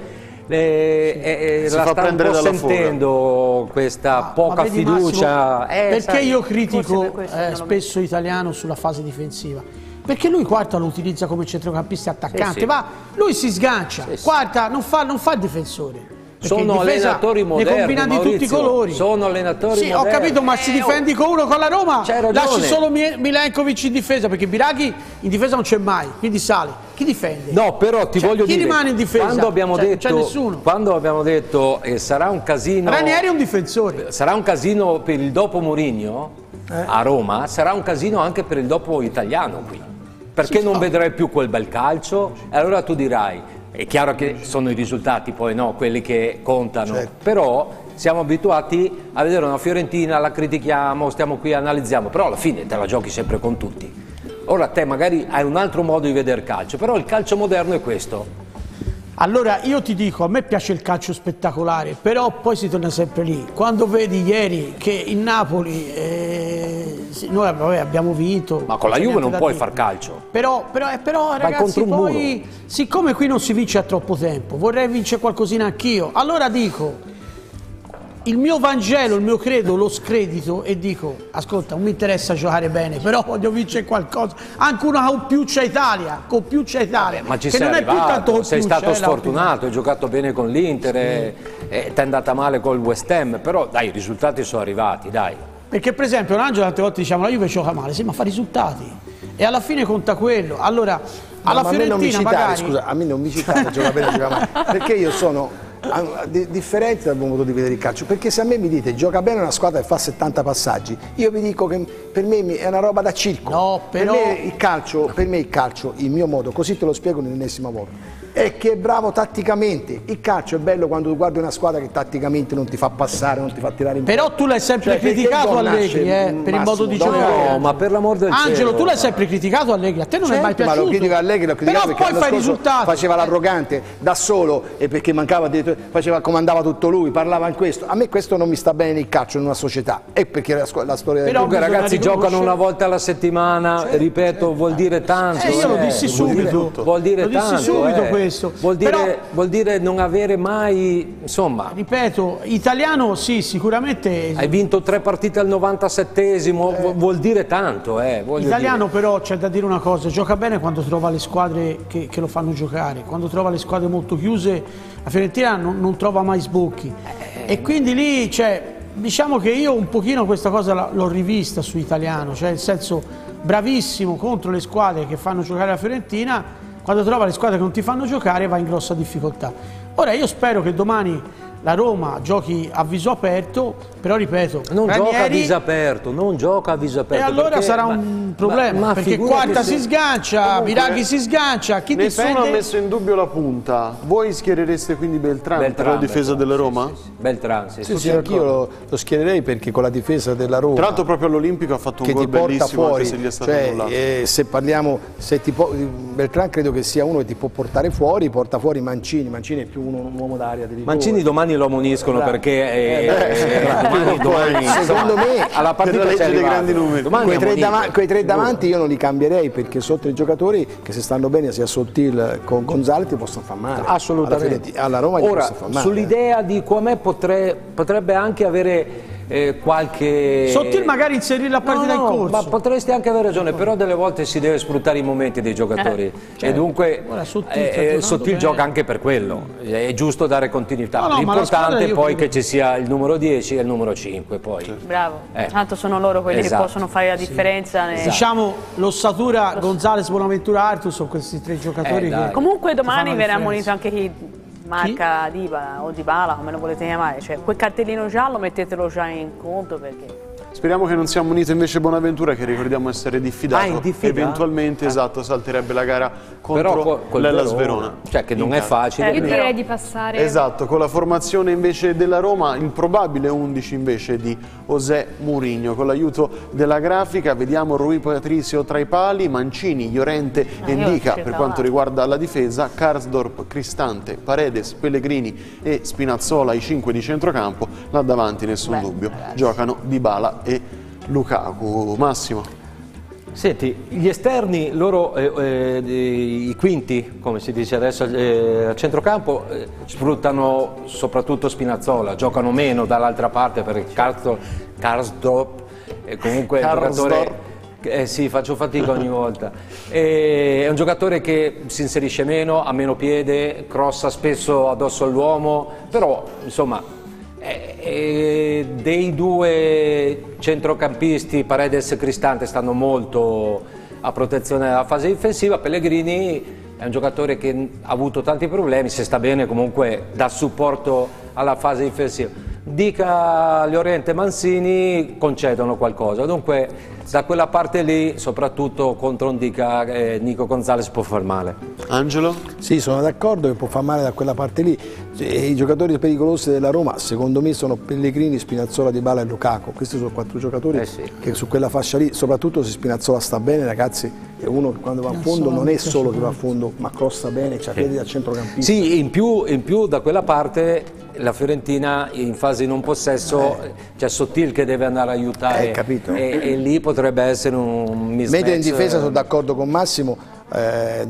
eh, eh, Si la fa sta un po' sentendo questa poca Ma vedi, fiducia. Massimo, Eh, perché sai, io critico per questo eh, spesso Italiano sulla fase difensiva? Perché lui Quarta lo utilizza come centrocampista attaccante, Sì, sì. ma lui si sgancia, Sì, sì. Quarta non fa, non fa il difensore. Perché Sono allenatori Ne moderni, combina di tutti i colori. Sono allenatori Sì, ho moderni. capito, ma si Eh, difendi con uno con la Roma, lasci solo Mi- Milenkovic in difesa, perché Biraghi in difesa non c'è mai, quindi sale. Chi difende? No, però ti Cioè, voglio chi dire, rimane in difesa? quando abbiamo Cioè, non c'è detto, nessuno. quando abbiamo detto eh, sarà un casino, Ranieri è un difensore. sarà un casino per il dopo Mourinho Eh. a Roma, sarà un casino anche per il dopo italiano qui. Perché non vedrai più quel bel calcio? E allora tu dirai, è chiaro che sono i risultati poi no, quelli che contano, Certo. però siamo abituati a vedere una Fiorentina, la critichiamo, stiamo qui, analizziamo, però alla fine te la giochi sempre con tutti. Ora te magari hai un altro modo di vedere calcio, però il calcio moderno è questo. Allora io ti dico, a me piace il calcio spettacolare, però poi si torna sempre lì. Quando vedi ieri che in Napoli eh, noi vabbè, abbiamo vinto. Ma con la Juve non puoi dire. far calcio. Però, però, eh, però ragazzi, poi siccome qui non si vince a troppo tempo, vorrei vincere qualcosina anch'io. Allora dico, il mio Vangelo, il mio credo lo scredito e dico, ascolta, non mi interessa giocare bene, però voglio vincere qualcosa. Anche una Compiuccia Italia, Compiuccia Italia. Ma ci che sei non è più tanto arrivato, sei stato eh, sfortunato, hai giocato bene con l'Inter, e e ti è andata male col West Ham, però dai, i risultati sono arrivati, dai. Perché per esempio Angelo tante volte diciamo la Juve gioca male, sì ma fa risultati e alla fine conta quello. Allora alla ma a me non mi citare, magari... scusa, a me non mi citare gioca bene, gioca male, perché io sono differente dal buon modo di vedere il calcio, perché se a me mi dite gioca bene una squadra che fa 70 passaggi, io vi dico che per me è una roba da circo. No, però- Per me il calcio, per me il calcio, il mio modo, così te lo spiego nell'ennesima volta. È che è bravo tatticamente. Il calcio è bello quando tu guardi una squadra che tatticamente non ti fa passare, non ti fa tirare in Però tu l'hai sempre Cioè, criticato il Allegri eh, per il modo di giocare. No, ma per l'amor del Angelo, cielo. tu l'hai sempre criticato Allegri, a te non è mai Certo, ma piaciuto. lo critico Allegri, lo critico Però perché poi fai risultati. faceva l'arrogante da solo e perché mancava faceva, comandava tutto lui, parlava in questo. A me questo non mi sta bene nel calcio in una società. E perché la, la storia del Però Comunque ragazzi giocano una volta alla settimana, ripeto, vuol dire tanto. Eh, io lo eh, dissi vuol dire subito. Vuol dire Lo dissi tanto. subito eh. Questo. Vuol dire, Però- vuol dire non avere mai, insomma, Ripeto, italiano sì, sicuramente hai vinto tre partite al 97esimo, vuol dire tanto, eh. Italiano dire. però c'è da dire una cosa, gioca bene quando trova le squadre che, che lo fanno giocare, quando trova le squadre molto chiuse la Fiorentina non, non trova mai sbocchi e quindi lì cioè, diciamo che io un pochino questa cosa l'ho rivista su Italiano, cioè nel senso bravissimo contro le squadre che fanno giocare la Fiorentina, quando trova le squadre che non ti fanno giocare va in grossa difficoltà. Ora io spero che domani la Roma giochi a viso aperto, però ripeto, Non Ranieri, gioca a viso aperto, non gioca a viso e aperto. allora perché- sarà ma- un problema, ma- ma perché Quarta se- si sgancia, Biraghi si sgancia, chi Nessuno difende? ha messo in dubbio la punta. Voi schierereste quindi Beltrán, per Beltrán, la difesa Beltrán, della Roma? Beltrán, sì, Sì, tutti sì, anch'io lo, lo schiererei perché con la difesa della Roma Tra l'altro proprio all'Olimpico ha fatto un gol bellissimo fuori, anche se gli è stato cioè, eh, se parliamo, se ti può- Beltrán credo che sia uno che ti può portare fuori, porta fuori Mancini, Mancini è più uno- un uomo d'area di. Mancini domani lo ammoniscono perché eh, Eh, eh, domani, domani, secondo me alla partita legge c'è dei grandi numeri. Domani quei tre, quei tre davanti io non li cambierei perché sotto i giocatori che se stanno bene sia Sottil con Gonzalez ti possono far male. Alla, Assolutamente. Fiorentina- alla Roma Ora, male sull'idea di come potre- potrebbe anche avere eh, qualche... Sottil magari inserire la partita No, no, in corso. Ma potresti anche avere ragione, però delle volte si deve sfruttare i momenti dei giocatori Eh, e certo. dunque Ora Sottil eh, eh, Sottil bene. gioca anche per quello, è giusto dare continuità. No, L'importante è poi credo- che ci sia il numero 10 e il numero 5 poi. Bravo, Eh. tanto sono loro quelli Esatto. che possono fare la differenza. ne- Diciamo l'ossatura Gonzales, Bonaventura, Artus sono questi tre giocatori Eh, che Comunque domani verrà ammonito anche chi marca Dybala o Dybala, come lo volete chiamare. Cioè, quel cartellino giallo mettetelo già in conto perché... Speriamo che non sia ammonito invece Bonaventura che ricordiamo essere diffidato. Ah, diffida? Eventualmente, esatto, salterebbe la gara Però contro col- col l'Ellas Verona, Verona. cioè che non è facile. Io però- direi di passare. Esatto, con la formazione invece della Roma, il probabile 11 invece di José Mourinho. Con l'aiuto della grafica vediamo Rui Patricio tra i pali, Mancini, Llorente Ah, e io Indica per quanto riguarda la difesa, Karsdorp, Cristante, Paredes, Pellegrini e Spinazzola, i 5 di centrocampo. Là davanti nessun dubbio, giocano Dybala e Lukaku. Massimo. Senti, gli esterni, loro, eh, eh, i quinti, come si dice adesso eh, a centrocampo, eh, sfruttano soprattutto Spinazzola, giocano meno dall'altra parte perché Karsdorp, Karsdorp è comunque un giocatore... Eh sì, faccio fatica ogni volta. E è un giocatore che si inserisce meno, ha meno piede, crossa spesso addosso all'uomo, però insomma eh, eh, dei due centrocampisti, Paredes e Cristante, stanno molto a protezione della fase difensiva. Pellegrini è un giocatore che ha avuto tanti problemi, se sta bene comunque dà supporto alla fase difensiva. Dica Llorente e Mancini concedono qualcosa, dunque da quella parte lì, soprattutto contro un Dica, eh, Nico Gonzalez può far male. Angelo? Sì, sono d'accordo che può far male da quella parte lì. E I giocatori pericolosi della Roma, secondo me, sono Pellegrini, Spinazzola, Dybala e Lukaku. Questi sono quattro giocatori Eh sì. che su quella fascia lì, soprattutto se Spinazzola sta bene, ragazzi, è uno che quando va a fondo non è solo che va a fondo, ma crossa bene, c'ha piedi da centrocampista. Sì, in più, in più da quella parte la Fiorentina in fase di non possesso c'è Sottil che deve andare a aiutare Eh, capito. E, e lì potrebbe essere un mismatch. Mentre in difesa sono d'accordo con Massimo, eh,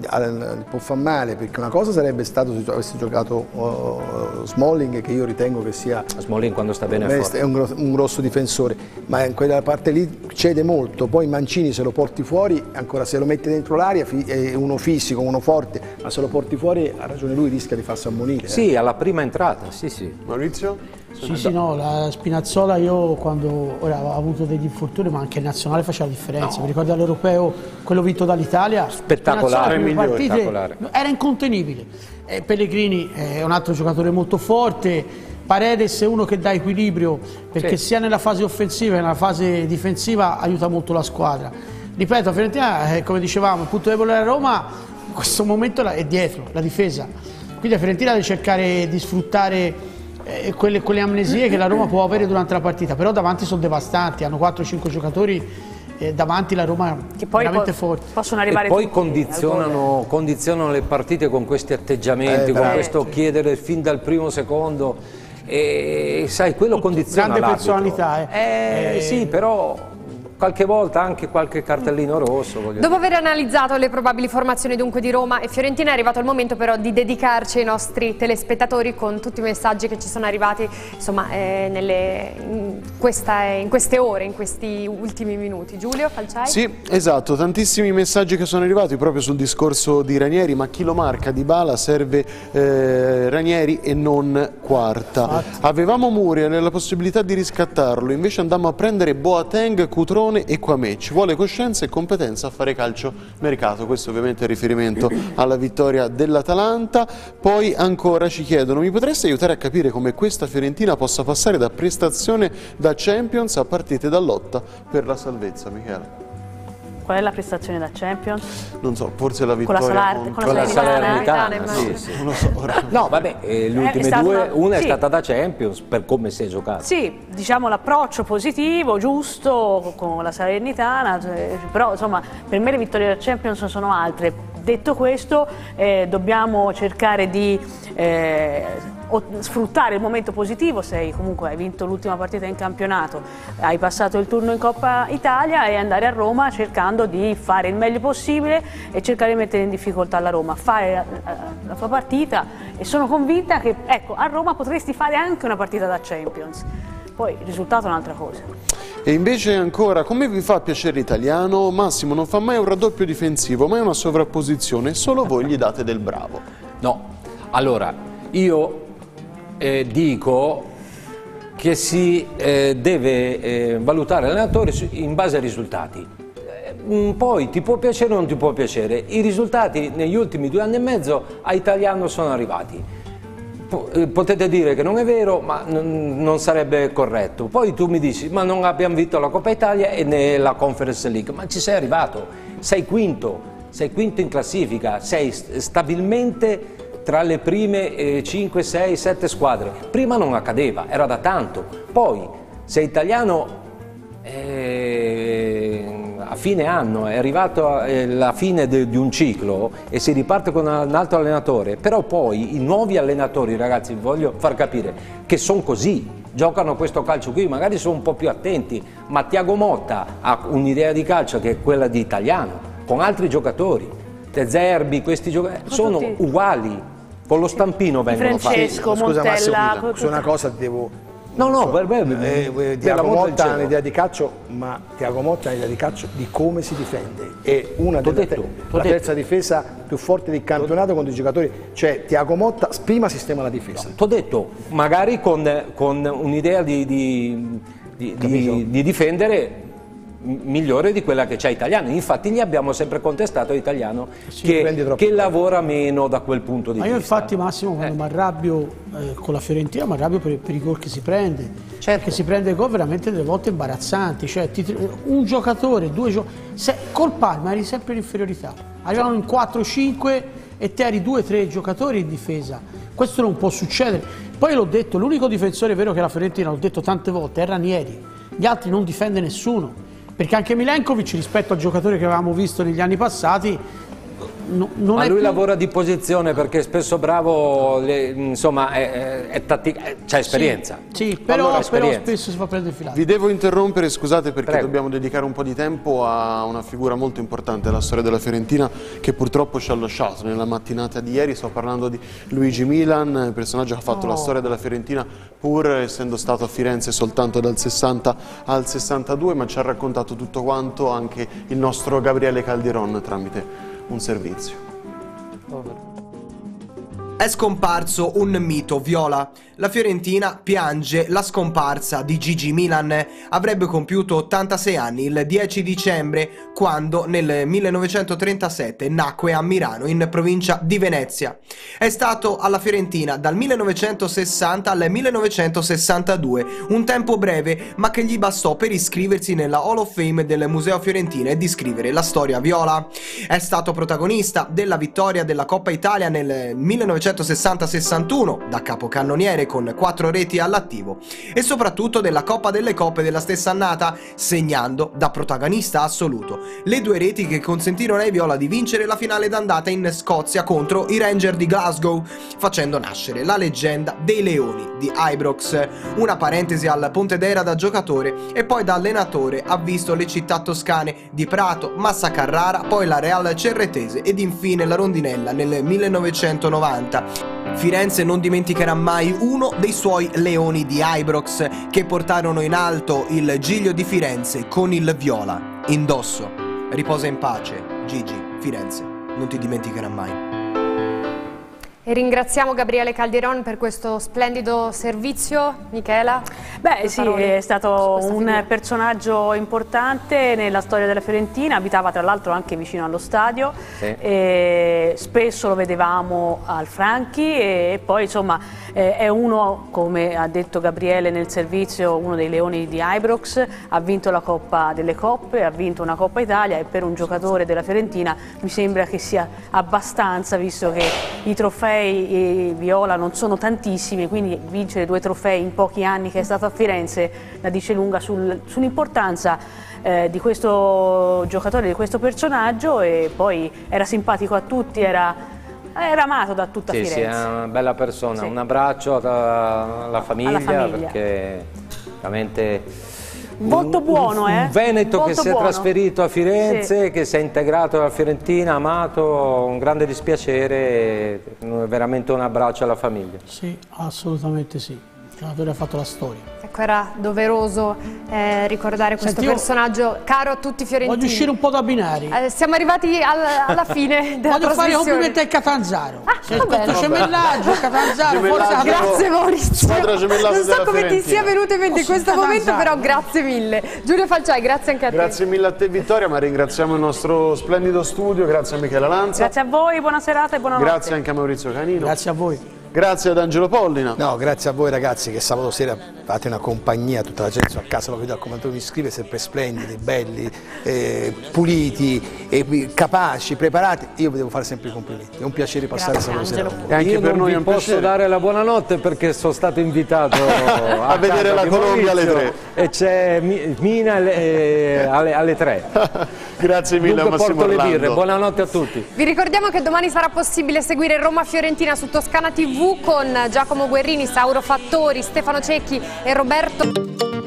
può far male perché una cosa sarebbe stato se avessi giocato uh, Smalling che io ritengo che sia Smalling quando sta bene è è forte. un, gro- un grosso difensore ma in quella parte lì cede molto poi Mancini se lo porti fuori ancora se lo metti dentro l'aria è uno fisico uno forte ma se lo porti fuori ha ragione lui rischia di farsi ammonire eh. Sì, alla prima entrata, sì sì. Maurizio? Sì, sì, no, la Spinazzola io quando ora, ho avuto degli infortuni, ma anche il nazionale faceva la differenza. Mi ricordo all'europeo, quello vinto dall'Italia, Spettacolare, migliore, partite, spettacolare. era incontenibile. Eh, Pellegrini è un altro giocatore molto forte, Paredes è uno che dà equilibrio, perché Sì. sia nella fase offensiva che nella fase difensiva aiuta molto la squadra. Ripeto, Fiorentina, eh, come dicevamo, il punto debole della Roma in questo momento è dietro, la difesa. Quindi la Fiorentina deve cercare di sfruttare eh, quelle, quelle amnesie che la Roma può avere durante la partita, però davanti sono devastanti, hanno 4-5 giocatori eh, davanti la Roma Che poi veramente po- forte. possono arrivare E poi tutti al condizionano, condizionano le partite con questi atteggiamenti, Eh, con questo chiedere fin dal primo secondo. E sai, quello condiziona grande l'arbitro. personalità, Eh, Eh, sì, però qualche volta anche qualche cartellino rosso. voglio Dopo aver analizzato le probabili formazioni dunque di Roma e Fiorentina è arrivato il momento però di dedicarci ai nostri telespettatori con tutti i messaggi che ci sono arrivati insomma, eh, nelle- in questa, in queste ore, in questi ultimi minuti. Giulio Falciai? Sì, esatto, tantissimi messaggi che sono arrivati proprio sul discorso di Ranieri, ma chi lo marca di Bala serve eh, Ranieri e non Quarta. Avevamo Muriel e la possibilità di riscattarlo, invece andammo a prendere Boateng, Cutrone e Quamè. Ci vuole coscienza e competenza a fare calcio mercato, questo ovviamente è riferimento alla vittoria dell'Atalanta. Poi ancora ci chiedono, mi potreste aiutare a capire come questa Fiorentina possa passare da prestazione da Champions a partite da lotta per la salvezza, Michele? Qual è la prestazione da Champions? Non so, forse la Con la vittoria contro- con la Salernitana, sì, sì. Non lo so, ora. No, vabbè, eh, le Eh, ultime è due, una è sì. stata da Champions per come si è giocato. Sì, diciamo l'approccio positivo, giusto, con la Salernitana, eh, però insomma per me le vittorie del Champions sono altre. Detto questo, eh, dobbiamo cercare di eh, sfruttare il momento positivo, sei comunque hai vinto l'ultima partita in campionato, hai passato il turno in Coppa Italia e andare a Roma cercando di fare il meglio possibile e cercare di mettere in difficoltà la Roma, fare la, la tua partita e sono convinta che ecco, a Roma potresti fare anche una partita da Champions. Poi il risultato è un'altra cosa. E invece ancora, come vi fa piacere l'italiano? Massimo non fa mai un raddoppio difensivo, mai una sovrapposizione, solo voi gli date del bravo. No, allora io eh, dico che si eh, deve eh, valutare l'allenatore in base ai risultati. Eh, Poi ti può piacere o non ti può piacere. I risultati negli ultimi due anni e mezzo a Italiano sono arrivati. Eh, Potete dire che non è vero, ma non, sarebbe corretto. Poi tu mi dici, ma non abbiamo vinto la Coppa Italia e né la Conference League, ma ci sei arrivato, sei quinto, sei quinto in classifica, sei st- stabilmente tra le prime 5, 6, 7 squadre. Prima non accadeva, era da tanto. Poi, se italiano eh, a fine anno è arrivato eh, la fine de- di un ciclo e si riparte con un altro allenatore, però poi i nuovi allenatori, ragazzi, voglio far capire che sono così, giocano questo calcio qui, magari sono un po' più attenti, ma Tiago Motta ha un'idea di calcio che è quella di italiano, con altri giocatori. De Zerbi, questi giocatori sono uguali, con lo stampino vengono fatti. Francesco, Scusa Massimo, Montella, su una cosa devo... No, no, per me, Eh, per eh, Tiago Motta ha un'idea di calcio, ma Tiago Motta ha un'idea di calcio di come si difende. È una T'ho delle detto, te- t'ho la detto. terza difesa più forte del campionato contro i giocatori. Cioè Tiago Motta prima sistema la difesa. Ti ho detto, magari con, con un'idea di, di- di- di- di difendere migliore di quella che c'è italiano. Infatti gli abbiamo sempre contestato l'italiano prendi che, che lavora meno da quel punto di Ma io vista. infatti Massimo quando mi arrabbio eh, con la Fiorentina mi arrabbio per, per i gol che si prende. Certo. Perché si prende gol veramente delle volte imbarazzanti. Cioè, ti- un giocatore, due giocatori. Col Parma eri sempre in inferiorità. Arrivavano in 4-5 e te eri 2-3 giocatori in difesa. Questo non può succedere. Poi l'ho detto, l'unico difensore vero che la Fiorentina, l'ho detto tante volte, è Ranieri. Gli altri non difende nessuno. Perché anche Milenkovic rispetto al giocatore che avevamo visto negli anni passati no- non Ma è lui più- lavora di posizione perché spesso bravo, le- insomma, è, è, è tattica- è- c'ha esperienza. Sì, però, Allora, però esperienza. spesso si fa prendere filato. Vi devo interrompere, scusate perché Prego. dobbiamo dedicare un po' di tempo a una figura molto importante della storia della Fiorentina che purtroppo ci ha lasciato nella mattinata di ieri. Sto parlando di Luigi Milan, personaggio che ha fatto la storia della Fiorentina pur essendo stato a Firenze soltanto dal 60 al 62, ma ci ha raccontato tutto quanto anche il nostro Gabriele Calderon tramite un servizio. È scomparso un mito viola. La Fiorentina piange la scomparsa di Gigi Milan. Avrebbe compiuto 86 anni il 10 dicembre quando nel 1937 nacque a Milano in provincia di Venezia. È stato alla Fiorentina dal 1960 al 1962, un tempo breve ma che gli bastò per iscriversi nella Hall of Fame del Museo Fiorentino e di scrivere la storia viola. È stato protagonista della vittoria della Coppa Italia nel 1960-61 da capocannoniere con quattro reti all'attivo e soprattutto della Coppa delle Coppe della stessa annata, segnando da protagonista assoluto le due reti che consentirono ai Viola di vincere la finale d'andata in Scozia contro i Ranger di Glasgow, facendo nascere la leggenda dei Leoni di Ibrox. Una parentesi al Pontedera da giocatore e poi da allenatore ha visto le città toscane di Prato, Massa Carrara, poi la Real Cerretese ed infine la Rondinella nel 1990. Firenze non dimenticherà mai uno dei suoi leoni di Ibrox che portarono in alto il Giglio di Firenze con il viola. Indosso. Riposa in pace, Gigi, Firenze. Non ti dimenticherà mai. E ringraziamo Gabriele Calderon per questo splendido servizio. Michela? Beh sì, è stato un personaggio importante nella storia della Fiorentina, abitava tra l'altro anche vicino allo stadio, Sì. e spesso lo vedevamo al Franchi e poi insomma è uno, come ha detto Gabriele nel servizio, uno dei leoni di Ibrox, ha vinto la Coppa delle Coppe, ha vinto una Coppa Italia e per un giocatore della Fiorentina mi sembra che sia abbastanza visto che i trofei eh, Viola non sono tantissimi, quindi vincere due trofei in pochi anni che è stato a Firenze la dice lunga sul- sull'importanza eh, di questo giocatore, di questo personaggio e poi era simpatico a tutti, era, era amato da tutta Sì, sì, Firenze. è una bella persona. Sì. Un abbraccio alla famiglia, famiglia. perché veramente Molto un- buono, un, eh? un Veneto che Molto si è trasferito a Firenze, che si è integrato alla Fiorentina, amato, un grande dispiacere, veramente un abbraccio alla famiglia. Sì, assolutamente sì. Il giocatore ha fatto la storia. Ecco, era doveroso eh, ricordare questo Senti, io personaggio caro a tutti i fiorentini. Voglio uscire un po' da binari. Eh, siamo arrivati al- alla fine della Voglio fare i trasmissione. complimenti al Catanzaro. Se va questo gemellaggio, Catanzaro, forse Gemellaggio. Grazie Maurizio. Non so come ti sia venuto in mente in questo momento, catanzare. però grazie mille. Giulio Falciai, grazie anche a te. Grazie mille a te Vittoria, ma ringraziamo il nostro splendido studio, grazie a Michela Lanza, Grazie a voi, buona serata e buonanotte. grazie anche a Maurizio Canino, Grazie a voi. Grazie ad Angelo Pollina. No, grazie a voi ragazzi che sabato sera fate una compagnia, tutta la gente a casa lo vedo al commento mi scrive, sempre splendidi, belli, eh, puliti, e capaci, preparati. Io vi devo fare sempre i complimenti. È un piacere passare Grazie, sabato sera Angelo. con voi. E anche Io per non noi vi è un posso piacere. dare la buonanotte perché sono stato invitato a, vedere casa la Colombia alle tre. E c'è Mi- Mina alle, eh, alle, alle tre. grazie mille Dunque a Massimo porto le birre, buonanotte a tutti. Vi ricordiamo che domani sarà possibile seguire Roma-Fiorentina su Toscana TV con Giacomo Guerrini, Sauro Fattori, Stefano Cecchi e Roberto.